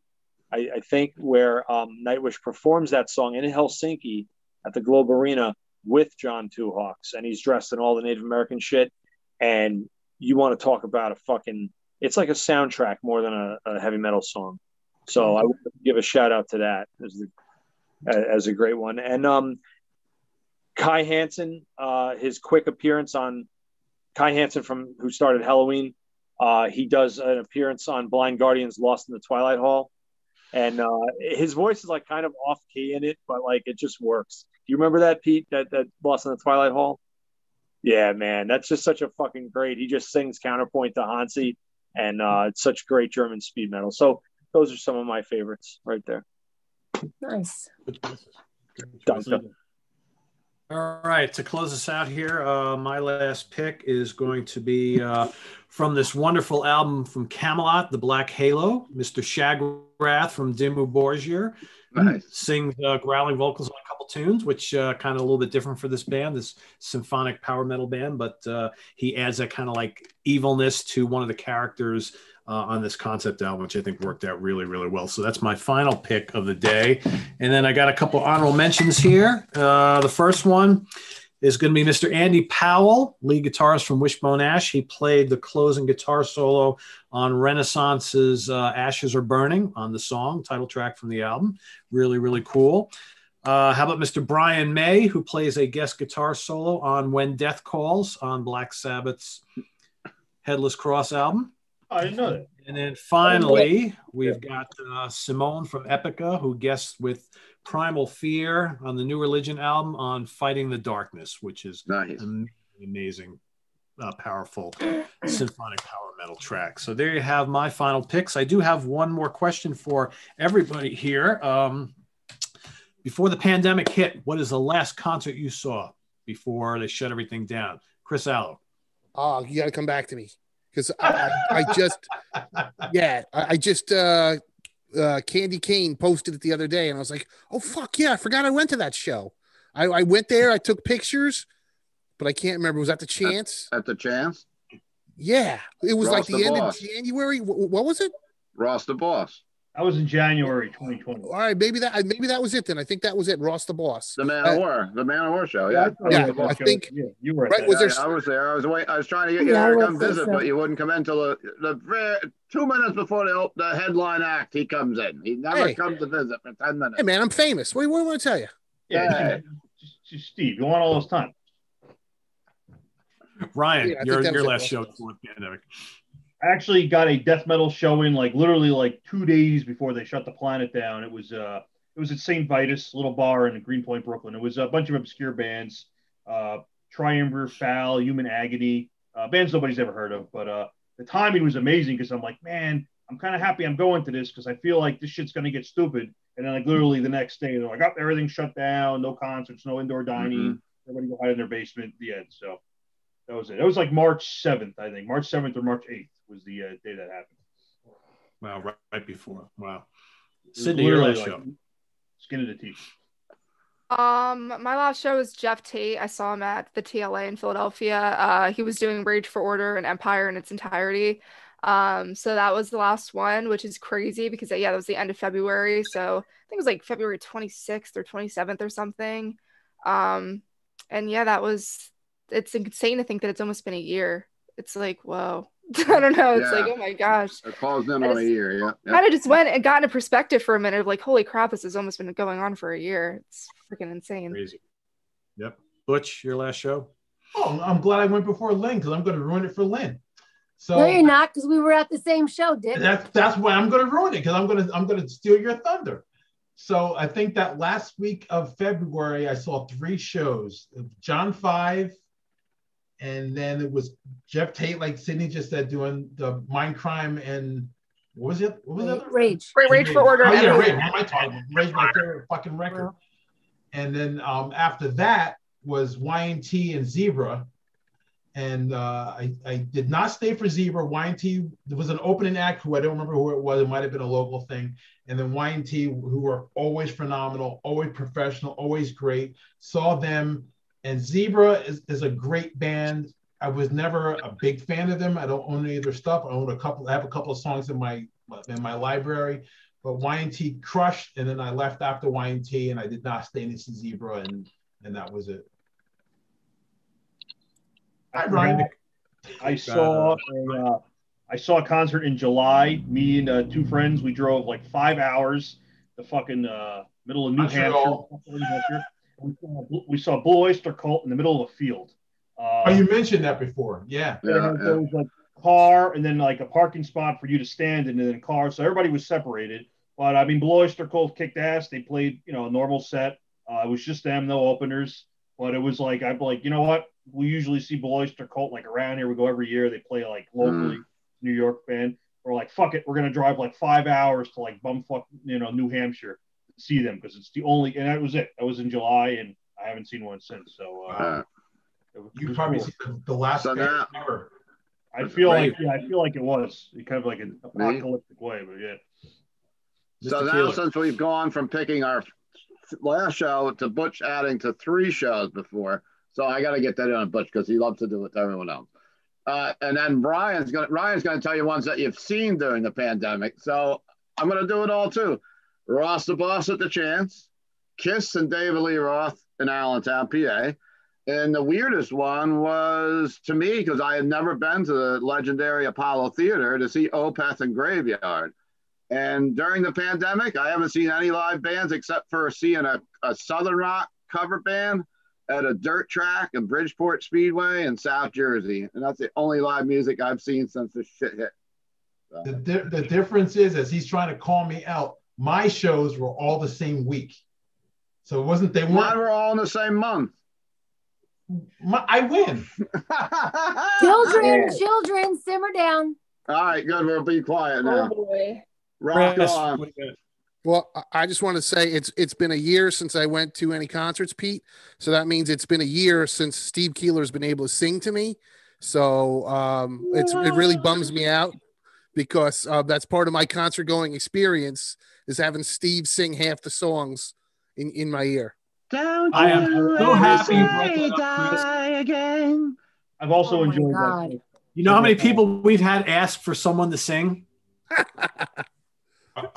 I, I think, where um, Nightwish performs that song in Helsinki at the Globe Arena with John Two Hawks. And he's dressed in all the Native American shit. And you want to talk about a fucking, it's like a soundtrack more than a, a heavy metal song. So I would give a shout out to that as the, as a great one. And um, Kai Hansen, uh, his quick appearance on Kai Hansen from who started Helloween. Uh, he does an appearance on Blind Guardians Lost in the Twilight Hall. And uh, his voice is like kind of off key in it, but like it just works. Do you remember that, Pete? That that Lost in the Twilight Hall? Yeah, man, that's just such a fucking great. He just sings counterpoint to Hansi, and uh, it's such great German speed metal. So those are some of my favorites right there. Nice. Done. All right, to close us out here, uh, my last pick is going to be uh, from this wonderful album from Kamelot, The Black Halo. Mr. Shagrath from Dimmu Borgir Nice. sings uh, growling vocals on a couple tunes, which uh, kind of a little bit different for this band, this symphonic power metal band. But uh, he adds that kind of like evilness to one of the characters uh, on this concept album, which I think worked out really, really well. So that's my final pick of the day. And then I got a couple honorable mentions here. Uh, the first one is going to be Mr. Andy Powell, lead guitarist from Wishbone Ash. He played the closing guitar solo on Renaissance's uh, Ashes Are Burning on the song, title track from the album. Really, really cool. Uh, how about Mr. Brian May, who plays a guest guitar solo on When Death Calls on Black Sabbath's Headless Cross album? I didn't know that. And then finally, we've got uh, Simone from Epica, who guests with Primal Fear on the New Religion album on Fighting the Darkness, which is Nice. an amazing, uh, powerful symphonic power metal track. So there you have my final picks. I do have one more question for everybody here. Um, before the pandemic hit, what is the last concert you saw before they shut everything down? Chris Allo. Oh, you got to come back to me because I, I, just, yeah, I, I just, uh, uh, Candy Cane posted it the other day, and I was like, oh fuck yeah, I forgot I went to that show. I, I went there, I took pictures, but I can't remember. Was that the chance? At the chance, Yeah, it was like the, the end Boss. of January. Wh- What was it? Ross the boss, That was in January 2020. All right, maybe that maybe that was it then. I think that was it. Ross the boss. the Man Uh, of War, the Manowar show. I Yeah. Yeah, I show. think- yeah, you were Right, was there- Yeah, I was there. I was wait. I was trying to get you Yeah, to come visit, so- but you wouldn't come in until the, the two minutes before the, the headline act. He comes in. He never Hey. comes to visit for ten minutes. Hey man, I'm famous. What, what do I want to tell you? Yeah, Yeah. just- just Steve, you want all this time. Ryan, Yeah, your, your last show the before the pandemic. I actually got a death metal show in like literally like two days before they shut the planet down. It was uh it was at St. Vitus, little bar in Greenpoint, Brooklyn. It was a bunch of obscure bands, uh Triumvir, Foul, Human Agony, uh, bands nobody's ever heard of. But uh the timing was amazing because I'm like, man, I'm kind of happy I'm going to this because I feel like this shit's gonna get stupid. And then like literally the next day they're like, oh, everything shut down, no concerts, no indoor dining, everybody go hide in their basement. At the end. So that was it. It was like March 7th, I think. March 7th or March 8th was the uh, day that happened. Wow, right, right before. Wow. It was Sydney, your last like show. Skin of the teeth. Um, my last show was Geoff Tate. I saw him at the TLA in Philadelphia. Uh, he was doing Rage for Order and Empire in its entirety. Um, so that was the last one, which is crazy because yeah, that was the end of February. So I think it was like February 26th or 27th or something. Um, and yeah, that was it's insane to think that it's almost been a year. It's like, whoa. I don't know. It's like, oh my gosh. It closed in I on a year. Yeah. yeah. Kind of just went and got into perspective for a minute of like, holy crap, this has almost been going on for a year. It's freaking insane. Crazy. Yep. Butch, your last show. Oh, I'm glad I went before Lynn because I'm going to ruin it for Lynn. So No, you're not, because we were at the same show, Dick. that's that's why I'm going to ruin it because I'm going to I'm going to steal your thunder. So I think that last week of February I saw three shows: John Five, and then it was Geoff Tate, like Sydney just said, doing the Mind Crime and what was it? What was it? Rage. Rage, Rage for Order. Oh yeah, Rage. Empire. What am I talking about? Rage, my favorite fucking record. And then um, after that was Y&T and Zebra. And uh, I, I did not stay for Zebra. Y&T, there was an opening act who I don't remember who it was. It might have been a local thing. And then Y&T, who were always phenomenal, always professional, always great. Saw them. And Zebra is, is a great band. I was never a big fan of them. I don't own any of their stuff. I own a couple. I have a couple of songs in my in my library. But Y&T crushed, and then I left after Y&T, and I did not stay in see Zebra, and and that was it. Hi, Ryan. I saw a, uh, I saw a concert in July. Me and uh, two friends, we drove like five hours the fucking uh, middle of New Montreal. Hampshire. New Hampshire. We saw, we saw Blue Oyster Cult in the middle of a field. Uh, Oh, you mentioned that before. Yeah. they Yeah, had yeah. those like car and then like a parking spot for you to stand in and then a car. So everybody was separated. But I mean, Blue Oyster Cult kicked ass. They played, you know, a normal set. Uh, it was just them, no openers. But it was like I'm like, you know what? We usually see Blue Oyster Cult like around here. We go every year. They play like locally, New York band. We're like, fuck it, we're gonna drive like five hours to like bumfuck, you know, New Hampshire to see them because it's the only. And that was it. That was in July, and I haven't seen one since. So uh, Uh, it was- it You probably cool. see the, the last So now- ever. I feel Right. like yeah, I feel like it was kind of like an apocalyptic way, but yeah. So Mr. now, Keeler. since we've gone from picking our last show to Butch adding to three shows before, so I got to get that in on Butch because he loves to do it to everyone else. Uh, and then Brian's gonna Ryan's gonna tell you ones that you've seen during the pandemic. So I'm gonna do it all too. Ross the Boss at the Chance, Kiss and David Lee Roth in Allentown, PA. And the weirdest one was to me because I had never been to the legendary Apollo Theater to see Opeth and Graveyard. And during the pandemic, I haven't seen any live bands except for seeing a, a Southern Rock cover band at a dirt track in Bridgeport Speedway in South Jersey. And that's the only live music I've seen since this shit hit. The, di- the difference is, as he's trying to call me out, my shows were all the same week. So it wasn't they Mine weren't. were all in the same month. My, I win. Children, children, simmer down. All right, good. We'll be quiet now. Oh now. boy. Rock Chris, on. what do you got? Well, I- I just want to say it's it's been a year since I went to any concerts, Pete. So that means it's been a year since Steve Keeler's been able to sing to me. So um, it's it really bums me out because uh, that's part of my concert going experience is having Steve sing half the songs in in my ear. Don't I am so happy you brought that up, Chris. Again. I've also Oh enjoyed God. that. You know how many people we've had ask for someone to sing?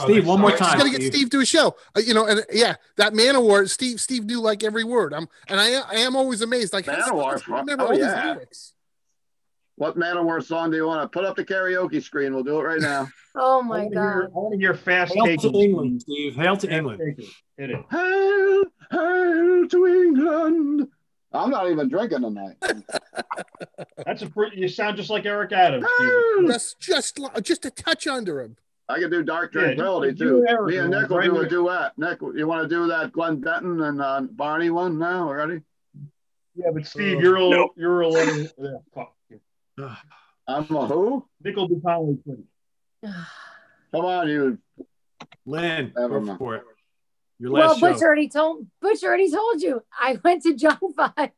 Steve, one more time. Just time. gotta get Steve. Steve to a show, uh, you know, and yeah, that Manowar. Steve, Steve knew like every word. I'm, and I, I am always amazed. Like, how does Manowar, Steve remember oh, all yeah. these lyrics? What Manowar song do you want to put up the karaoke screen? We'll do it right now. Oh my want to hear, God. I want to hear fast Hail take. to England, Steve. Hail to England. Hit it. Hail, hail to England. I'm not even drinking tonight. That's a pretty. You sound just like Eric Adams. Steve. Hail. Just, just, just a touch under him. I can do Dark Yeah, Tranquillity just like too. you, Eric, Me and Nick will right do a duet. Nick, you want to do that Glenn Benton and uh, Barney one now already? Yeah, but Steve, you're a little. You're a little. Yeah, fuck. I'm a who? Nickel DePonley Quinn. Come on, you. Lynn, Never go mind. for it. Your Well, last show. Butch already told Butch already told you. I went to John Five,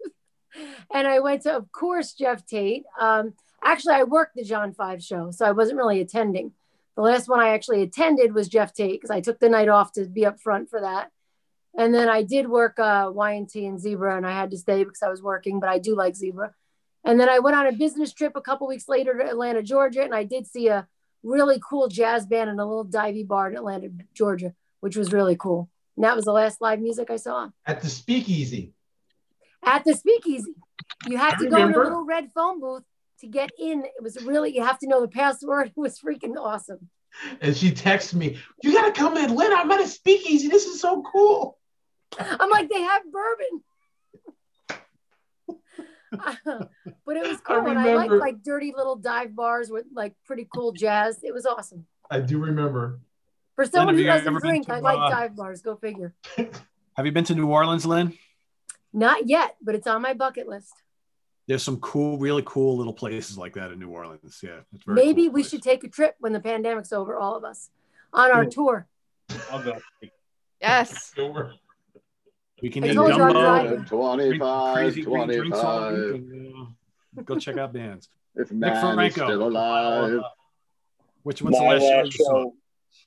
and I went to, of course, Geoff Tate. Um, actually, I worked the John Five show, so I wasn't really attending. The last one I actually attended was Geoff Tate because I took the night off to be up front for that. And then I did work uh, Y&T and Zebra, and I had to stay because I was working, but I do like Zebra. And then I went on a business trip a couple weeks later to Atlanta, Georgia, and I did see a really cool jazz band in a little divey bar in Atlanta, Georgia, which was really cool. And that was the last live music I saw At the speakeasy. at the speakeasy. You had I to go in a little red phone booth to get in. It was really, you have to know the password. It was freaking awesome. And she texted me, You gotta come in, Lynn. I'm at a speakeasy. This is so cool. I'm like, they have bourbon. but it was cool. and I like like dirty little dive bars with like pretty cool jazz. It was awesome. I do remember. For someone have who you guys doesn't drink, to, I like uh, dive bars. Go figure. Have you been to New Orleans, Lynn? Not yet, but it's on my bucket list. There's some cool, really cool little places like that in New Orleans. Yeah, it's very Maybe cool we place. should take a trip when the pandemic's over, all of us, on our Cool. tour. I'll go. Yes. Sure. We can I eat told you gumbo, driving. 25, crazy green drinks all 25. and, uh, go check out bands. If Nick man is Franco. still alive. Which what's the last show last show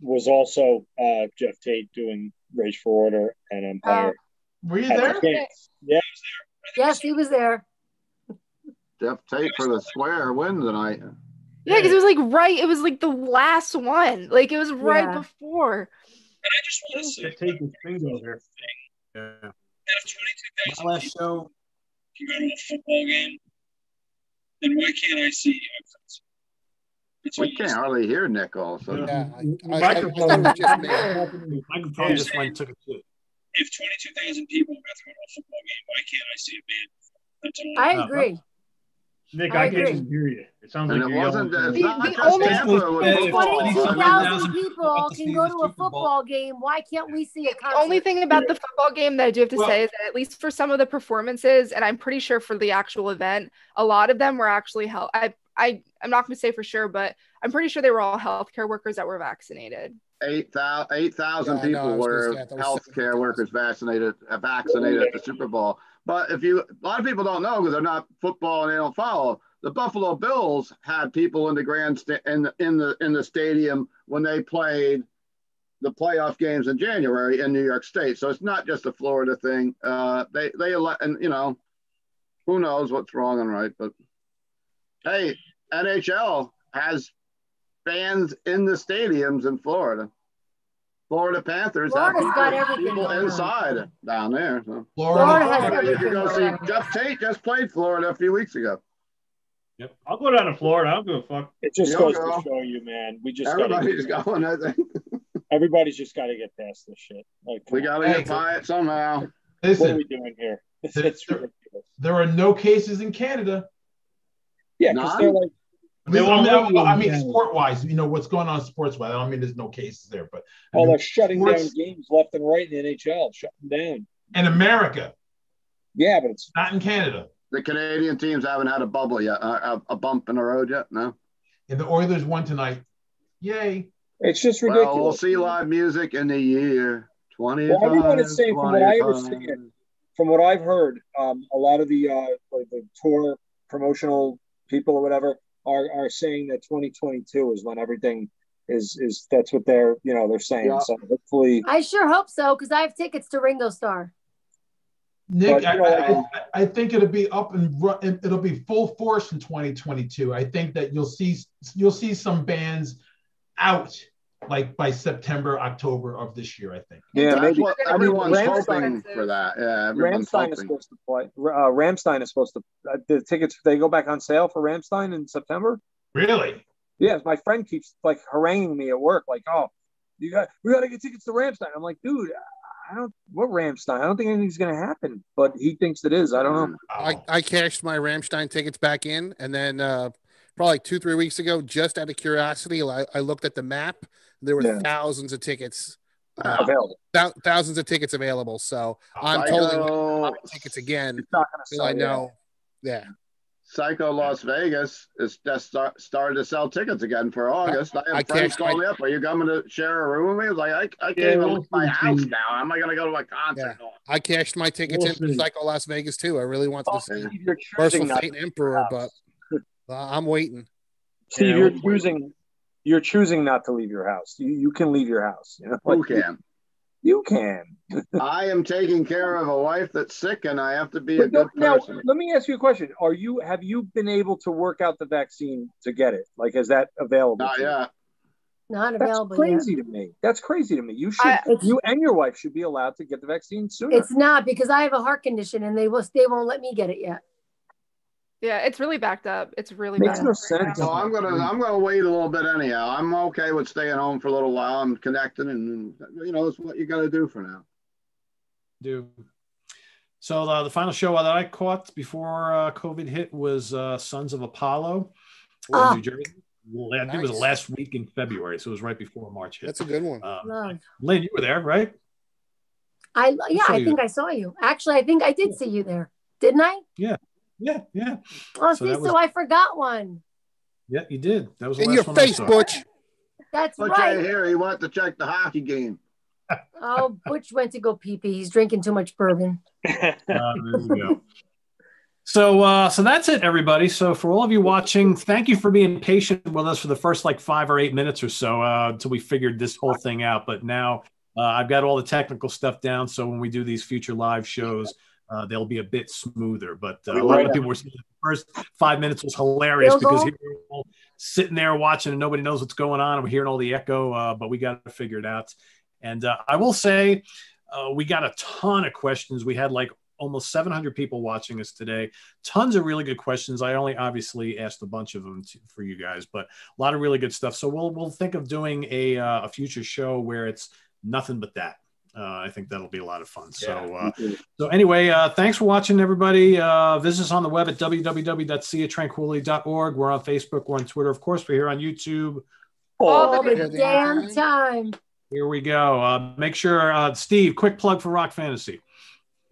was also uh, Geoff Tate doing Rage for Order and Empire. Were you there? the Kings. Yeah, Yes, he was there. Geoff Tate for the square win tonight. Yeah, because it was like right. It was like the last one. Like it was right Yeah. before. And I just want to say, Get take this bingo here. Yeah. if 22,000 My last show. can go to a football game, then why can't I see you? It's We can't hardly hear Nick also. Yeah, I- The I- I- microphone I just made- microphone just went and took a shit. If 22,000 people go through a football game, why can't I see a band? That's all. I Uh, agree. Nick, I I, can't agree. even hear you. It sounds And like it you're wasn't, yelling. it's The- not the just only- Tampa with Yeah, football. Twenty-two I mean, thousand 22,000 people can go to a Super Bowl. football game. Why can't we see a The only thing about the football game that I do have to Well- say is that at least for some of the performances, and I'm pretty sure for the actual event, a lot of them were actually held. I I I'm not going to say for sure, but I'm pretty sure they were all healthcare workers that were vaccinated. Eight thou- 8,000 Yeah, I know, I people was gonna were say, I thought it was healthcare 7,000. workers vaccinated, uh, vaccinated at the Super Bowl. But if you, a lot of people don't know because they're not football and they don't follow. The Buffalo Bills had people in the grand sta- in the, in the in the stadium when they played the playoff games in January in New York State. So it's not just a Florida thing. Uh, they they and you know, who knows what's wrong and right. But hey, NHL has fans in the stadiums in Florida. Florida Panthers have Florida's got everything people going on. inside down there. So. Florida. Florida has You everything can go see. Geoff Tate just played Florida a few weeks ago. Yep. I'll go down to Florida. I don't give a fuck. It just You'll goes go. to show you, man. We just gotta, Everybody's going. I think everybody's just got to get past this shit. Like, we got to get by it somehow. what are we doing here? It's, There- it's there- there are no cases in Canada. Yeah, because they're like, They I won't mean, move you I mean, sport wise, you know what's going on sports wise. I don't mean there's no cases there, but I Oh, mean, they're shutting down games left and right in the NHL, shutting down. in America, Yeah, but it's not in Canada. The Canadian teams haven't had a bubble yet, uh, a, a bump in the road yet. No. And the Oilers won tonight. Yay! it's just ridiculous. Well, we'll see live music in the year 20. Well, everyone is saying from what I understand, from what I've heard, um, a lot of the uh, like the tour promotional people or whatever are, are saying that 2022 is when everything is is that's what they're you know they're saying. Yeah. So hopefully, I sure hope so because I have tickets to Ringo Starr. Nick, But, I, know, I, I- I think it'll be up and ru- it'll be full force in 2022. I think that you'll see you'll see some bands out like by September, October of this year. I think. yeah, That's maybe what I mean, everyone's Rammstein hoping is- for that. Yeah, everyone's Rammstein is supposed to play. Uh, Rammstein is supposed to. Uh, the tickets they go back on sale for Rammstein in September. Really? Yeah, my friend keeps like haranguing me at work, like, "Oh, you got we got to get tickets to Rammstein." I'm like, "Dude, I don't what Rammstein? I don't think anything's gonna happen." But he thinks it is. I don't know. I. I cashed my Rammstein tickets back in, and then uh, probably two three weeks ago, just out of curiosity, I, I looked at the map. There were Yeah. thousands of tickets, uh, Available. thou- thousands of tickets available. So I'm totally not Psycho, tickets again It's not gonna until I sell. yeah. know. Yeah, Psycho Las Vegas is just start, started to sell tickets again for August. I, I have friends cashed call me up. Are you coming to share a room with me? I was like, I, I can't Yeah, even we'll leave my house now. How am I going to go to a concert? I cashed my tickets We'll in for. Psycho Las Vegas too. I really wanted Oh, to see Steve, you're Mercyful choosing. Fate and Emperor, but uh, I'm waiting. Steve, Yeah, you're choosing. You're choosing not to leave your house. You, you can leave your house. You know, Who can? You can. I am taking care of a wife that's sick, and I have to be a But good don't- now, person. let me ask you a question. Are you have you been able to work out the vaccine to get it? Like, is that available? Not to you? yet. Not That's available yet. crazy to me. That's crazy to me. You should. I- you and your wife should be allowed to get the vaccine sooner. It's not because I have a heart condition and they will they won't let me get it yet. Yeah, it's really backed up. It's really Makes bad. no right sense. now. So I'm gonna I'm gonna wait a little bit anyhow. I'm okay with staying home for a little while. I'm connecting, and you know, it's what you got to do for now. do. So uh, the final show that I caught before uh, COVID hit was uh, Sons of Apollo in Ah. New Jersey. Well, I think it was last week in February, so it was right before March hit. That's a good one. Uh, Love. Lynn, you were there, right? I yeah, saw I think I saw you. Actually, I think I did see you there. Didn't I? Yeah, yeah, yeah. Oh, So see, was- so I forgot one. yeah. You did. That was the In last your one face, saw. Butch. That's Butch ain't right. here. He went to check the hockey game. Oh, Butch went to go pee pee. He's drinking too much bourbon. Uh, there we go. So, uh, so that's it, everybody. So, for all of you watching, thank you for being patient with us for the first like five or eight minutes or so uh, until we figured this whole thing out. But now uh, I've got all the technical stuff down, so when we do these future live shows, uh, they'll be a bit smoother. But uh, a lot of people were saying the first five minutes was hilarious Field because here we're all sitting there watching and nobody knows what's going on. We're hearing all the echo, uh, but we got to figure it out. And uh, I will say, uh, we got a ton of questions. We had like almost 700 people watching us today. Tons of really good questions. I only obviously asked a bunch of them to, for you guys, but a lot of really good stuff. So we'll we'll think of doing a uh, a future show where it's nothing but that. Uh, I think that'll be a lot of fun. So uh, so anyway, uh, thanks for watching, everybody. Uh, visit us on the web at www.seatranquility.org. We're on Facebook. We're on Twitter. Of course, we're here on YouTube. All All the the damn time. time. Here we go. Uh, make sure, uh, Steve, quick plug for Rock Fantasy.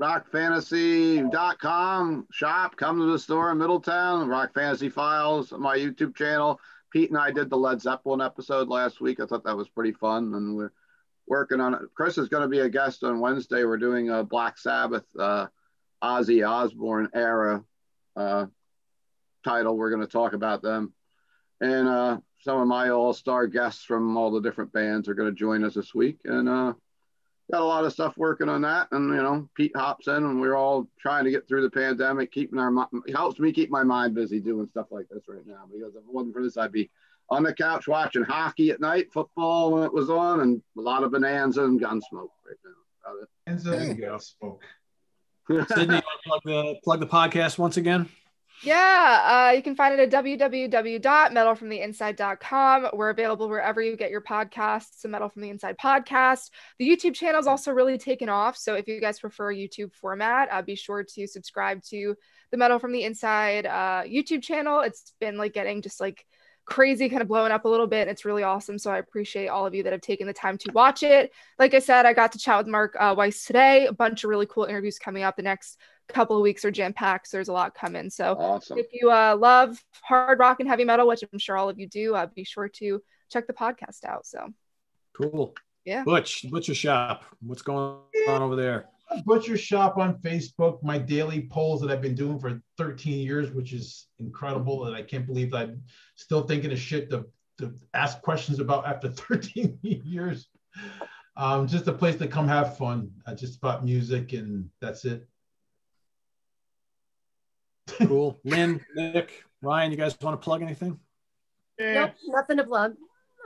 rockfantasy.com shop come to the store in middletown rock fantasy files my youtube channel pete and i did the led zeppelin episode last week i thought that was pretty fun and we're working on it. Chris is going to be a guest on wednesday. We're doing a black sabbath uh, ozzy osbourne era uh, title. We're going to talk about them. And uh, some of my all-star guests from all the different bands are going to join us this week. And uh, got a lot of stuff working on that. And you know pete hops in and we're all trying to get through the pandemic keeping our helps me keep my mind busy doing stuff like this right now. Because if it wasn't for this i'd be on the couch watching hockey at night football when it was on and a lot of bonanza and gunsmoke right now About it. And so There you you go. Sydney, plug the, plug the podcast once again? Yeah, uh, you can find it at www.metalfromtheinside.com. We're available wherever you get your podcasts. The Metal from the Inside podcast. The YouTube channel is also really taken off. So if you guys prefer YouTube format, uh, be sure to subscribe to the Metal from the Inside uh, YouTube channel. It's been like getting just like crazy, kind of blowing up a little bit. It's really awesome. So I appreciate all of you that have taken the time to watch it. Like I said, I got to chat with Mark uh, Weiss today. A bunch of really cool interviews coming up the next couple of weeks are jam packed. So there's a lot coming. So Awesome. if you uh, love hard rock and heavy metal, which I'm sure all of you do, uh, be sure to check the podcast out. So Cool. Yeah. Butch, Butcher Shop. What's going on over there? Butcher Shop on Facebook, my daily polls that I've been doing for 13 years, which is incredible. And I can't believe that I'm still thinking of shit to, to ask questions about after 13 years. Um, just a place to come have fun, I just about music, and that's it. Cool. Lynn, Nick, Ryan, you guys want to plug anything? Nope, nothing to plug.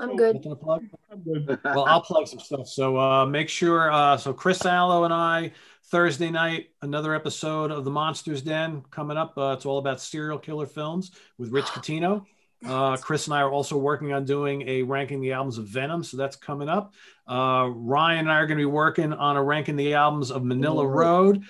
I'm good. Nothing to plug? well, I'll plug some stuff. So uh, make sure. Uh, so Chris Allo and I Thursday night another episode of the Monsters Den coming up. Uh, it's all about serial killer films with Rich Catino. Uh, Chris and I are also working on doing a ranking the albums of Venom, so that's coming up. Uh, Ryan and I are going to be working on a ranking the albums of Manilla Road.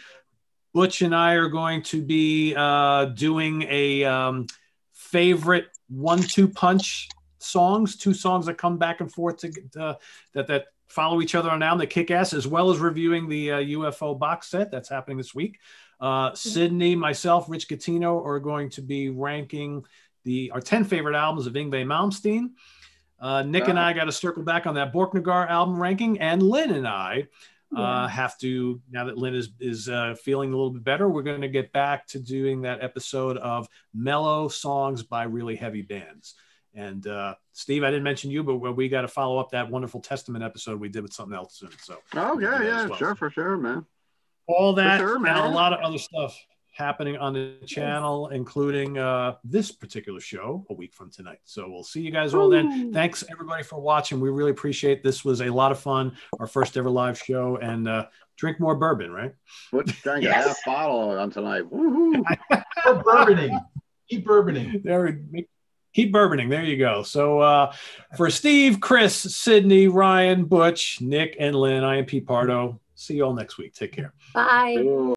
Butch and I are going to be uh, doing a um, favorite one-two punch songs, two songs that come back and forth to uh, that that follow each other on album that kick ass, as well as reviewing the uh, UFO box set that's happening this week. Uh, Sydney, myself, Rich Gattino are going to be ranking the our 10 favorite albums of Yngwie Malmsteen. Uh, Nick and I got to circle back on that Borknagar album ranking, and Lynn and I uh, have to now that Lynn is is uh, feeling a little bit better. We're going to get back to doing that episode of mellow songs by really heavy bands. And uh, Steve, I didn't mention you, but we got to follow up that wonderful Testament episode we did with something else soon. So Oh we'll yeah, yeah, well. sure, for sure, man. all that sure, and a lot of other stuff happening on the channel, including uh, this particular show a week from tonight. So we'll see you guys all then. Thanks everybody for watching. We really appreciate. This was a lot of fun. Our first ever live show, and uh, drink more bourbon, right? Butch drank a half bottle on tonight. Woohoo! Keep bourboning. Keep bourboning. There we keep bourboning. There you go. So uh, for Steve, Chris, Sydney, Ryan, Butch, Nick, and Lynn, I am Pete Pardo. See you all next week. Take care. Bye. Ooh.